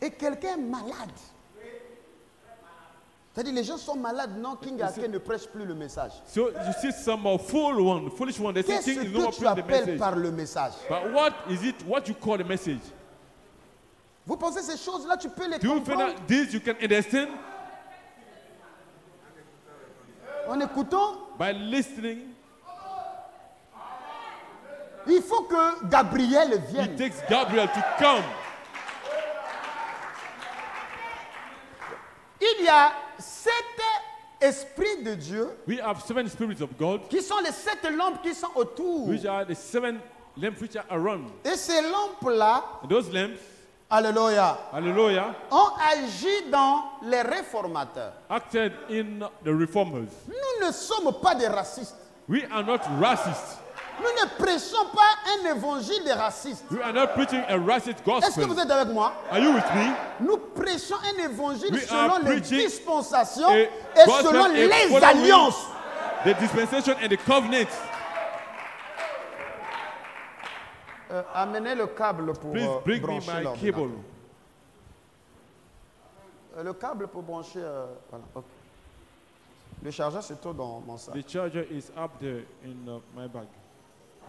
Et quelqu'un est malade. C'est-à-dire, les gens sont malades, non, King Ake ne prêche plus le message. So you see some uh, fool one, foolish one, they say Qu'est-ce king is no more que tu preaching the appelles message. par le message? But what is it, what you call the message? Vous pensez ces choses-là, tu peux les Do you comprendre this you can understand? En écoutant by listening? Il faut que Gabriel It vienne. takes Gabriel to come. Il y a sept esprits de Dieu We have seven spirits of God, qui sont les sept lampes qui sont autour. which are the seven lamps which are around. Et ces lampes-là, And those lamps, Alléluia, hallelujah, ont agi dans les réformateurs. acted in the reformers. Nous ne sommes pas des racistes. We are not racist. Nous ne prêchons pas un évangile des racistes. We are not preaching a racist Est-ce que vous gospel. êtes avec moi? Are you with me? Nous prêchons un évangile We selon les dispensations et gospel selon les alliances. The dispensation and the covenant. Euh, amenez le câble pour Please euh, bring me brancher my l'ordinateur. cable. Euh, Le câble pour brancher. euh, voilà, ok. Le chargeur se trouve dans mon sac. The charger is up there in uh, my bag.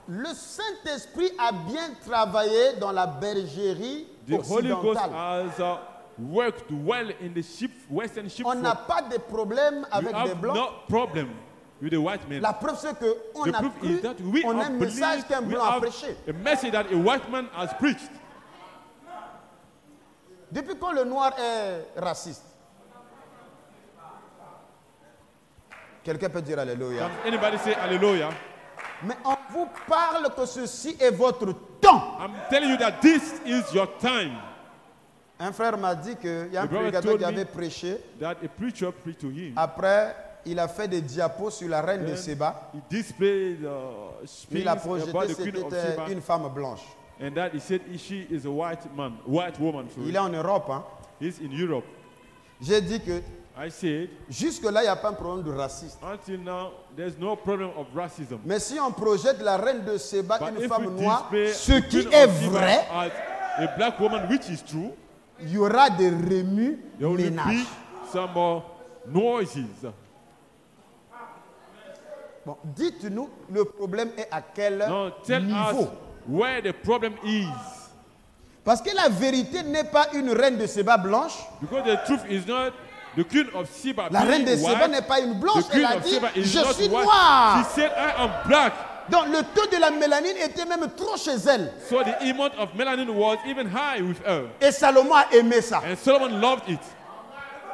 Le Saint-Esprit a bien travaillé dans la bergerie The Holy Ghost occidentale. has uh, worked well in the sheep, western sheep On n'a pas de problème avec have blancs. no problem with the white men. La preuve, c'est qu'on The a proof cru, is that we on a un message qu'un blanc a prêché. a message that a white man has preached. Depuis quand le noir est raciste? Quelqu'un peut dire Alléluia. Can anybody say hallelujah? Mais on vous parle que ceci est votre temps. I'm telling you that this is your time. Un frère m'a dit qu'il y a un prédicateur qui avait prêché. That a preacher preached to him. Après, il a fait des diapos sur la reine de Séba. He displayed uh, il a projeté c'était une femme blanche. and that he said she is a white man, white woman. sorry. Il est en Europe. hein. He's in Europe. J'ai dit que I said, jusque-là, il n'y a pas un problème de racisme. until now, there's no problem of racism. Mais si on projette la reine de Séba, But une femme noire, ce qui est vrai, a black woman, which is true, il y aura des will ménages. some uh, noises. Bon, dites-nous, le problème est à quel Now tell niveau? us where the problem is. Parce que la vérité n'est pas une reine de Séba blanche. Because the truth is not the queen of Sheba La reine de Séba n'est pas une blanche. Elle a dit, je suis noire. She said, I am black. Donc le taux de la mélanine était même trop chez elle. So the amount of melanin was even high with her. Et Salomon a aimé ça. And Solomon loved it.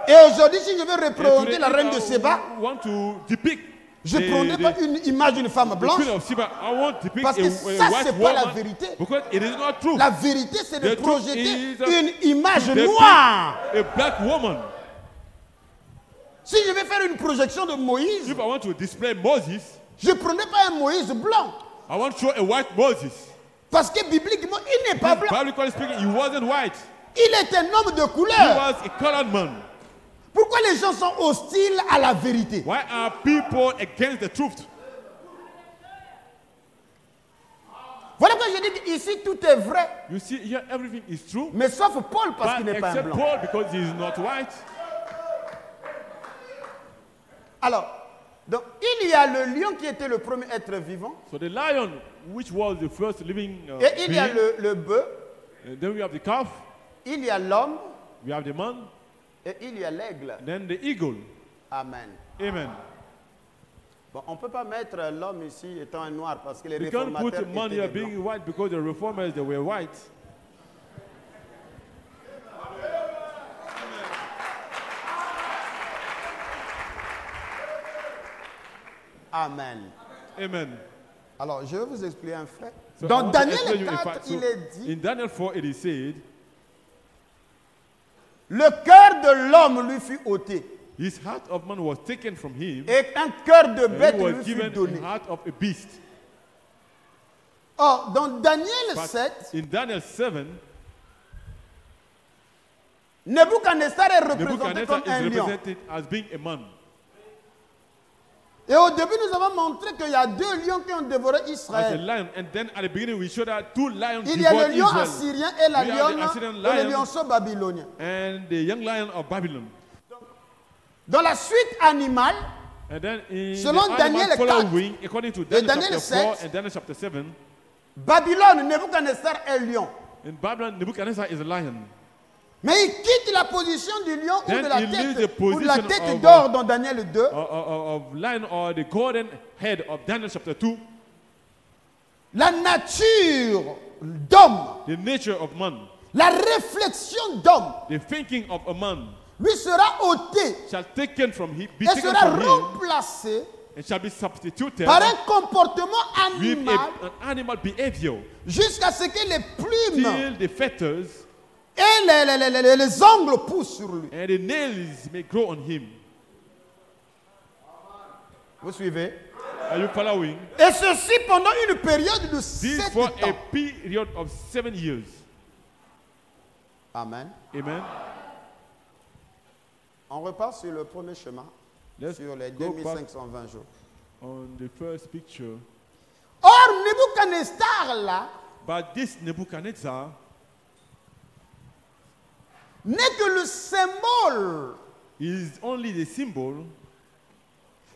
Et aujourd'hui, si je veux représenter la reine de Séba, want to depict je ne the- pas une image d'une femme blanche. Parce que ça, white c'est pas la vérité. La vérité, c'est de projeter une image noire. Si je vais faire une projection de Moïse, If I want to display Moses, je ne prendrai pas un Moïse blanc. I want to show a white Moses. Parce que bibliquement, il n'est pas blanc. Biblically speaking, he wasn't white. Il est un homme de He couleur. was a colored man. Pourquoi les gens sont hostiles à la vérité? Why are people against the truth? Voilà pourquoi je dis qu'ici tout est vrai. You see, here everything is true. Mais sauf Paul parce qu'il n'est pas un except blanc. Paul because he is not white. Alors, donc, il y a le lion qui était le premier être vivant. So the lion, which was the first living uh, Et il y a being, le, le bœuf. and then we have the calf, Il y a l'homme. we have the man, Et il y a l'aigle. then the eagle. Amen. Amen. Bon, on ne peut pas mettre l'homme ici étant un noir parce que les can't réformateurs put man here blancs. being white because the reformers they were white. Amen. Amen. Alors, je vais vous expliquer un fait. So Dans Daniel explain you a 4, fact. So il est dit in Daniel 4, it is said, Le cœur de l'homme lui fut ôté his heart of man was taken from him, et un cœur de bête he was lui fut given donné. a heart of a beast. Or, dans Daniel But 7, in Daniel 7, Nebuchadnezzar est représenté Nebuchadnezzar comme un is lion. represented as being a man. Et au début, nous avons montré qu'il y a deux lions qui ont dévoré Israël. lion, and then at the beginning we showed that two lions Il y a le lion Israel, assyrien et la lionne et le lion. lionceau babylonien. and the young lion of Babylon. Dans la suite animale, And then in Selon the Daniel animal 4, following, according to Daniel, Daniel chapter 4 7, and Daniel chapter 7, Babylone, Nebuchadnezzar est lion. in Babylon, Nebuchadnezzar is a lion. Mais il quitte la position du lion ou Then de la he leaves tête, the ou de la position tête of, d'or uh, dans Daniel 2 Of, of, of lion or the golden head of Daniel chapter 2, La nature d'homme, the nature of man, la réflexion d'homme. The thinking of a man. Lui sera ôtée shall taken from him, be et taken sera from him, remplacée and shall be substituted par un comportement with animal. a, an animal behavior. Jusqu'à ce que les plumes till the fetters et les, les- les- les- les ongles poussent sur lui. and the nails may grow on him. Vous suivez? Are you following? Et ceci pendant une période de This sept for a ans. period of seven years. Amen. Amen. On repart sur le premier chemin, Let's sur les go back 2520 jours. on the first picture. Or, Nebuchadnezzar, là, But this Nebuchadnezzar n'est que le symbole is only the symbol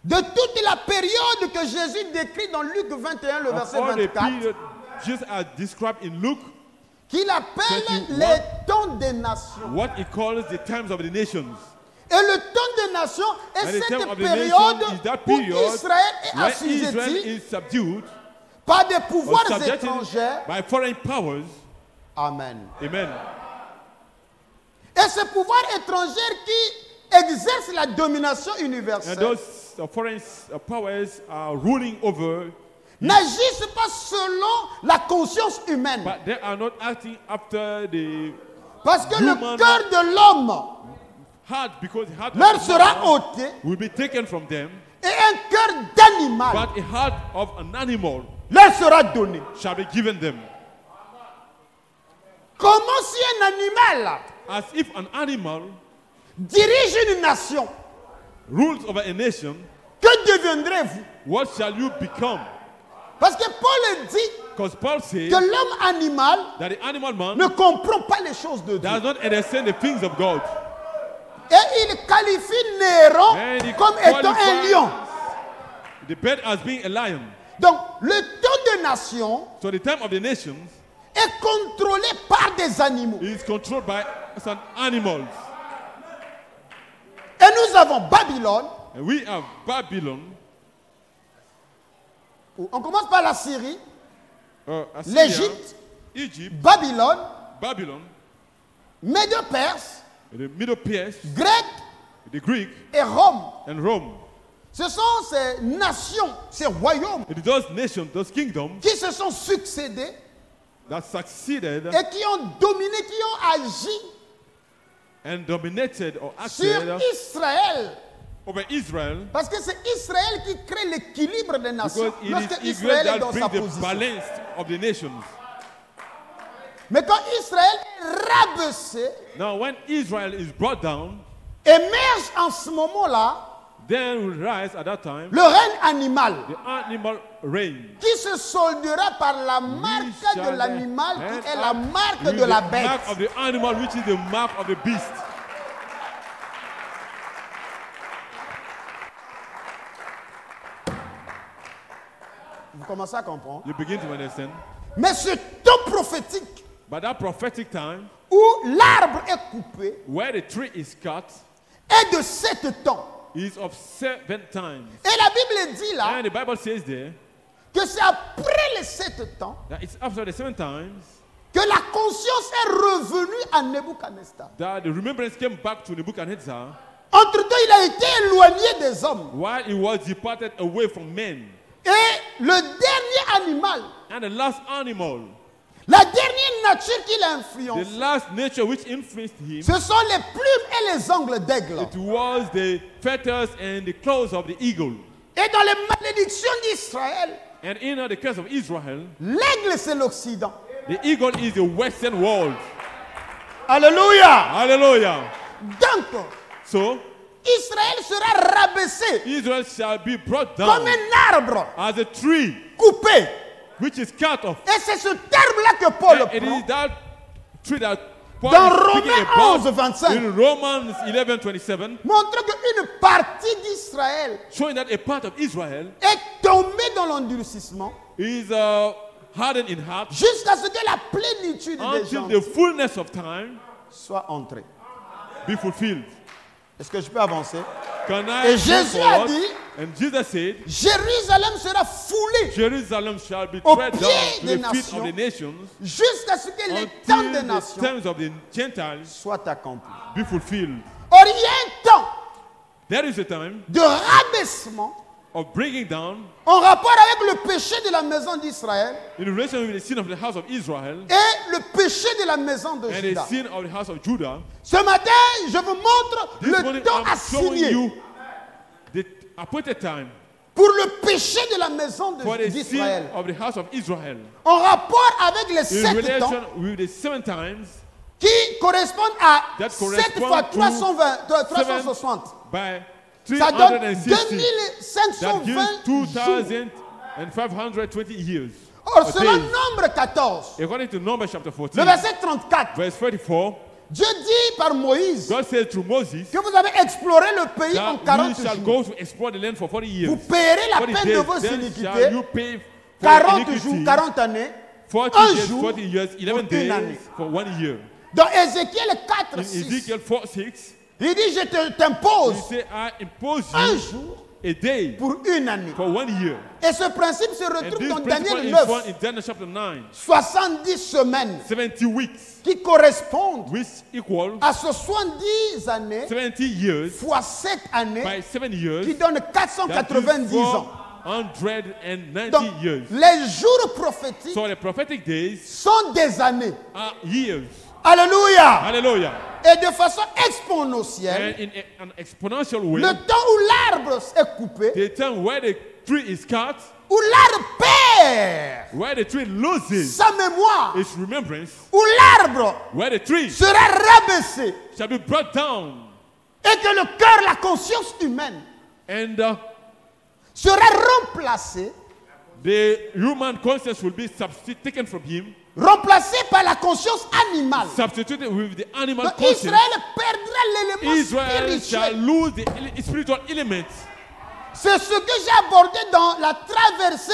de toute la période que Jésus décrit dans Luc 21, le verset all the 24, period just as described in Luke, qu'il appelle 21. les temps des nations. what he calls the times of the nations. Et le temps des nations est And cette période nation où Israël est assujetti par des pouvoirs étrangers. by foreign powers, Amen. amen. Et ces pouvoirs étrangers qui exercent la domination universelle uh, foreign uh, powers are ruling over, n'agissent pas selon la conscience humaine. but they are not acting after the Parce que le cœur de l'homme leur sera ôté will be taken from them, et un cœur d'animal but a heart of an animal leur sera donné. shall be given them. Comment si un animal As if an animal dirige une nation, rules over a nation, que deviendrez-vous? what shall you become? Parce que Paul dit Because Paul says que l'homme animal that the animal man ne comprend pas les choses de Dieu. does not understand the things of God. Et il qualifie Néron And he comme étant un lion. The bird as being a lion. Donc, le temps de nation So the time of the nations est contrôlé par des animaux. is controlled by animals. Et nous avons Babylone. And we have Babylon, On commence par la Syrie, uh, l'Égypte, Egypt, Babylone, Babylon, Médo-Perse, Grec the Greek, et Rome. and Rome. Ce sont ces nations, ces royaumes It is those nations, those kingdoms qui se sont succédés that succeeded et qui ont dominé, qui ont agi and dominated or sur Israël. over Israel Parce que c'est Israël qui crée l'équilibre des nations lorsque is Israël est dans sa position. balance of the nations. Mais quand Israël est rabaissé, Now, when Israel is brought down, émerge en ce moment-là then will rise at that time le règne animal the animal reign. qui se soldera par la marque de l'animal qui est la marque de la bête. mark of the animal, which is the mark of the beast. Vous commencez à comprendre. You begin to understand. Mais ce temps prophétique But that prophetic time, où l'arbre est coupé where the tree is cut, est de sept temps. Is of seven times. Et la Bible dit là And the Bible says there que c'est après les sept temps that it's after the seven times que la conscience est revenue à Nebuchadnezzar. that the remembrance came back to Nebuchadnezzar Entre-temps, il a été éloigné des hommes. while he was departed away from men. Et le dernier animal, And the last animal, la dernière nature qu'il a the influencée, last nature which influenced him, ce sont les plumes et les ongles d'aigle. it was the feathers and the claws of the eagle. Et dans les malédictions d'Israël, And in the case of Israel, l'aigle c'est l'Occident. the eagle is the western world. Alléluia. Hallelujah. Donc, So Israël sera rabaissé Israel shall be brought comme down un arbre as a tree coupé. Which is cut off. Et c'est ce terme-là que Paul And it prend is that tree that Paul dans Romains about 11, 25, in Romans 11, 27, montrant qu'une partie d'Israël showing that a part of Israel est tombée dans l'endurcissement is uh, hardened in heart jusqu'à ce que la plénitude des gens until the fullness of time soit entrée. be fulfilled. Est-ce que je peux avancer? Can I Et Jésus a dit, And Jesus said, Jérusalem sera foulée Jerusalem shall be Au pied des nations jusqu'à ce que les temps des nations times of the Gentiles soient accomplis. be fulfilled. Or, il y a un temps There is a time de rabaissement of bringing down en rapport avec le péché de la maison d'Israël in relation with the sin of the house of Israel et le péché de la maison de and the Juda. sin of the house of Judah. Ce matin, je vous montre This le morning temps I'm assigné you the appointed time pour le péché de la maison de- for the sin d'Israël of the house of Israel en rapport avec les in sept temps relation with the seven times qui correspondent à That 7 correspond fois to 320, euh, seven 360. by Ça donne 360 that 2520 gives jours. 2,520 years. Or, selon. Nombre 14, According to Numbers chapter le 14, verset 34, verse 34, Dieu dit par Moïse God said through Moses que vous avez exploré le pays en that 40 you shall jours. go to explore the land for 40 years. Vous paierez la 40 peine de vos iniquités you pay for 40 iniquity jours, 40 années, 40 Un years, jour 40 years, 11 pour une days année. for one year. Dans Ézéchiel 4, In 6, Ezekiel 4 6, il dit, je t'impose un jour a day pour une année. for one year. Et ce principe se retrouve dans Daniel is 9, found in Daniel chapter 9, 70 semaines 70 weeks, qui correspondent à ce 70 années 70 years fois 7 années by 7 years. qui donne That 490 is ans. 490 Donc, years. les jours prophétiques So the prophetic days sont des années. are years. Alléluia. Et de façon exponentielle, And in a- an exponential way, le temps où l'arbre est coupé, the time where the tree is cut, où l'arbre perd where the tree loses sa mémoire, its remembrance, où l'arbre where the tree sera rabaissé shall be brought down, et que le cœur, la conscience humaine and uh, sera remplacé, the human conscience will be taken from him, remplacé par la conscience animale. substituted with the animal Donc conscience. Israël perdra l'élément Israel shall spirituel. lose the spiritual elements. C'est ce que j'ai abordé dans la traversée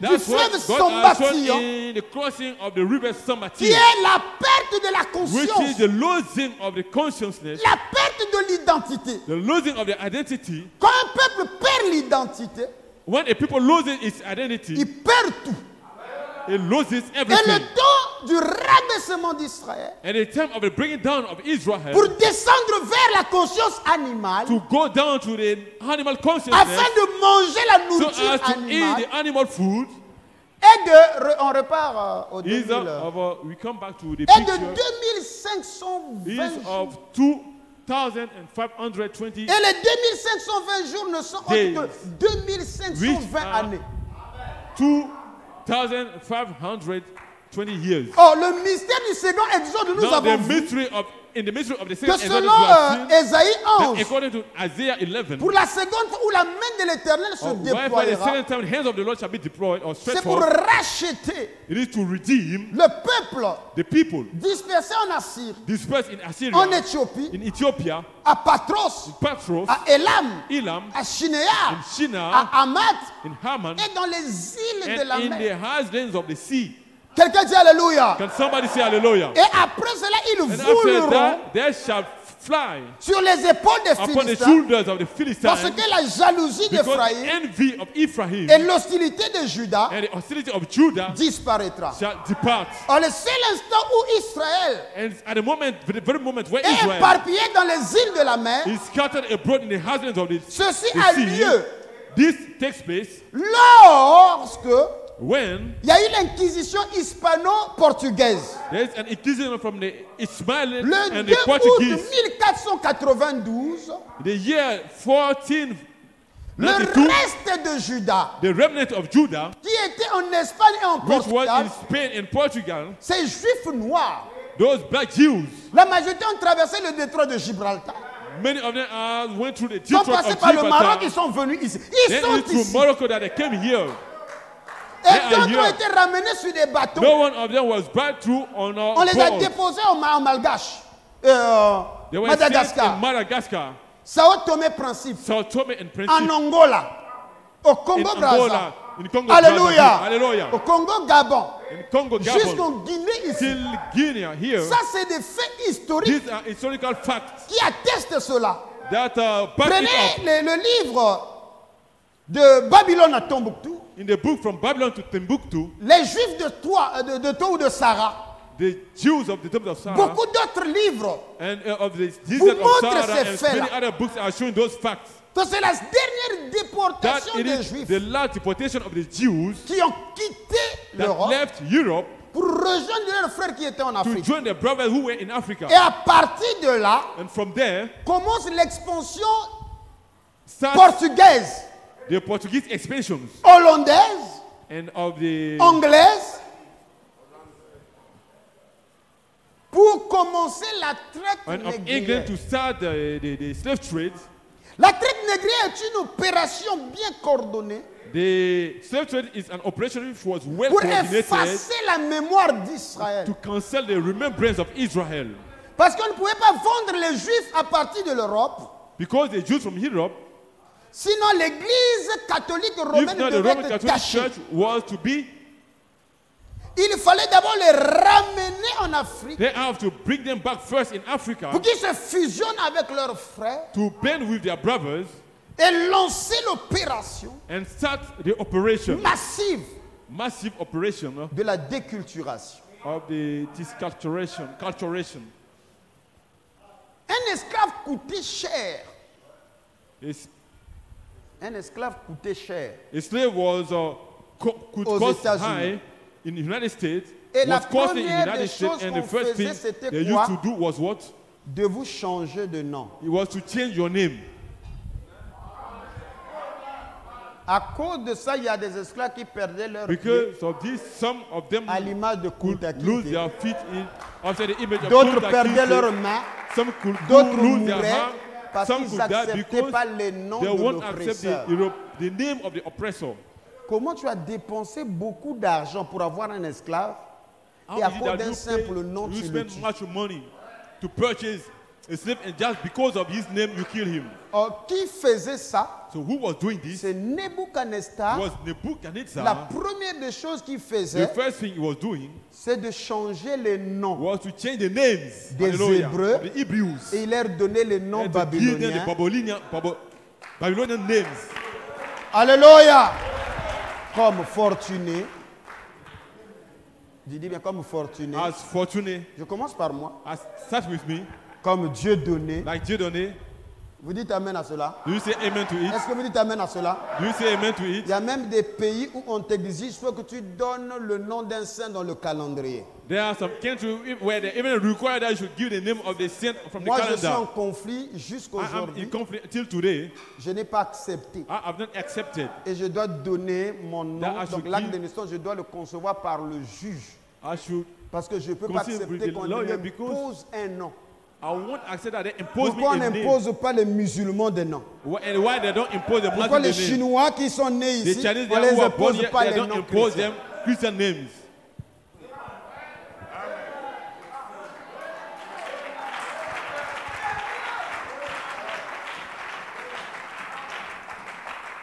du That's what fleuve God has shown Sombation, in the crossing of the river qui est la perte de la which is conscience, the losing of the consciousness, la perte de l'identité. the losing of the identity. Quand un peuple perd l'identité, When a people loses its identity, il perd tout. Et le temps du rabaissement d'Israël, And the time of the bringing down of Israel pour descendre vers la conscience animale, to go down to the animal afin de manger la so nourriture eat animale, the animal food, et de, on repart euh, au is 2000, uh, of, uh, we come back to the et de picture, 2520 is jours. of 2,520 Et les 2520 jours ne sont autres que 2520 Which are- années. 2,520 years. Oh, le mystère du second exode, nous Now the avons vu mystery of in the mystery of the que selon euh, that 11, according to Isaiah 11, pour la seconde fois où la main de l'éternel se déploiera, second time the hands of the Lord shall be deployed or c'est pour racheter it is to redeem le peuple the people dispersé en Assyrie, dispersed in Assyria, en Éthiopie, in Ethiopia, à Patros, Patros, à Elam, Elam, à Shinéa, à Haman, et dans les îles de la mer. Quelqu'un dit Alléluia. Can somebody say? Et après cela, ils And after voleront that, they shall fly sur les épaules des upon the Philistins shoulders of the parce Philistines que la jalousie because the d'Ephraïm envy of Ephraim et l'hostilité de Judas and the hostility of Judah disparaîtra. shall depart. En le seul instant où Israël And at the moment, the very moment where est Israel éparpillé dans les îles de la mer, is scattered abroad in the of the, ceci the a sea, lieu this takes place lorsque when il y a eu l'inquisition hispano-portugaise. Le and 2 the août Portuguese. 1492, The year 1492, le reste de Judas the remnant of Judah, qui était en Espagne et en Portugal, in Spain and Portugal, ces juifs noirs, those black Jews, la majorité ont traversé le détroit de Gibraltar. many of them went through the Ils sont passés par le Maroc, ils sont venus ici. Ils Then sont ici. Morocco that they came here. Et d'autres ont été ramenés sur des bateaux. No one of them was brought through on On les a déposés au Malgache, euh, They were sent Madagascar, in Madagascar, Sao Tomé Principe, Sao and en Principe, Angola, au in Congo Brazza. Angola, in Congo Alléluia. Hallelujah. Au Congo Gabon. In Congo Gabon, Jusqu'en Guinée ici. till Guinea here. Ça, c'est des faits historiques These are historical facts qui attestent cela. that uh, Prenez le, le livre de Babylone à Tombouctou. In the book from Babylon to Timbuktu. Les Juifs de Toi, euh, de, de Toi ou de Sarah. The Jews of the temple of Sarah Beaucoup d'autres livres. and uh, of the Vous of montrez Sarah ces and faits-là. many other books are showing those facts. Donc c'est la dernière déportation des Juifs the last deportation of the Jews qui ont quitté l'Europe left Europe pour rejoindre leurs frères qui étaient en to Afrique. join their brothers who were in Africa. Et à partir de là, And from there, commence l'expansion portugaise, the Portuguese expansions hollandaise, and of the anglaise, pour commencer la traite of négrière. England to start the, the, the slave trade. La traite négrière est une opération bien coordonnée The slave trade is an operation which was well pour coordinated effacer la mémoire d'Israël. to cancel the remembrance of Israel. Parce qu'on ne pouvait pas vendre les Juifs à partir de l'Europe, Because the Jews from Europe, sinon l'Église catholique romaine not the devait Roman être Catholic tachée. Church was to be il fallait d'abord les ramener en Afrique They have to bring them back first in Africa pour qu'ils se fusionnent avec leurs frères to band with their brothers et lancer l'opération and start the operation, massive massive operation de la déculturation. of the disculturation, culturation. Un esclave coûtait cher. It's- Un esclave coûtait cher. A slave was uh, co- could Aux cost high in the United States. Et la was costly in the première United States, and the first thing c'était they quoi? used to do was what? De vous changer de nom. It was to change your name. À cause de ça, il y a des esclaves qui perdaient leur Because of this, some of them à l'image de lose their feet in after the image of D'autres perdaient leurs mains. Some could D'autres lose their mouraient hand. Parce qu'ils n'acceptaient pas les noms de l'oppresseur. the, name of the oppressor. Comment tu as dépensé beaucoup d'argent pour avoir un esclave? How et à cause d'un you, simple nom, tu le tues a slave and just because of his name you kill him? Or, Qui faisait ça? So who was doing this? C'est Nebuchadnezzar. was La Nebuchadnezzar. première des choses qu'il The faisait, first thing he was doing c'est de changer les noms. was to change the names Des Hébreux. of the Hebrews Et il leur donnait les noms the babyloniens. Babylonian, Babylonian names. Alléluia. Comme fortuné. Je dis bien comme fortuné. As fortunate Je commence par moi. as start with me, Comme Dieu donné. like Jedone. Vous dites Amen à cela. Do you say amen to it? Est-ce que vous dites Amen à cela? Do you say amen to Il it? y a même des pays où on t'exige faut que tu donnes le nom d'un saint dans le calendrier. There are some countries where they even require that you should give the name of the saint from the Moi, je suis en calendar. conflit jusqu'aujourd'hui. in conflict till today. Je n'ai pas accepté. I have not accepted. Et je dois donner mon nom. Donc l'acte de naissance, je dois le concevoir par le juge. I should. Parce que je ne peux pas accepter qu'on because- impose un nom. I won't accept that they impose Pourquoi on n'impose pas les musulmans des noms? Why- And why they don't impose the Pourquoi les? Chinois qui sont nés The ici, on they les impose pas les don't noms impose chrétiens? them Christian names.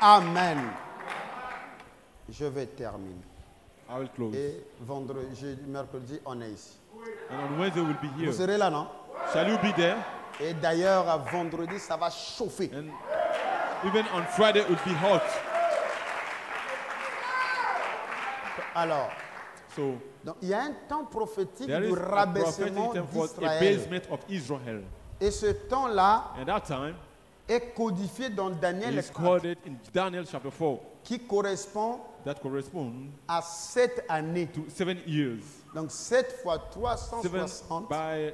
Amen. Je vais terminer. I will close. Et vendredi, mercredi, on est ici. And on Wednesday we'll be Vous here. serez là, non? Shall you be there? Et d'ailleurs, à vendredi, ça va chauffer. And even on Friday it will be hot. Alors, So donc, il y a un temps prophétique du rabaissement d'Israël. abasement of Israel. Et ce temps-là And that time est codifié dans Daniel is quoted in Daniel chapter 4. qui correspond That corresponds à sept années. to seven years. Donc 7 fois Seven 360 by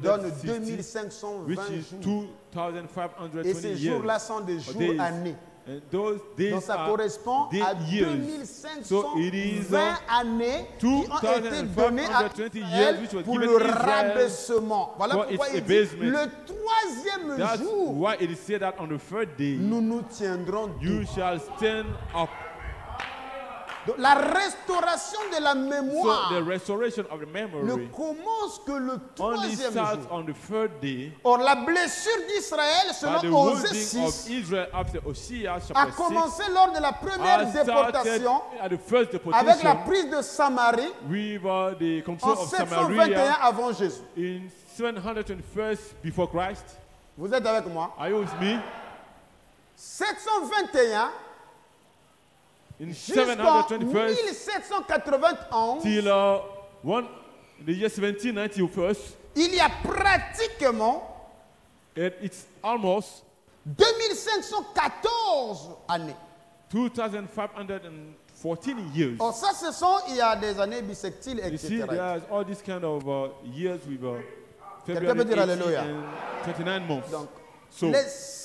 donne 360, 2520 which is jours. 2,520 Et ces years. jours-là sont des jours days. années. And those days Donc ça correspond à years. So it is, 2520 uh, années qui ont été données à 2520 was pour le rabaissement. Voilà pourquoi il dit le troisième That's jour, why it is said that on the third day nous nous tiendrons you debout. shall stand up. Donc, la restauration de la So mémoire the restoration of the ne memory commence que le troisième jour. on the third day. Or, la blessure d'Israël, selon the Osée wounding of 6, Israel after Hosea a chapter 6 commencé lors de la première déportation the avec la prise de Samarie with uh, the en control of 721 Samaria avant Jésus. in 721st before Christ. Vous êtes avec moi Are you with me? 721 In jusqu'en 721st 1791, till uh, one, the year 1791, il y a pratiquement it, it's almost 2514 années. 2,514 years. Or, ça, ce sont, il y a des années bissextiles, You etc. see, there's all these kind of uh, years with uh, Quelqu'un February peut dire 18 Alléluia. and 29 months. Donc, so, Les 5,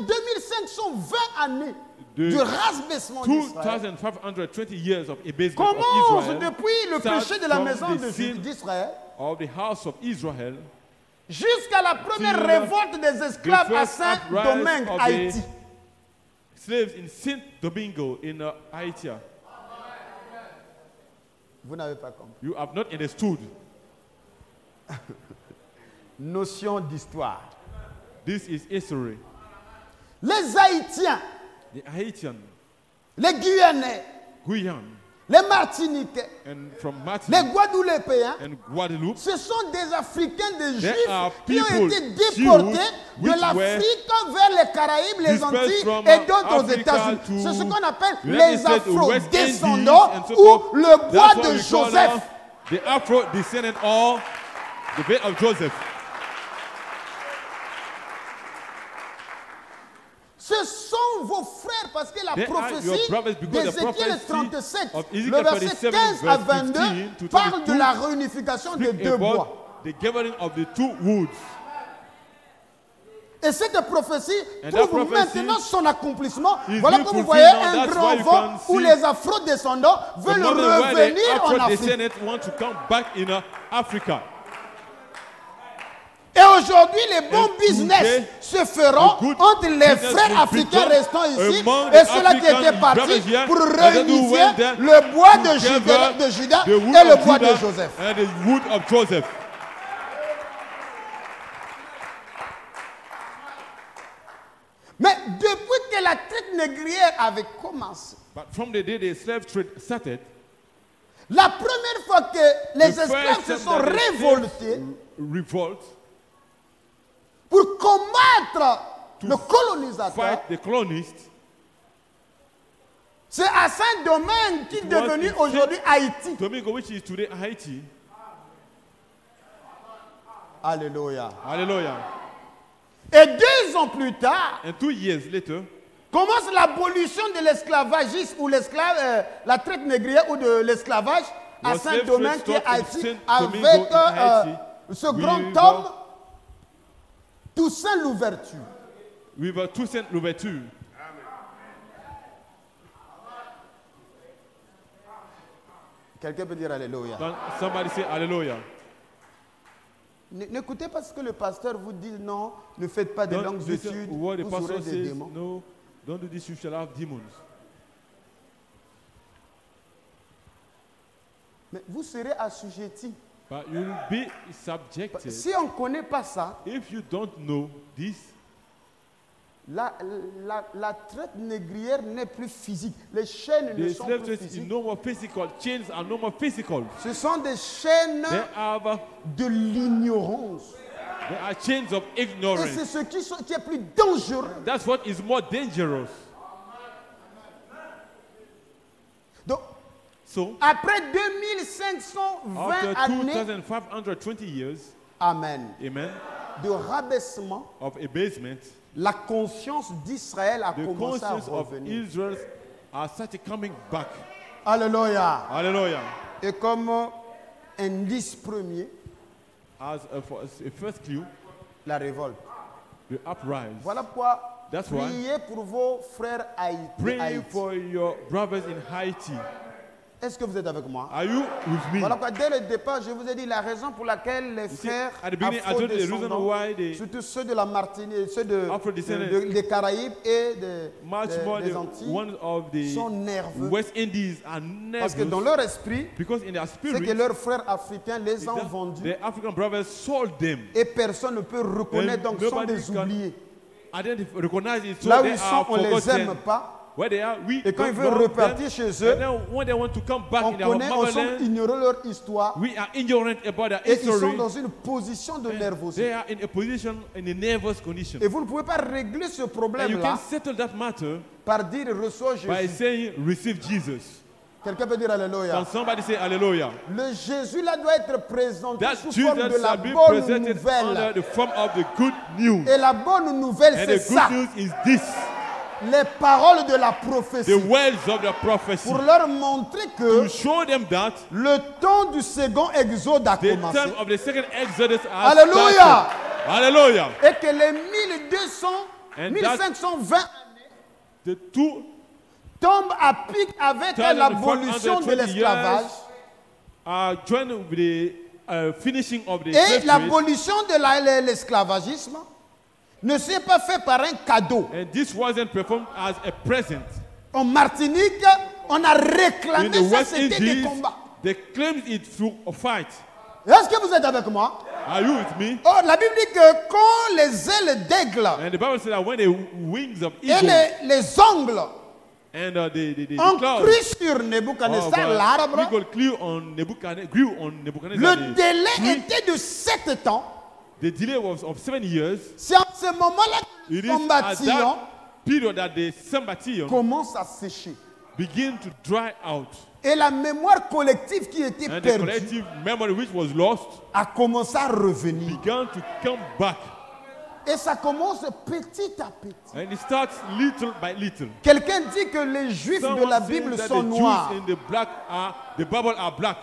2520 années De du rabaissement d'Israël 2,520 years of abasement commence depuis le péché de la maison d'Israël of the house of Israel jusqu'à la première révolte des esclaves à Saint-Domingue, of the- Haïti. slaves in Saint Domingo in uh, Haiti. Vous n'avez pas compris. You have not understood. Notion d'histoire. This is history. Les Haïtiens, The Haitian, les Guyanais, Guyane, les Martiniquais, les Guadeloupéens, ce sont des Africains, des Juifs qui ont été déportés de l'Afrique vers les Caraïbes, les Antilles et d'autres aux États-Unis. C'est ce qu'on appelle les Afro-descendants ou le bois de Joseph. The Afro descendant or the bed of Joseph. Ce sont vos frères parce que la They prophétie d'Ézéchiel prophecy 37, of le verset 37 15 à verse 22, 15 to parle de 22 la réunification de Speak deux bois. the gathering of the two woods. Et cette prophétie And trouve maintenant son accomplissement. is Voilà que vous voyez un grand vent où les afro-descendants veulent revenir en Afrique. descendants want to come back in uh, Africa. Et aujourd'hui, les bons And business today, se feront entre les frères africains become restants ici et ceux-là qui étaient partis pour réunifier le bois de together Juda, de Juda the et le bois de Joseph. Mais depuis que la traite négrière avait commencé, But from the day the slave trade started, la première fois que les esclaves se sont révoltés pour combattre le colonisateur, fight the colonists, c'est à Saint-Domingue qui est devenu aujourd'hui Haïti. Domingo, which is today Haiti. Alléluia. Et deux ans plus tard, And two years later, commence l'abolition de l'esclavagisme ou l'esclave, euh, la traite négrière ou de l'esclavage à Saint-Domingue qui est Haïti avec euh, ce grand homme Toussaint Louverture. we were two cent Louverture. Quelqu'un peut dire Alléluia. Can somebody say Hallelujah? N- N'écoutez pas ce que le pasteur vous dit, non, ne faites pas de Don't longues listen études, what the vous aurez des says. démons. No, don't do this. You shall have demons. Mais vous serez assujettis. But you will be subjected. Si on ne connaît pas ça, If you don't know this, la, la, la traite négrière n'est plus physique. Les chaînes ne the sont plus physiques. no more physical. Chains are no more physical. Ce sont des chaînes have de l'ignorance. are chains of Et c'est ignorance. ce qui est plus dangereux. That's what is more dangerous. Donc, So, après 2520 after années, 2,520 years, Amen, amen, de rabaissement, of abasement, la conscience d'Israël a the commencé à conscience of revenir. Israel are started coming back. Alléluia. Hallelujah. Et comme indice premier, As a, a first clue, la révolte. the uprise. Voilà pourquoi That's why- priez pour vos frères Haïti. Pray for your brothers in Haiti. Est-ce que vous êtes avec moi Are you with me? Voilà pourquoi dès le départ, je vous ai dit la raison pour laquelle les frères afro-descendants, surtout ceux de la Martinique, ceux de, Afro-descendants. de- de- des Caraïbes et de- des Antilles, sont nerveux. West Indies are parce que dans leur esprit, c'est que leurs frères africains les ont vendus the African brothers sold them. et personne ne peut reconnaître, donc sont des oubliés. Là où ils sont, on les forgotten. aime pas. Where they are, we Et quand ils veulent repartir chez eux, and then when they want to come back On in connaît, on semble motherland, ignorer leur histoire we are ignorant about their et ils sont dans une position de nervosité. They are in a position, in a nervous condition. Et vous ne pouvez pas régler ce problème-là can settle that matter par dire reçois by Jésus. saying, receive Jesus. Quelqu'un peut dire Alléluia. Can somebody say? Le Jésus là doit être présenté That sous forme de la bonne under nouvelle. the form of the good news. Et la bonne nouvelle, c'est the ça. good news is this Les paroles de la the prophétie. words of the prophecy. Pour leur montrer To que show them that le temps du second exode a the commencé. time of the second Exodus has Alléluia. Hallelujah. Et que les 1200, And that- 1520 années The two tombent à pic avec 1420 l'abolition de l'esclavage. years are joined with the uh, finishing of the Et l'abolition de la- l'esclavagisme ne s'est pas fait par un cadeau. And this wasn't performed as a present. En Martinique, on a In réclamé the ça, West c'était des combats. they claimed it through a fight. Est-ce que vous êtes avec moi? Are you with me? Oh, la Bible dit que quand les ailes d'aigle And the Bible says that when the wings of et eagle les, les ongles And uh, the, the, the, the On cloud crie sur Nebuchadnezzar, uh, l'arbre. on Nebuchadnezzar. Grew on Nebuchadnezzar. Le délai était de sept ans. The delay was of seven years. C'est en ce moment-là que bâtiment that period that the Sambation commence à sécher. begin to dry out. Et la mémoire collective qui était And the perdue collective memory which was lost a commencé à revenir. began to come back. Et ça commence petit à petit. And it starts little by little. Quelqu'un dit que les juifs de Someone la says Bible sont the noirs. In the black are the Bible are black.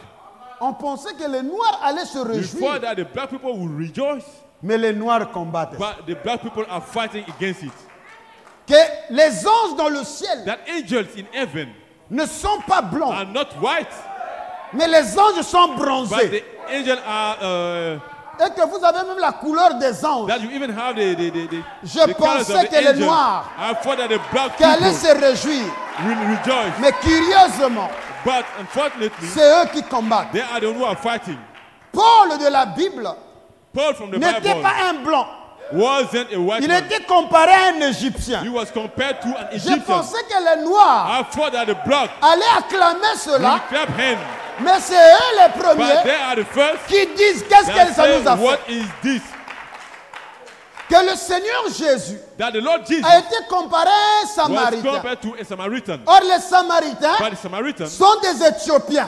On pensait que les noirs allaient se réjouir. that, the black people will rejoice, Mais les noirs combattent. but the black people are fighting against it. Que les anges dans le ciel That angels in heaven ne sont pas blancs, are not white, mais les anges sont but bronzés. the angels are. Uh, Et que vous avez même la couleur des anges. that you even have the the the, the, Je the colors pensais of the que les angels. noirs I thought that the black qui allaient people se réjouir. will rejoice, Mais curieusement, but unfortunately, c'est eux qui combattent. they are the ones who are fighting. Paul de la Bible Paul from the n'était Bible pas un blanc. wasn't a white Il man. était comparé à un Égyptien. He was compared to an Je pensais que les noirs I thought that the black allaient acclamer cela, clap mais c'est eux les but premiers they are the first qui disent qu'est-ce que ça nous a what fait. is this? Que le Seigneur Jésus That the Lord Jesus a été comparé à un Samaritain. Samaritan. Or les Samaritains sont des Éthiopiens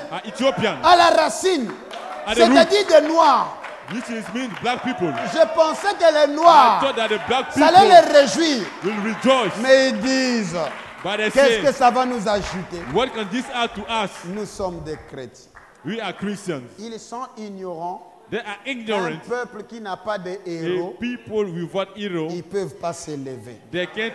à la racine, c'est-à-dire des Noirs. which is means black people. Je pensais que les Noirs, ça allait people les réjouir. Mais ils disent, qu'est-ce que ça va nous ajouter? what can this add to us? Nous sommes des chrétiens. We are Christians. Ils sont ignorants. They are Un ignorant. peuple qui n'a pas de héros, people without hero, ils ne peuvent pas s'élever. they can't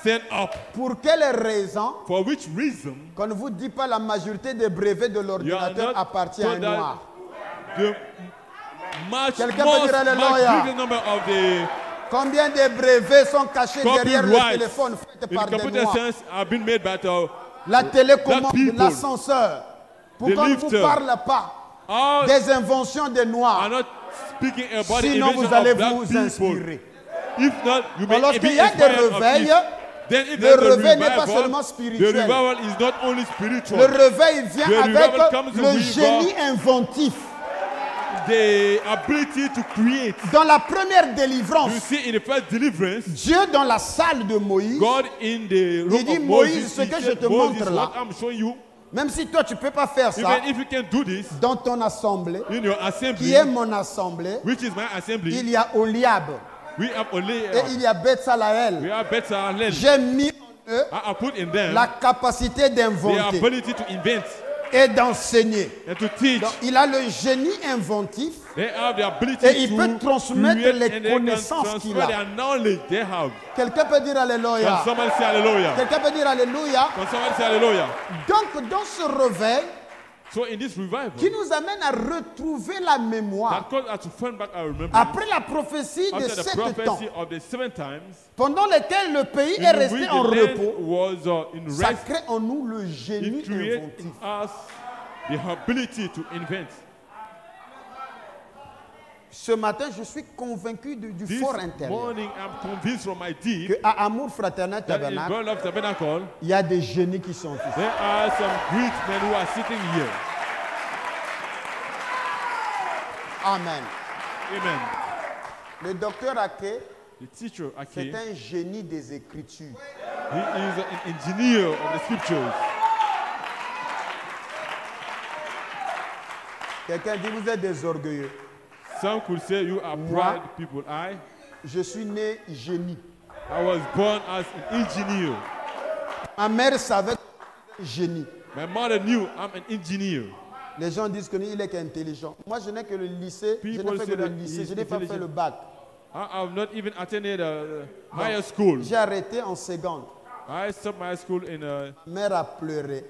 stand up. Pour quelle raison For which reason qu'on ne vous dit pas la majorité des brevets de l'ordinateur appartient à un noir the much Quelqu'un peut dire Alléluia. Combien de brevets sont cachés derrière le téléphone fait par des noirs? science have been made by the La télécommande, l'ascenseur. Pourquoi on ne vous parle pas all des inventions des noirs not speaking about the Sinon, vous allez vous inspirer. If not, you may Alors, be lorsqu'il y a des réveils, it. Then if le réveil n'est pas seulement The spirituel. revival is not only spiritual. Le réveil vient The avec le génie inventif. the ability to create. Dans la première You délivrance, see in the first deliverance, Dieu dans la salle de Moïse, God in the room Il dit, Moïse, Moses, ce que je te montre là, même si toi tu ne peux pas faire ça even if you can do this dans ton assemblée, in your qui est mon assemblée, which is my assembly, il y a Oliab. we have only et uh, il y a led. J'ai mis en eux I, I put in them la capacité d'inventer et d'enseigner. il a le génie inventif Et il peut transmettre les connaissances qu'il a. Quelqu'un peut dire Alléluia. Quelqu'un peut dire Alléluia? Donc, dans ce réveil So in this revival, qui nous amène à retrouver la mémoire, après la prophétie de sept temps, prophecy of the seven times, pendant lesquels le pays est resté en repos, was uh, in ça rest, crée en nous le génie inventif. in us the ability to invent. Ce matin, je suis convaincu du, du This fort intérieur morning, I'm convinced from my deep que à Amour Fraternel Tabernacle, il y a des génies qui sont ici. there are some great men who are sitting here. Amen. Amen. Le docteur Ake, c'est un génie des Écritures. he is an engineer of the scriptures. Quelqu'un dit, vous êtes des orgueilleux. Some could say you are Moi. proud people. I, Je suis né génie. I was born as an engineer. Ma mère savait que génie. My mother knew I'm an engineer. Les gens disent qu'il est qu'intelligent. Moi, je n'ai que le lycée. Je n'ai fait que le lycée. Je n'ai pas fait intelligent. le bac. I have not even attended a higher school. J'ai arrêté en seconde. I stopped my school in uh, Ma mère a pleuré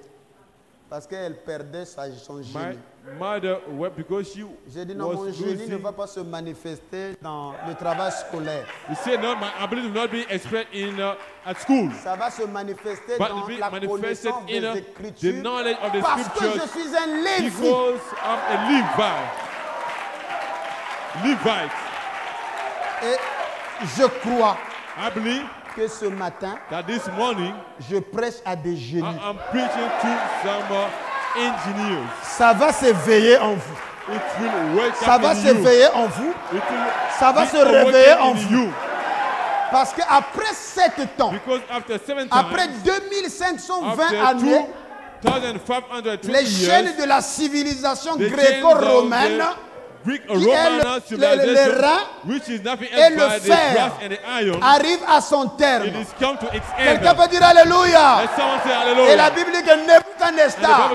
parce qu'elle perdait sa, son my génie. Mother wept because she J'ai dit non, was mon génie ne losing. va pas se manifester dans le travail scolaire. You said no, my ability will not be expressed in uh, at school, Ça va se manifester but dans be la manifested connaissance in des uh, the Écritures. knowledge of the Parce que scriptures. je suis un Lévi. Because I'm a Levite. Levite. Et je crois I believe que ce matin, that this morning je prêche à des génies. I am preaching to some uh, engineers. Ça va s'éveiller en vous. It will wake Ça up va s'éveiller en vous. It will Ça va se réveiller en vous. you. Parce qu'après sept temps, Because after seven après times, 2520 after années, 2,520 les chaînes de la civilisation gréco-romaine qui est le- le- le rein et le fer arrivent à son terme. Quelqu'un peut dire Alléluia. Et la. Bible dit que the Nebuchadnezzar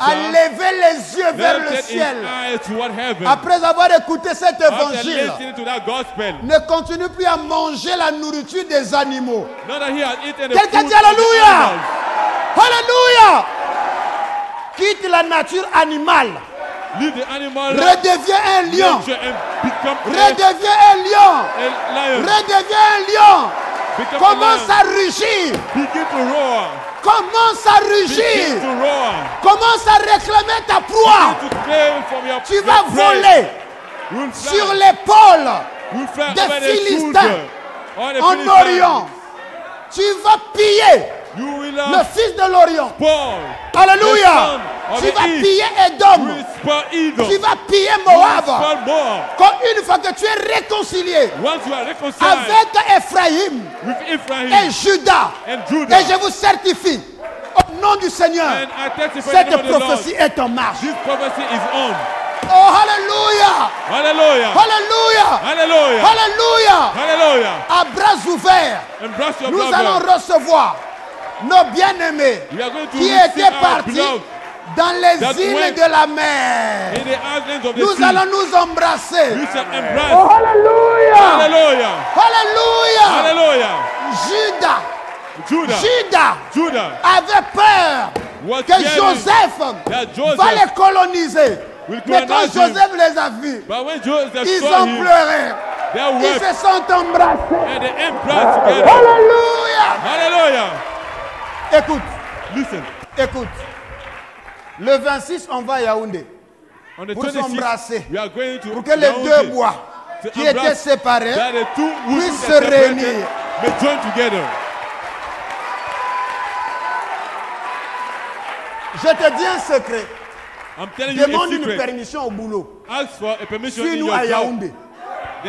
a levé les yeux vers le ciel. Après avoir écouté cet évangile, ne continue plus à manger la nourriture des animaux. Quelqu'un dit Alléluia. Alléluia. Quitte la nature animale. Redeviens un lion. Redeviens un lion. Redeviens un lion. Commence à rugir. Commence à rugir. Commence à réclamer ta proie. Tu vas voler sur l'épaule des Philistins en. Orient. Tu vas piller le fils de l'Orient. Paul. Alléluia. Tu vas piller Edom. Tu vas piller Moab. Quand une fois que tu es réconcilié avec Ephraim et Judas, et je vous certifie, au nom du Seigneur, cette prophétie est en marche. this prophecy is on. Oh, Alléluia. Hallelujah. Alléluia. Hallelujah. Alléluia. Hallelujah. À bras ouverts, nous allons recevoir nos bien-aimés qui étaient partis dans les îles de la mer. Nous sea. allons nous embrasser. Oh, Alléluia. Hallelujah. Alléluia. Hallelujah. Judas. Judas avait peur que Joseph Joseph va les coloniser. Mais quand. Joseph les a vus, ils ont him, pleuré. Ils se sont embrassés. together. Alléluia. Écoute, Listen. écoute. Le 26, on va à Yaoundé On pour 26th, s'embrasser. Pour que les Yaoundé deux bois qui étaient séparés puissent se réunir. Je te dis un secret. Demande une permission au boulot. Ask for a permission in Suis-nous à. Yaoundé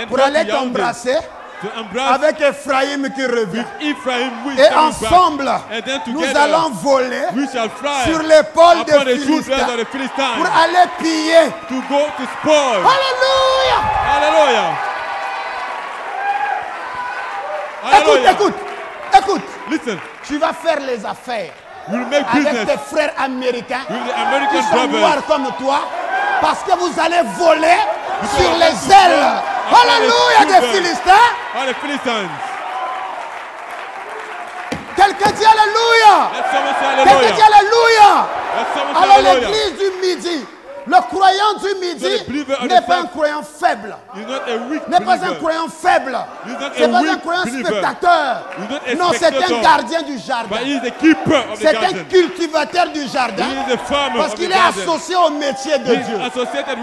pour aller t'embrasser avec Ephraim qui revient. Et ensemble, nous allons voler sur l'épaule des Philistins pour aller piller. to go to spoil. Alléluia. Hallelujah. Écoute, écoute, écoute. Listen, Tu vas faire les affaires avec tes frères américains qui sont noirs comme toi parce que vous allez voler sur les ailes. Alléluia des. Philistins. All the Philistines. Quelqu'un dit Alléluia. Quelqu'un dit. Alléluia. Alors l'église du midi, le croyant du midi n'est pas un croyant faible. N'est pas un croyant faible. A pas un croyant spectateur. Non, c'est un gardien du jardin. C'est un cultivateur du jardin. Parce qu'il est associé au métier de Dieu.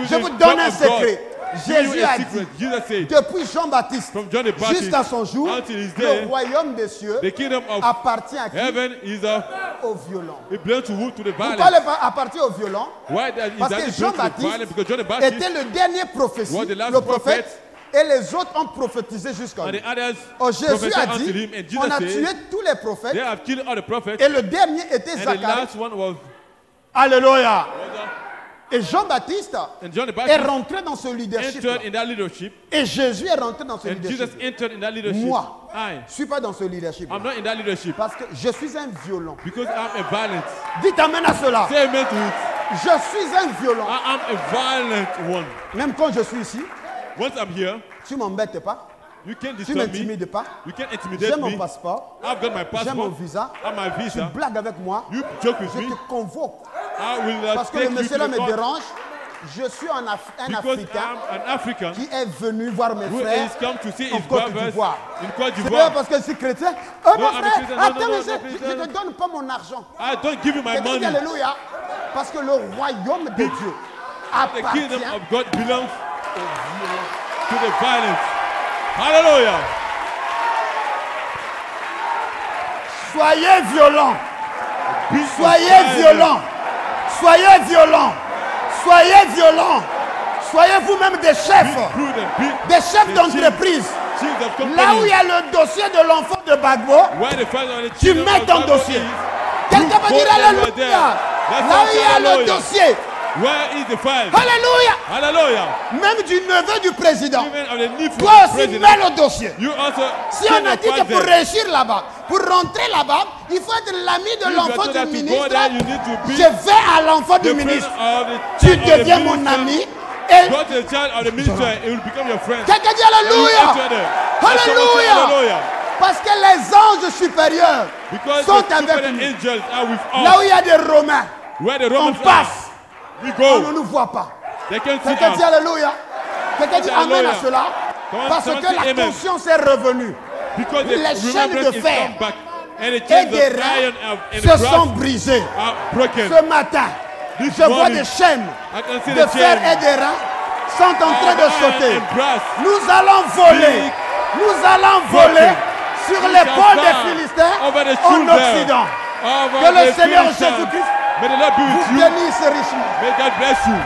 Je vous donne un secret. Jésus a dit, depuis Jean-Baptiste jusqu'à son jour, le royaume des cieux appartient à qui heaven is a Aux violents. it belongs to who? To the Pourquoi violent. il appartient that is Parce que violent? Jean-Baptiste était le dernier prophétie, le prophète, et les autres ont prophétisé jusqu'à lui. Oh, Jésus a dit, on a tué tous les prophètes, they have killed all the prophets, et le dernier était Zacharie. Alléluia. Et Jean-Baptiste est rentré dans ce leadership. Et Jésus est rentré dans ce and leadership. Moi, I, je ne suis pas dans ce leadership. I'm not in that leadership Parce que je suis un violent. because I'm a violent. Dites amen à cela. Say amen to it. Je suis un violent. I am a violent one. Même quand je suis ici, Once I'm here, tu m'embêtes pas. You can't Tu m'intimides pas. J'ai mon passeport. I've got my J'ai mon visa. My Tu visa. blagues avec moi. You joke with Je me. te convoque. I will uh, Parce que le monsieur là the me dérange. Je suis un, Af- un Africain qui est venu voir mes frères is come to see en Côte d'Ivoire. C'est pas parce que je suis chrétien. Oh mon frère, attends, monsieur, je ne te donne pas mon argent. I don't give you my money. Alléluia. Parce que le royaume de Dieu The appartient kingdom of God belongs to the violent. Hallelujah. Soyez violents. Soyez violent. violents. Soyez violents. Soyez violents. Soyez vous-même des chefs. Des chefs d'entreprise. Là où il y a le dossier de l'enfant de Bagbo, tu mets ton dossier. Quelqu'un peut go dire Alléluia. Là où il y a le dossier. Where is the? Alléluia. Hallelujah. Même du neveu du président. Toi aussi, mets le dossier. You also Si on a dit que pour réussir là-bas, pour rentrer là-bas, il faut être l'ami de l'enfant du ministre. there, Je vais à l'enfant du ministre. Tu deviens mon ami. Et Go to the child of the minister, it will become your friend. quelqu'un dit Alléluia. Hallelujah. Parce que les anges supérieurs Because sont avec nous. Là où il y a des Romains, Where the on Romans passe. On ne nous voit pas. Quelqu'un dit. Alléluia. Quelqu'un dit Amen à cela. Parce que la conscience est revenue. Les chaînes de fer Et des reins se sont broken. Ce matin, je vois des chaînes de fer et des reins sont en train de iron sauter. and brass. Nous allons voler. Nous allons voler sur l'épaule des Philistins en Occident. Que le Seigneur. Jésus-Christ May the Lord be with vous bénisse richement. May God bless you.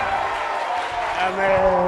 Amen.